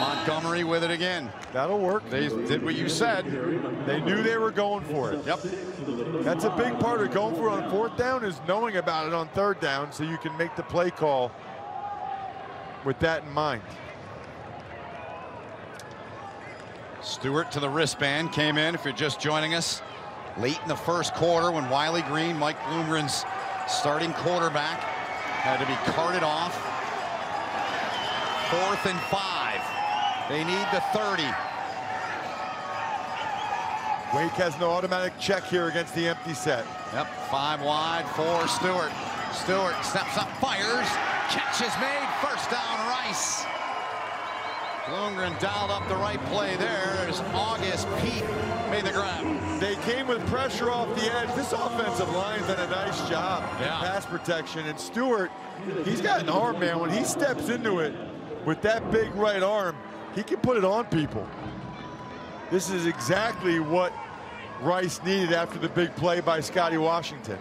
Montgomery with it again. That'll work. They did what you said. They knew they were going for it. Yep. That's a big part of going for it on fourth down is knowing about it on third down so you can make the play call with that in mind. Stewart to the wristband came in if you're just joining us late in the first quarter when Wiley Green, Mike Bloomgren's starting quarterback, had to be carted off. Fourth and five. They need the 30. Wake has no automatic check here against the empty set. Yep, five wide for Stewart. Stewart steps up, fires, catch is made, first down Rice. Bloomgren dialed up the right play there as August Pete made the grab. They came with pressure off the edge. This offensive line's done a nice job Yeah. in pass protection. And Stewart, he's got an arm, man. When he steps into it with that big right arm, he can put it on people. This is exactly what Rice needed after the big play by Scotty Washington.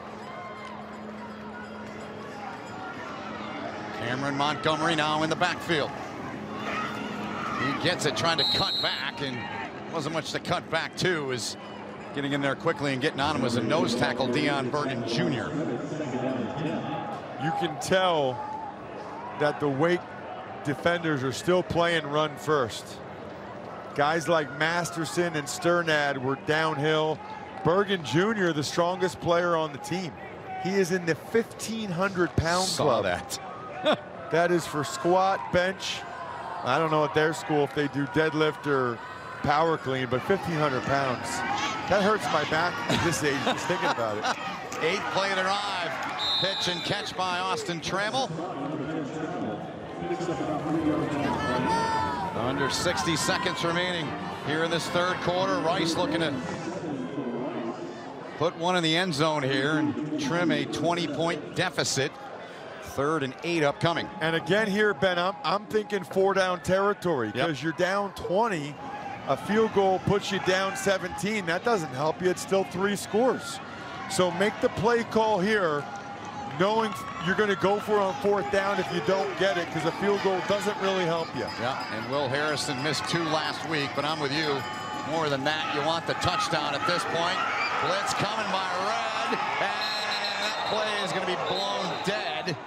Cameron Montgomery now in the backfield. He gets it trying to cut back and wasn't much to cut back to is getting in there quickly and getting on him was a nose tackle Dion Bergen Jr. You can tell that the Wake defenders are still playing run first. Guys like Masterson and Strnad were downhill. Bergen Jr., the strongest player on the team. He is in the 1,500 pound Saw club. that. (laughs) That is for squat, bench. I don't know at their school if they do deadlift or power clean, but 1,500 pounds. That hurts my back at this age just thinking about it. (laughs) Eight play drive. Pitch and catch by Austin Trammell. Under 60 seconds remaining here in this third quarter. Rice looking to put one in the end zone here and trim a 20-point deficit. Third and eight upcoming. And again here, Ben, I'm, I'm thinking four down territory because you're down 20. A field goal puts you down 17. That doesn't help you. It's still three scores. So make the play call here, knowing you're going to go for it on fourth down if you don't get it because a field goal doesn't really help you. Yeah, and Will Harrison missed two last week, but I'm with you. More than that, you want the touchdown at this point. Blitz coming by Redd, and that play is going to be blown dead.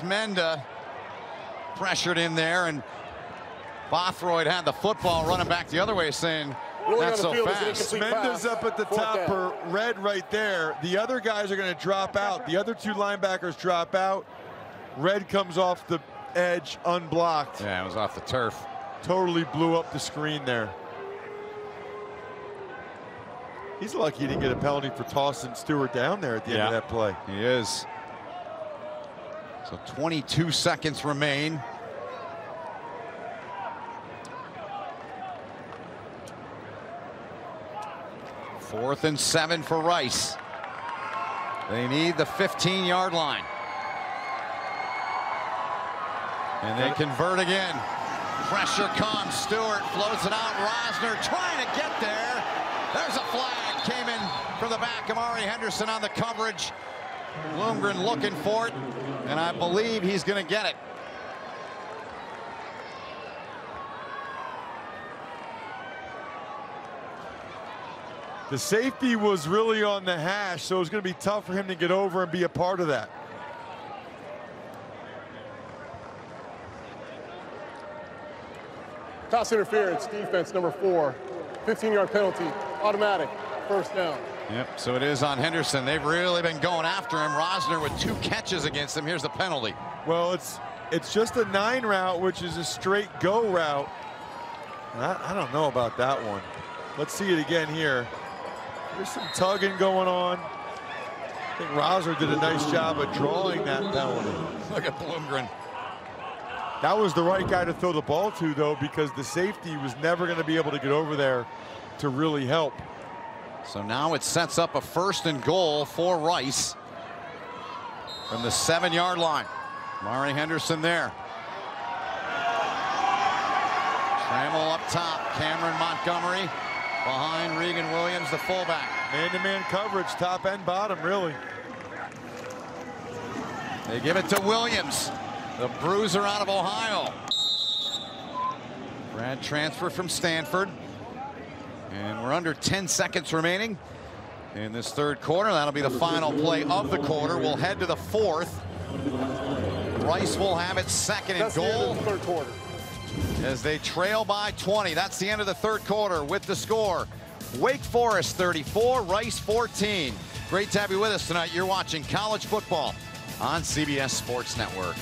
Smenda pressured in there, and Bothroyd had the football running back the other way, saying, Rolling not so field is an fast. incomplete Mendes pass. up at the top for Redd right there. The other guys are going to drop out. The other two linebackers drop out. Redd comes off the edge unblocked. Yeah, it was off the turf. Totally blew up the screen there. He's lucky he didn't get a penalty for tossing Stewart down there at the end of that play. He is. So 22 seconds remain. Fourth and seven for Rice. They need the 15 yard line. And they convert again. Pressure comes. Stewart floats it out. Rozner trying to get there. There's a flag. Came in from the back. Amari Henderson on the coverage. Bloomgren looking for it. And I believe he's going to get it. The safety was really on the hash, so it was going to be tough for him to get over and be a part of that. Pass interference, defense number four. 15-yard penalty, automatic, first down. Yep, so it is on Henderson. They've really been going after him. Rozner with two catches against him. Here's the penalty. Well, it's it's just a nine route, which is a straight go route. I, I don't know about that one. Let's see it again here. There's some tugging going on. I think Rozner did a nice job of drawing that penalty. Look at Bloomgren. That was the right guy to throw the ball to, though, because the safety was never going to be able to get over there to really help. So now it sets up a first and goal for Rice from the seven yard line. Mari Henderson there. Trammell up top. Cameron Montgomery behind Regan Williams, the fullback. Man-to-man coverage, top and bottom, really. They give it to Williams, the bruiser out of Ohio. Grad transfer from Stanford. And we're under 10 seconds remaining in this third quarter. That'll be the final play of the quarter. We'll head to the fourth. Rice will have its second and That's the end goal the third quarter. as they trail by 20. That's the end of the third quarter with the score. Wake Forest 34, Rice 14. Great to have you with us tonight. You're watching college football on CBS Sports Network.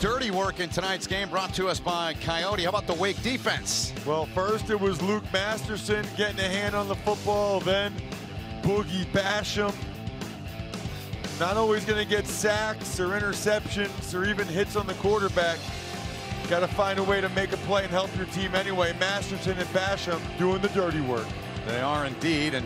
Dirty work in tonight's game brought to us by Coyote. How about the Wake defense? Well, first it was Luke Masterson getting a hand on the football, then Boogie Basham. Not always going to get sacks or interceptions or even hits on the quarterback. Got to find a way to make a play and help your team anyway. Masterson and Basham doing the dirty work. They are indeed. And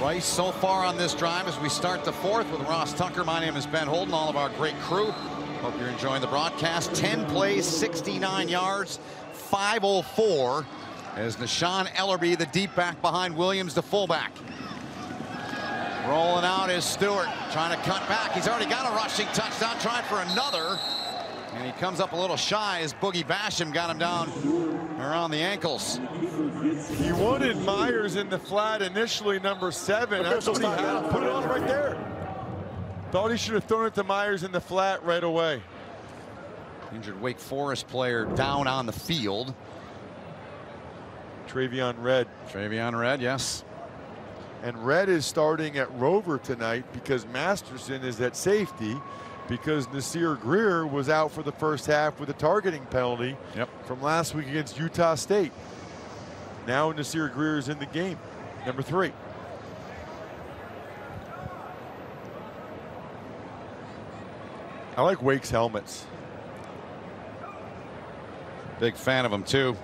Rice so far on this drive as we start the fourth with Ross Tucker. My name is Ben Holden, all of our great crew. Hope you're enjoying the broadcast. 10 plays, 69 yards, 504 as Nahshon Ellerbe, the deep back behind Williams, the fullback. Rolling out is Stewart, trying to cut back. He's already got a rushing touchdown, trying for another. And he comes up a little shy as Boogie Basham got him down around the ankles. He wanted Myers in the flat initially, number seven. That's what he had. Put it on right there. Thought he should have thrown it to Myers in the flat right away. Injured Wake Forest player down on the field. Traveon Redd. Traveon Redd, yes. And Redd is starting at Rover tonight because Masterson is at safety because Nasir Greer was out for the first half with a targeting penalty Yep. from last week against Utah State. Now Nasir Greer is in the game, number three. I like Wake's helmets. Big fan of them too.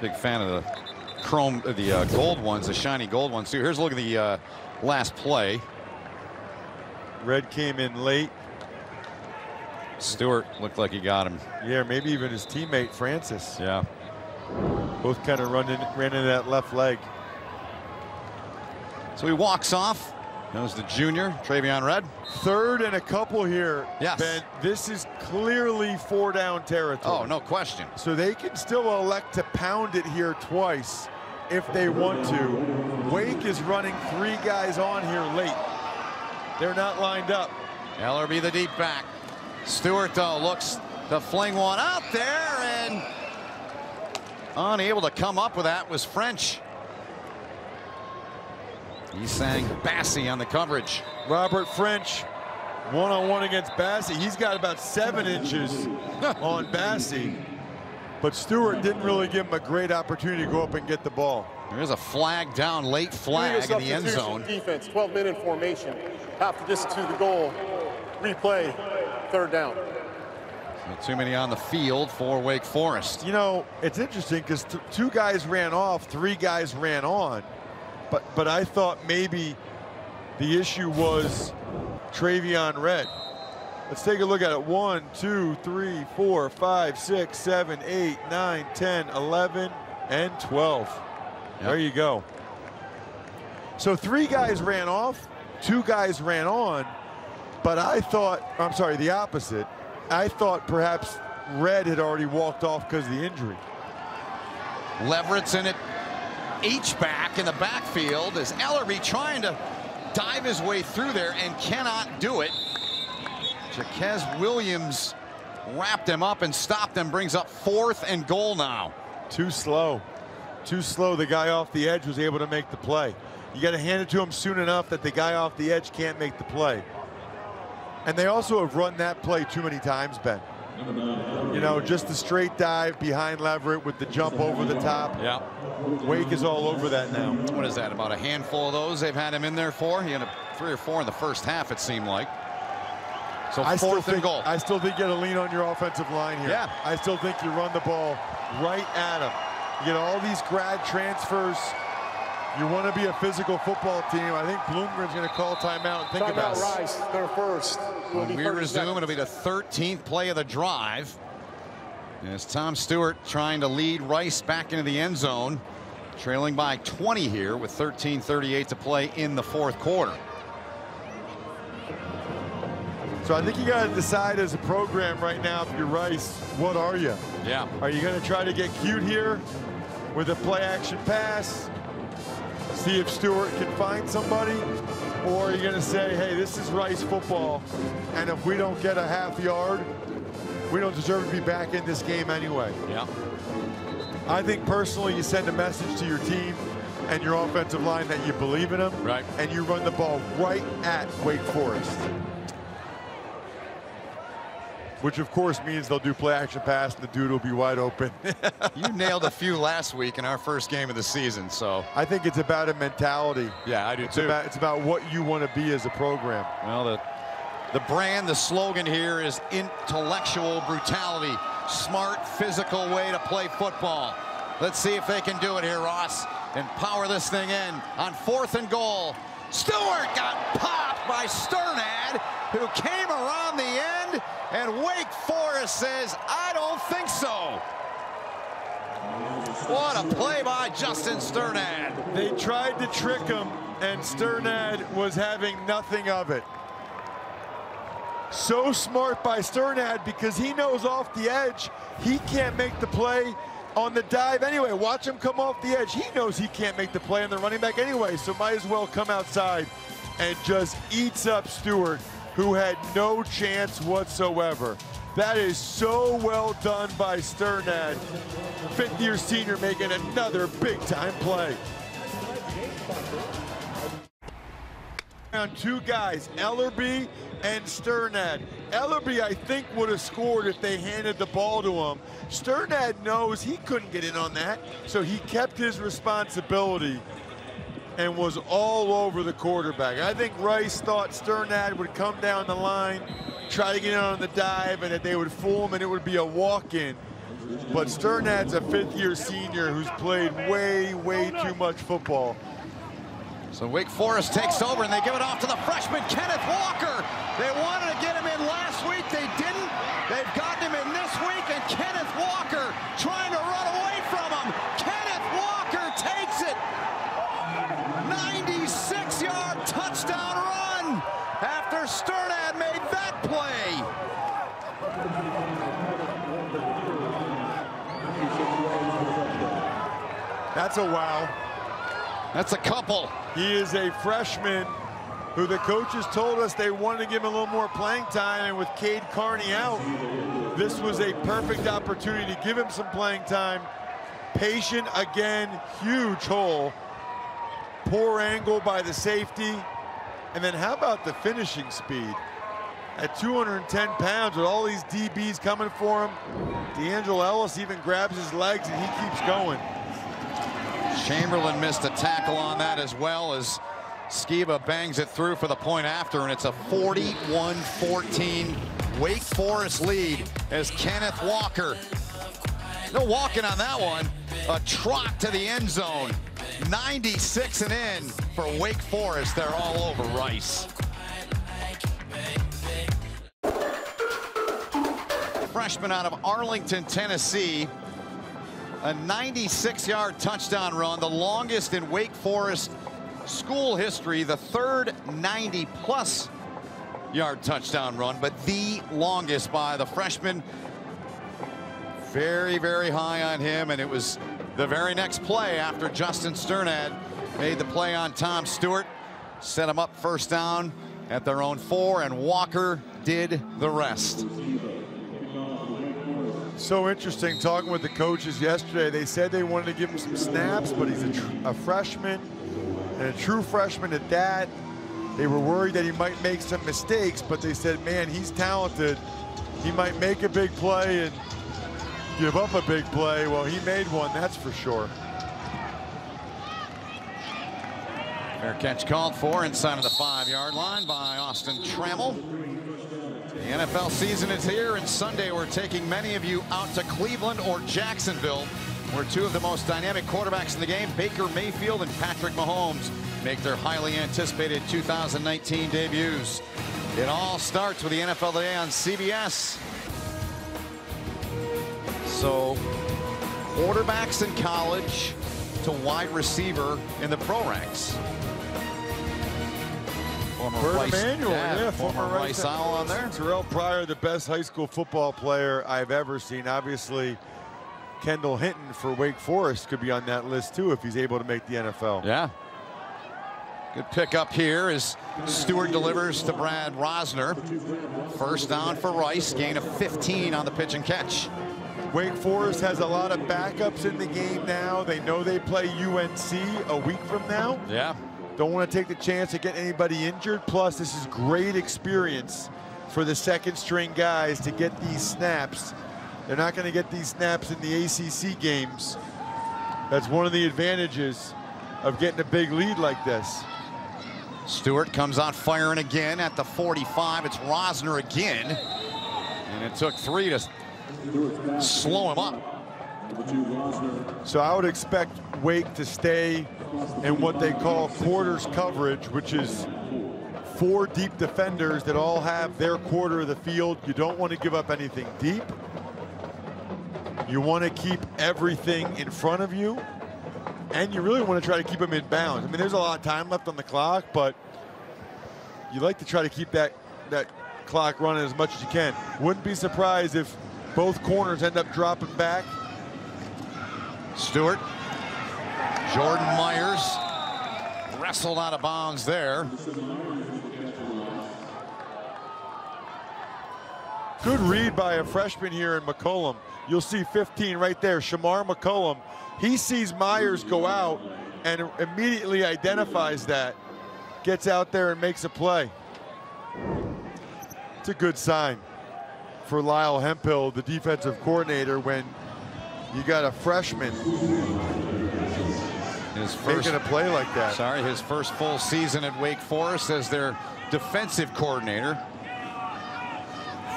Big fan of the chrome, the uh, gold ones, the shiny gold ones too. Here's a look at the uh, last play. Redd came in late. Stewart looked like he got him. Yeah, maybe even his teammate Francis. Yeah. Both kind of running ran into that left leg. So he walks off. Knows the junior, Traveon Redd. Third and a couple here. Yes. Ben, this is clearly four down territory. Oh, no question. So they can still elect to pound it here twice if they want to. Wake is running three guys on here late. They're not lined up. Ellerbe the deep back. Stewart though looks to fling one out there and unable to come up with that was French. He's saying Bassey on the coverage. Robert French, one on one against Bassey. He's got about seven inches (laughs) on Bassey. But Stewart didn't really give him a great opportunity to go up and get the ball. There's a flag down, late flag in the end zone. Defense, 12 men in formation. Half the distance to the goal. Replay, third down. too many on the field for Wake Forest. You know, it's interesting because two guys ran off, three guys ran on. But, but I thought maybe the issue was Traveon Redd. Let's take a look at it. One, two, three, four, five, six, seven, eight, nine, 10, 11, and 12. Yep. There you go. So three guys ran off, two guys ran on, but I thought, I'm sorry, the opposite. I thought perhaps Redd had already walked off because of the injury. Leverett's in it. H-back in the backfield as Ellerbe trying to dive his way through there and cannot do it. Jaquez Williams wrapped him up and stopped him, brings up fourth and goal now. Too slow. Too slow. The guy off the edge was able to make the play. You got to hand it to him soon enough that the guy off the edge can't make the play. And they also have run that play too many times, Ben. You know, just the straight dive behind Leverett with the jump over the top. Yeah. Wake is all over that now. What is that, about a handful of those they've had him in there for? He had a three or four in the first half, it seemed like. So I fourth think, and goal. I still think you got to lean on your offensive line here. Yeah. I still think you run the ball right at him. You get all these grad transfers. You want to be a physical football team. I think Bloomgren's going to call timeout and think timeout about it. Rice, they're first. When we resume, it'll be the 13th play of the drive. As Tom Stewart trying to lead Rice back into the end zone, trailing by 20 here with 13:38 to play in the fourth quarter. So I think you got to decide as a program right now, if you're Rice, what are you? Yeah. Are you going to try to get cute here with a play action pass? See if Stewart can find somebody? Or are you going to say, hey, this is Rice football, and if we don't get a half yard, we don't deserve to be back in this game anyway. Yeah. I think personally you send a message to your team and your offensive line that you believe in them. Right. And you run the ball right at Wake Forest. Which of course means they'll do play action pass and the dude will be wide open. (laughs) you nailed a few last week in our first game of the season, so. I think it's about a mentality. Yeah, I do it's too. About, it's about what you want to be as a program. Well, the, the brand, the slogan here is intellectual brutality. Smart, physical way to play football. Let's see if they can do it here, Ross, and power this thing in on fourth and goal. Stewart got popped by Strnad, who came around the end, and Wake Forest says, I don't think so. What a play by Justin Strnad. They tried to trick him, and Strnad was having nothing of it. So smart by Strnad because he knows off the edge he can't make the play on the dive anyway. Watch him come off the edge. He knows he can't make the play on the running back anyway, so might as well come outside and just eats up Stewart, who had no chance whatsoever. That is so well done by Strnad. Fifth year senior making another big time play. On two guys, Ellerbe and Strnad. Ellerbe, I think, would have scored if they handed the ball to him. Strnad knows he couldn't get in on that, so he kept his responsibility and was all over the quarterback. I think Rice thought Strnad would come down the line, try to get in on the dive, and that they would fool him and it would be a walk-in. But Strnad's a fifth-year senior who's played way, way too much football. So Wake Forest takes over and they give it off to the freshman Kenneth Walker. They wanted to get him in last week, they didn't. They've gotten him in this week and Kenneth Walker trying to run away from him. Kenneth Walker takes it. 96-yard touchdown run after Strnad made that play. That's a wow. That's a couple. He is a freshman who the coaches told us they wanted to give him a little more playing time, and with Cade Carney out, this was a perfect opportunity to give him some playing time. Patient again, huge hole. Poor angle by the safety. And then how about the finishing speed? At 210 pounds with all these DBs coming for him, D'Angelo Ellis even grabs his legs and he keeps going. Chamberlain missed a tackle on that as well as Sciba bangs it through for the point after, and it's a 41-14 Wake Forest lead as Kenneth Walker. No walking on that one. A trot to the end zone. 96 and in for Wake Forest. They're all over Rice. Freshman out of Arlington, Tennessee. A 96-yard touchdown run, the longest in Wake Forest school history, the third 90-plus yard touchdown run, but the longest by the freshman. Very, very high on him, and it was the very next play after Justin Strnad made the play on Tom Stewart, set him up first down at their own four, and Walker did the rest. So interesting talking with the coaches yesterday. They said they wanted to give him some snaps, but he's a, a freshman and a true freshman at that. They were worried that he might make some mistakes, but they said, man, he's talented. He might make a big play and give up a big play. Well, he made one, that's for sure. Fair catch called for inside of the five-yard line by Austin Trammell. The NFL season is here, and Sunday we're taking many of you out to Cleveland or Jacksonville, where two of the most dynamic quarterbacks in the game, Baker Mayfield and Patrick Mahomes, make their highly anticipated 2019 debuts. It all starts with the NFL Today on CBS. So, quarterbacks in college to wide receiver in the pro ranks. Former Bert Rice Emanuel, dad, yeah, former, Rice Owl on there. Terrelle Pryor, the best high school football player I've ever seen. Obviously, Kendall Hinton for Wake Forest could be on that list too if he's able to make the NFL. Yeah. Good pick up here as Stewart delivers to Brad Rozner. First down for Rice, gain of 15 on the pitch and catch. Wake Forest has a lot of backups in the game now. They know they play UNC a week from now. Yeah. Don't want to take the chance of getting anybody injured. Plus, this is great experience for the second string guys to get these snaps. They're not going to get these snaps in the ACC games. That's one of the advantages of getting a big lead like this. Stewart comes out firing again at the 45. It's Rozner again. And it took three to slow him up. So I would expect Wake to stay in what they call quarters coverage, which is four deep defenders that all have their quarter of the field. You don't want to give up anything deep. You want to keep everything in front of you. And you really want to try to keep them in bounds. I mean, there's a lot of time left on the clock, but you like to try to keep that, that clock running as much as you can. Wouldn't be surprised if both corners end up dropping back Stewart. Jordan Myers wrestled out of bounds there. Good read by a freshman here in McCollum. You'll see 15 right there, Shamar McCollum. He sees Myers go out and immediately identifies that, gets out there and makes a play. It's a good sign for Lyle Hemphill, the defensive coordinator, when you got a freshman his first, making a play like that. Sorry, his first full season at Wake Forest as their defensive coordinator.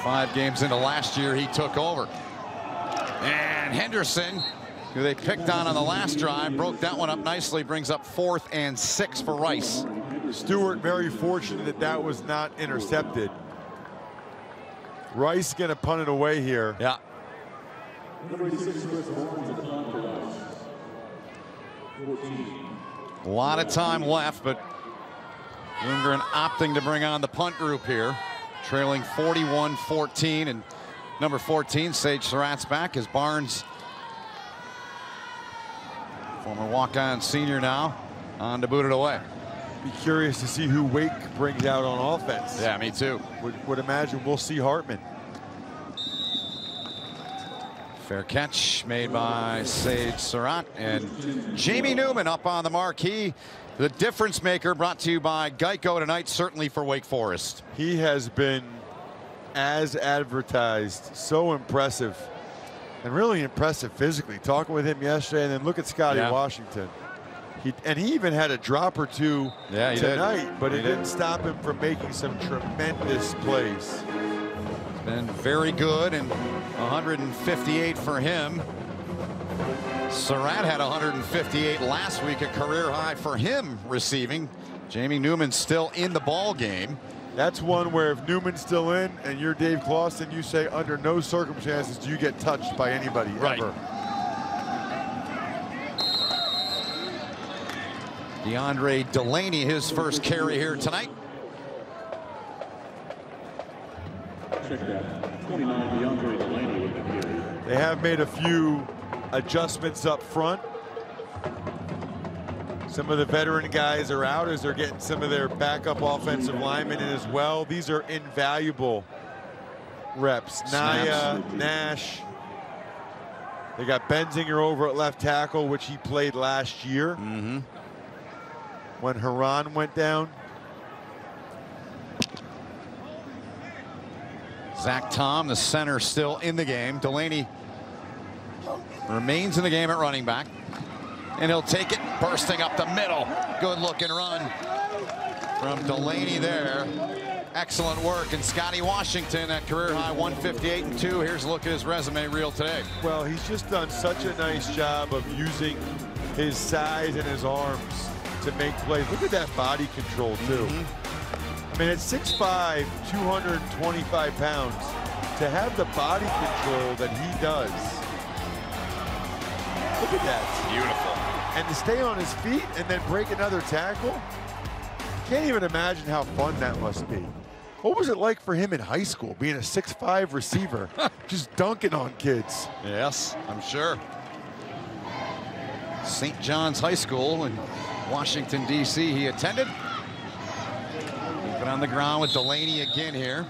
Five games into last year, he took over. And Henderson, who they picked on on the last drive, broke that one up nicely, brings up fourth and six for Rice. Stewart very fortunate that that was not intercepted. Rice going to punt it away here. Yeah. A lot of time left, but Bloomgren opting to bring on the punt group here, trailing 41-14, and number 14, Sage Surratt's back as Barnes, former walk-on senior now, on to boot it away. Be curious to see who Wake brings out on offense. Yeah, me too. Would, would imagine we'll see Hartman. Fair catch made by Sage Surratt and Jamie Newman up on the marquee. The difference maker brought to you by Geico tonight, certainly for Wake Forest. He has been as advertised, so impressive and really impressive physically. Talking with him yesterday and then look at Scotty Yeah. Washington. He, and he even had a drop or two Yeah, he did. tonight, but He it did. didn't stop him from making some tremendous plays. Been very good and 158 for him. Surratt had 158 last week, a career high for him receiving. Jamie Newman still in the ball game. That's one where if Newman's still in and you're Dave Clawson, you say under no circumstances do you get touched by anybody Right. ever. DeAndre Delaney, his first carry here tonight. Check that. 29, DeAndre Delaney with the carry. They have made a few adjustments up front. Some of the veteran guys are out as they're getting some of their backup offensive linemen in as well. These are invaluable reps. Naya, Nash. They got Benzinger over at left tackle, which he played last year Mm-hmm. when Herron went down. Zach Tom, the center, still in the game. Delaney remains in the game at running back. And he'll take it, bursting up the middle. Good looking run from Delaney there. Excellent work. And Scotty Washington at career high 158 and 2. Here's a look at his resume reel today. Well, he's just done such a nice job of using his size and his arms to make plays. Look at that body control, too. Mm-hmm. I mean, at 6'5", 225 pounds, to have the body control that he does. Look at that. Beautiful. And to stay on his feet and then break another tackle. Can't even imagine how fun that must be. What was it like for him in high school, being a 6'5 receiver, (laughs) just dunking on kids? Yes, I'm sure. St. John's High School in Washington, D.C. he attended. On the ground with Delaney again here.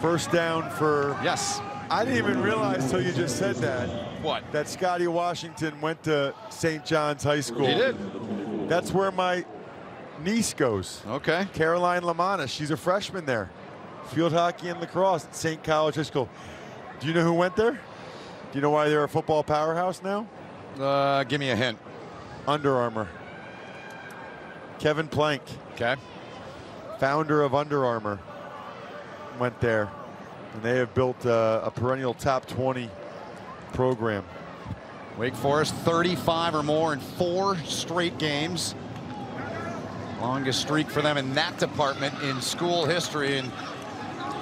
First down for. Yes. I didn't even realize till you just said that. What? That Scotty Washington went to St. John's High School. He did. That's where my niece goes. Okay. Caroline Lamana. She's a freshman there. Field hockey and lacrosse at St. College High School. Do you know who went there? Do you know why they're a football powerhouse now? Uh, give me a hint. Under Armour. Kevin Plank, Okay. Founder of Under Armour, went there. And they have built a perennial top 20 program. Wake Forest 35 or more in four straight games. Longest streak for them in that department in school history. And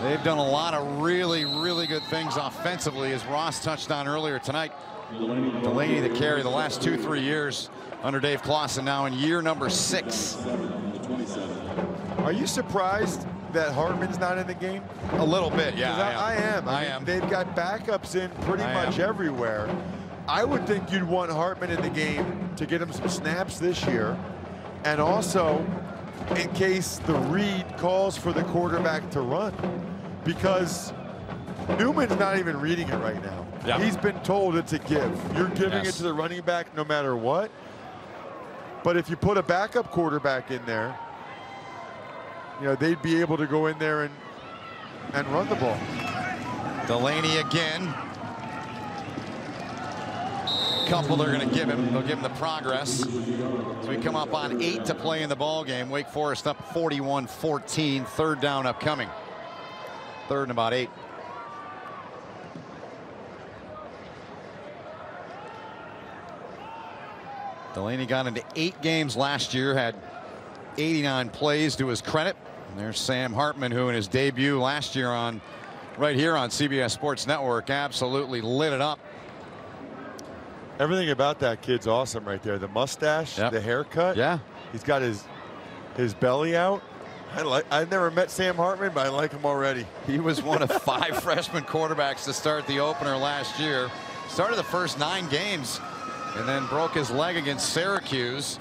they've done a lot of really, really good things offensively, as Ross touched on earlier tonight. Delaney, the carry the last two, three years under Dave Clawson, now in year number six. Are you surprised that Hartman's not in the game? A little bit, yeah. I, I am. I mean, am. They've got backups in pretty I much am. everywhere. I would think you'd want Hartman in the game to get him some snaps this year. And also, in case the read calls for the quarterback to run. Because Newman's not even reading it right now. Yeah. He's been told it's a give. You're giving Yes. it to the running back no matter what. But if you put a backup quarterback in there, you know, they'd be able to go in there and and run the ball. Delaney again. Couple they're going to give him. They'll give him the progress. We come up on eight to play in the ball game. Wake Forest up 41-14. Third down upcoming. Third and about eight. Delaney got into eight games last year, had 89 plays to his credit. And there's Sam Hartman, who in his debut last year on right here on CBS Sports Network absolutely lit it up. Everything about that kid's awesome right there. The mustache, Yep. the haircut. Yeah. He's got his his belly out. I like I've never met Sam Hartman, but I like him already. He was one of (laughs) five freshman quarterbacks to start the opener last year. Started the first nine games and then broke his leg against Syracuse.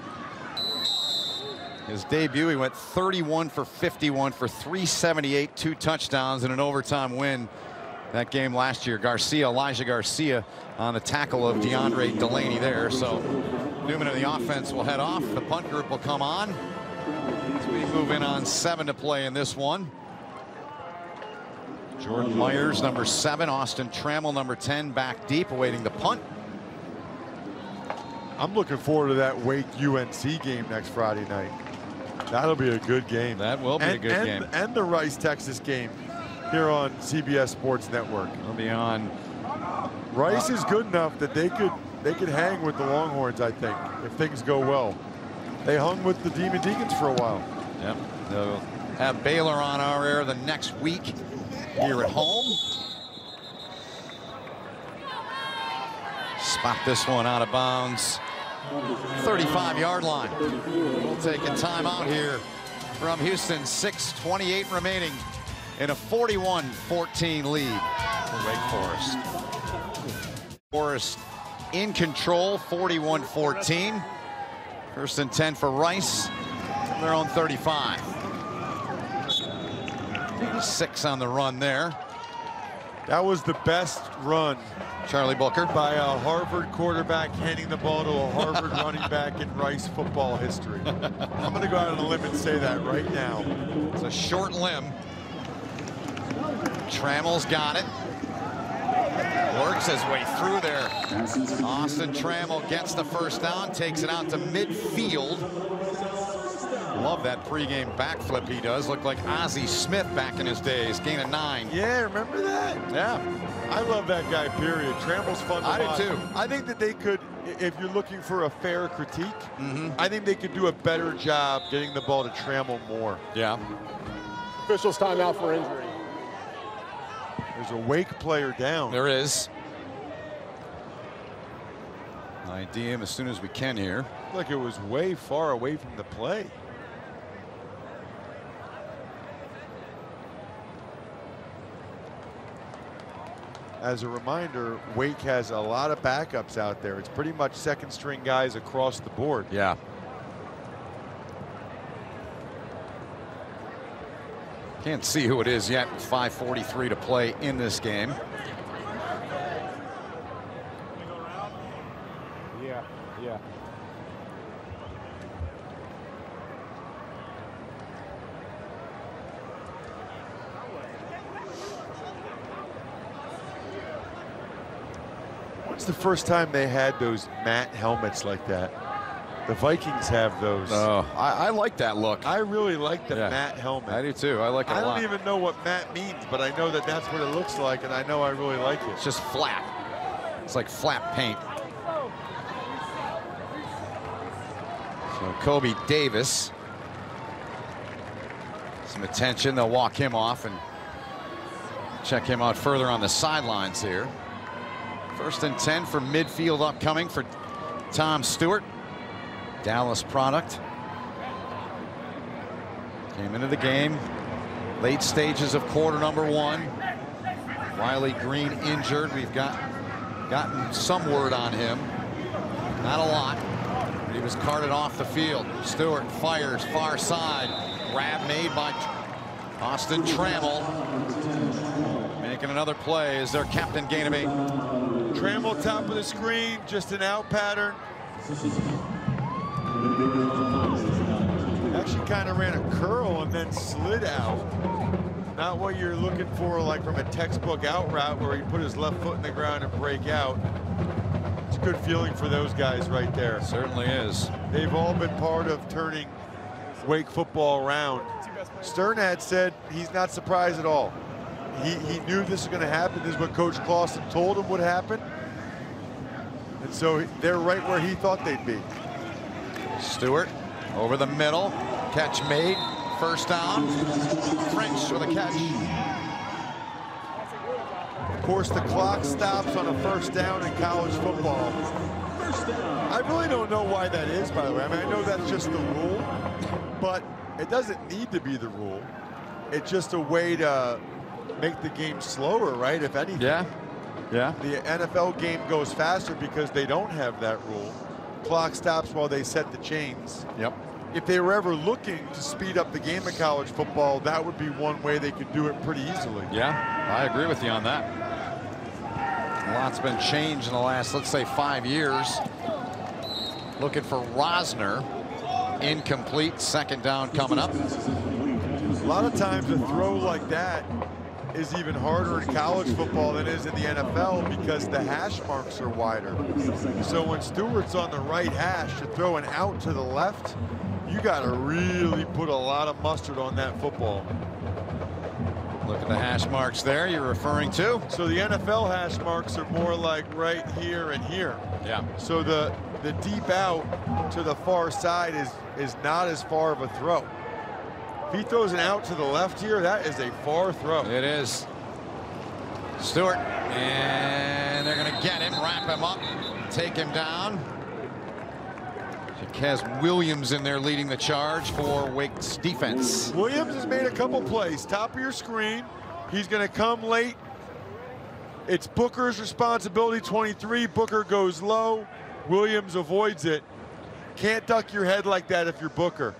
His debut, he went 31 for 51 for 378, two touchdowns, and an overtime win. That game last year, Garcia, Elijah Garcia on the tackle of DeAndre Delaney there. So Newman and the offense will head off. The punt group will come on. As we move in on seven to play in this one. Jordan Myers, number seven. Austin Trammell, number 10, back deep, awaiting the punt. I'm looking forward to that Wake UNC game next Friday night. That'll be a good game. That will be a good and, game. And the Rice Texas game here on CBS Sports Network. It'll be on. Rice is good enough that they could they could hang with the Longhorns, I think, if things go well. They hung with the Demon Deacons for a while. Yep. They'll have Baylor on our air the next week here at home. Spot this one out of bounds. 35 yard line. We'll take a timeout here from Houston. 6.28 remaining in a 41-14 lead for Wake Forest. Forest in control, 41-14. First and 10 for Rice from their own 35. Six on the run there. That was the best run Charlie Booker. by a Harvard quarterback handing the ball to a Harvard (laughs) running back in Rice football history. (laughs) I'm going to go out on a limb and say that right now. It's a short limb. Trammell's got it. Works his way through there. Austin Trammell gets the first down, takes it out to midfield. Love that pregame backflip he does. Look like Ozzie Smith back in his days. Gain of nine. Yeah, remember that? Yeah. I love that guy, period. Trammell's fun to I do too. I think that they could, if you're looking for a fair critique, Mm-hmm. I think they could do a better job getting the ball to Trammell more. Yeah. Officials timeout for injury. There's a Wake player down. There is. ID him as soon as we can here. Look, like it was way far away from the play. As a reminder, Wake has a lot of backups out there. It's pretty much second string guys across the board. Yeah. Can't see who it is yet. 5.43 to play in this game. When's the first time they had those matte helmets like that? The Vikings have those. Oh, I, I like that look. I really like the Yeah. matte helmet. I do too. I like it I a lot. I don't even know what matte means, but I know that that's what it looks like, and I know I really like it. It's just flat. It's like flat paint. So Kobe Davis. Some attention. They'll walk him off and check him out further on the sidelines here. First and 10 for midfield upcoming for Tom Stewart. Dallas product. Came into the game. Late stages of quarter number one. Wiley Green injured. We've got gotten some word on him. Not a lot. But he was carted off the field. Stewart fires far side. Grab made by Austin Trammell. Making another play as their captain gain of eight. Trammell top of the screen, just an out pattern. Actually kind of ran a curl and then slid out. Not what you're looking for like from a textbook out route where he put his left foot in the ground and break out. It's a good feeling for those guys right there. Certainly is. They've all been part of turning Wake football around. Stern had said he's not surprised at all. He, he knew this was going to happen. This is what Coach Clawson told him would happen. And so they're right where he thought they'd be. Stewart over the middle. Catch made. First down. French with a catch. Of course, the clock stops on a first down in college football. I really don't know why that is, by the way. I mean, I know that's just the rule, but it doesn't need to be the rule. It's just a way to make the game slower, right? If anything. Yeah. Yeah. The NFL game goes faster because they don't have that rule. Clock stops while they set the chains. Yep. If they were ever looking to speed up the game of college football, that would be one way they could do it pretty easily. Yeah, I agree with you on that. A lot's been changed in the last, let's say, five years. Looking for Rozner. Incomplete. Second down coming up. A lot of times a throw like that is even harder in college football than it is in the NFL because the hash marks are wider. So when Stewart's on the right hash to throw an out to the left, you got to really put a lot of mustard on that football. Look at the hash marks there you're referring to. So the NFL hash marks are more like right here and here. Yeah. So the the deep out to the far side is is not as far of a throw. If he throws an out to the left here, that is a far throw. It is. Stewart, and they're going to get him, wrap him up, take him down. Jaquez Williams in there leading the charge for Wake's defense. Williams has made a couple plays. Top of your screen. He's going to come late. It's Booker's responsibility, 23. Booker goes low. Williams avoids it. Can't duck your head like that if you're Booker.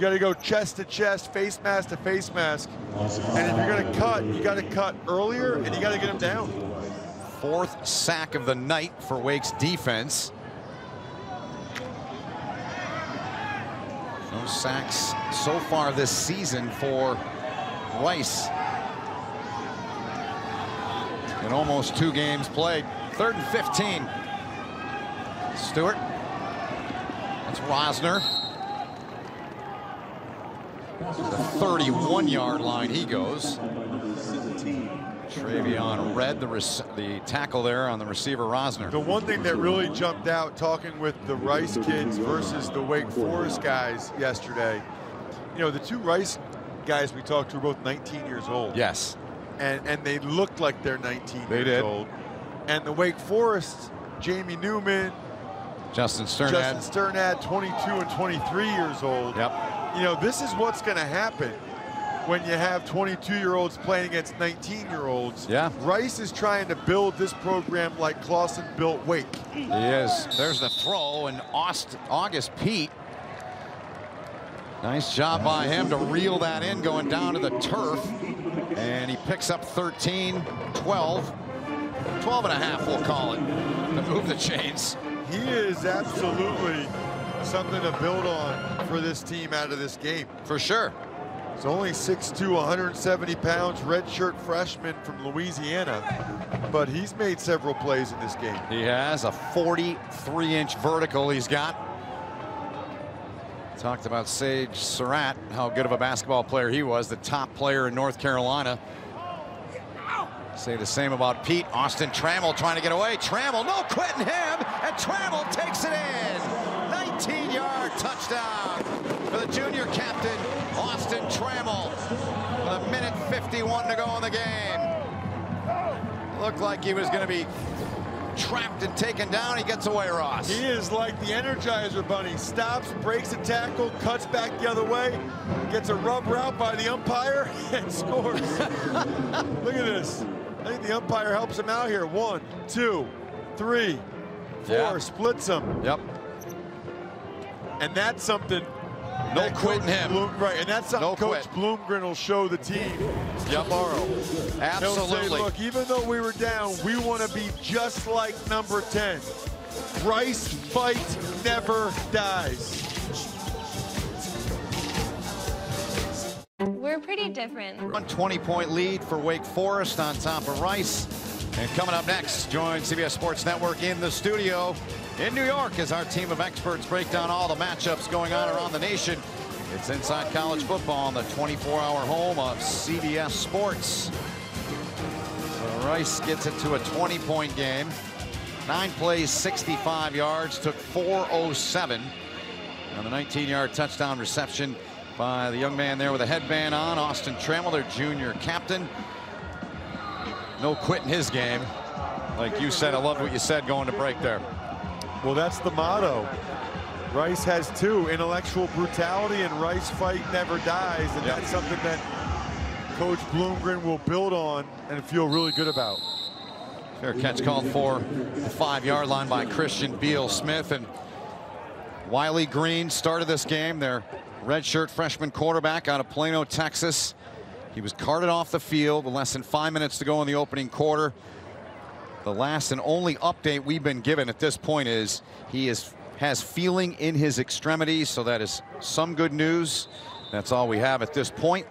You got to go chest to chest, face mask to face mask. And if you're going to cut, you got to cut earlier and you got to get him down. Fourth sack of the night for Wake's defense. No sacks so far this season for Rice. In almost two games played. Third and 15. Stewart. That's Rozner. The 31 yard line he goes. Traveon Redd, the, the tackle there on the receiver Rozner. The one thing that really jumped out talking with the Rice kids versus the Wake Forest guys yesterday, you know, the two Rice guys we talked to were both 19 years old. Yes. And, and they looked like they're 19 they years did. old. And the Wake Forest, Jamie Newman, Justin Strnad. Justin Strnad, 22 and 23 years old. Yep. You know, this is what's going to happen when you have 22-year-olds playing against 19-year-olds. Yeah. Rice is trying to build this program like Clawson built Wake. He is. There's the throw, and Aust August Pete. Nice job by him to reel that in going down to the turf. And he picks up 13, 12, 12 and a half, we'll call it, to move the chains. He is absolutely something to build on for this team out of this game. For sure. He's only 6'2", 170 pounds, redshirt freshman from Louisiana, but he's made several plays in this game. He has a 43-inch vertical he's got. Talked about Sage Surratt, how good of a basketball player he was, the top player in North Carolina. Say the same about Pete. Austin Trammell trying to get away. Trammell, no quitting him, and Trammell takes it in. 19-yard touchdown for the junior captain, Austin Trammell, with a minute 51 to go in the game. Looked like he was going to be trapped and taken down. He gets away, Ross. He is like the Energizer Bunny. Stops, breaks a tackle, cuts back the other way, gets a rub route by the umpire, (laughs) and scores. (laughs) Look at this. I think the umpire helps him out here. One, two, three, four, Yeah. splits him. Yep. And that's something. No that quitting Coach him. Bloom- right, and that's something No Coach quit. Bloomgren will show the team tomorrow. He'll say, Absolutely. look, even though we were down, we want to be just like number 10. Rice fight never dies. We're pretty different. One 20-point lead for Wake Forest on top of Rice. And coming up next, join CBS Sports Network in the studio in New York as our team of experts break down all the matchups going on around the nation. It's Inside College Football on the 24-hour home of CBS Sports. So Rice gets it to a 20-point game. Nine plays, 65 yards, took 407 on the 19-yard touchdown reception by the young man there with a headband on, Austin Trammell, their junior captain. No quitting his game. Like you said, I loved what you said going to break there. Well, that's the motto. Rice has two, intellectual brutality and Rice fight never dies. And Yep. that's something that Coach Bloomgren will build on and feel really good about. Fair catch called for the five-yard line by Christian Beal Smith and Wiley Green started this game. Their redshirt freshman quarterback out of Plano, Texas. He was carted off the field with less than five minutes to go in the opening quarter. The last and only update we've been given at this point is he is has feeling in his extremities, so that is some good news. That's all we have at this point.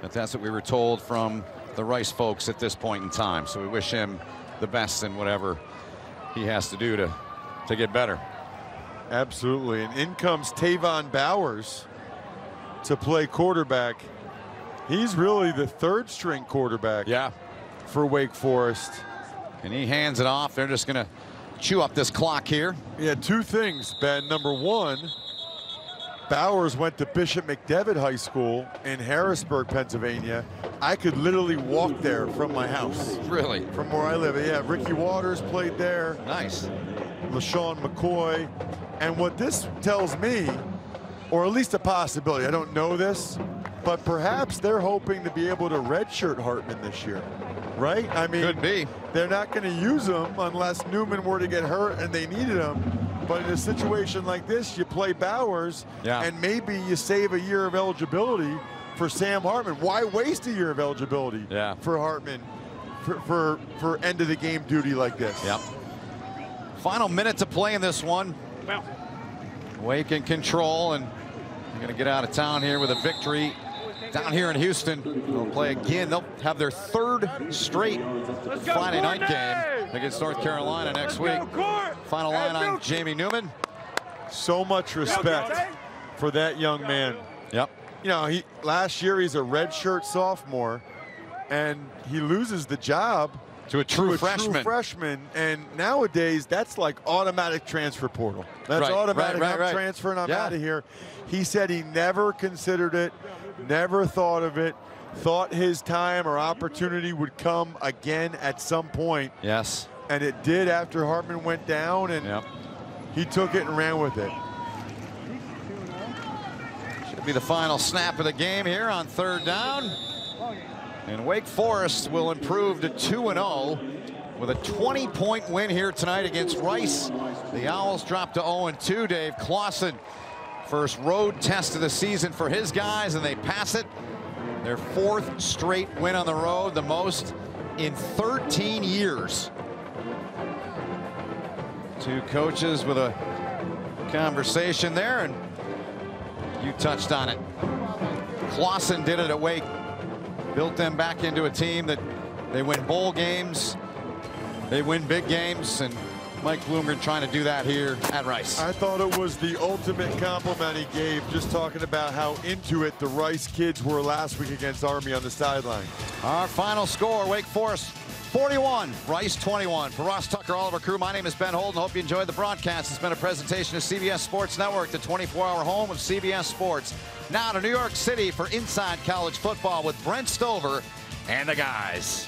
But that's what we were told from the Rice folks at this point in time. So we wish him the best in whatever he has to do to, to get better. Absolutely. And in comes Tavon Bowers to play quarterback. He's really the third string quarterback Yeah. for Wake Forest. And he hands it off. They're just going to chew up this clock here. Yeah, two things, Ben. Number one, Bowers went to Bishop McDevitt High School in Harrisburg, Pennsylvania. I could literally walk there from my house, Really? from where I live. Yeah, Ricky Watters played there, Nice. LeSean McCoy. And what this tells me, or at least a possibility, I don't know this, but perhaps they're hoping to be able to redshirt Hartman this year, right? I mean, Could be. they're not going to use him unless Newman were to get hurt and they needed him. But in a situation like this, you play Bowers, Yeah. and maybe you save a year of eligibility for Sam Hartman. Why waste a year of eligibility Yeah. for Hartman for, for, for end of the game duty like this? Yep. Final minute to play in this one. Wake in control, and they're going to get out of town here with a victory down here in Houston. They'll play again. They'll have their third straight Friday night game against North Carolina next week. Final line on Jamie Newman. So much respect for that young man. Yep. You know, he last year he's a redshirt sophomore, and he loses the job To a true to a freshman. True freshman, and nowadays that's like automatic transfer portal. That's Right, automatic. right, right, I'm right. transferring. I'm Yeah. out of here. He said he never considered it, never thought of it, thought his time or opportunity would come again at some point, Yes. and it did after Hartman went down, and Yep. he took it and ran with it. Should be the final snap of the game here on third down. And Wake Forest will improve to 2-0 with a 20-point win here tonight against Rice. The Owls drop to 0-2. Dave Clawson, first road test of the season for his guys, and they pass it. Their fourth straight win on the road, the most in 13 years. Two coaches with a conversation there, and you touched on it. Clawson did it at Wake. Built them back into a team that they win bowl games. They win big games. And Mike Bloomgren trying to do that here at Rice. I thought it was the ultimate compliment he gave, just talking about how into it the Rice kids were last week against Army on the sideline. Our final score, Wake Forest 41, Rice 21. For Ross Tucker, all of our crew, my name is Ben Holden. Hope you enjoyed the broadcast. It's been a presentation of CBS Sports Network, the 24-hour home of CBS Sports. Now to New York City for Inside College Football with Brent Stover and the guys.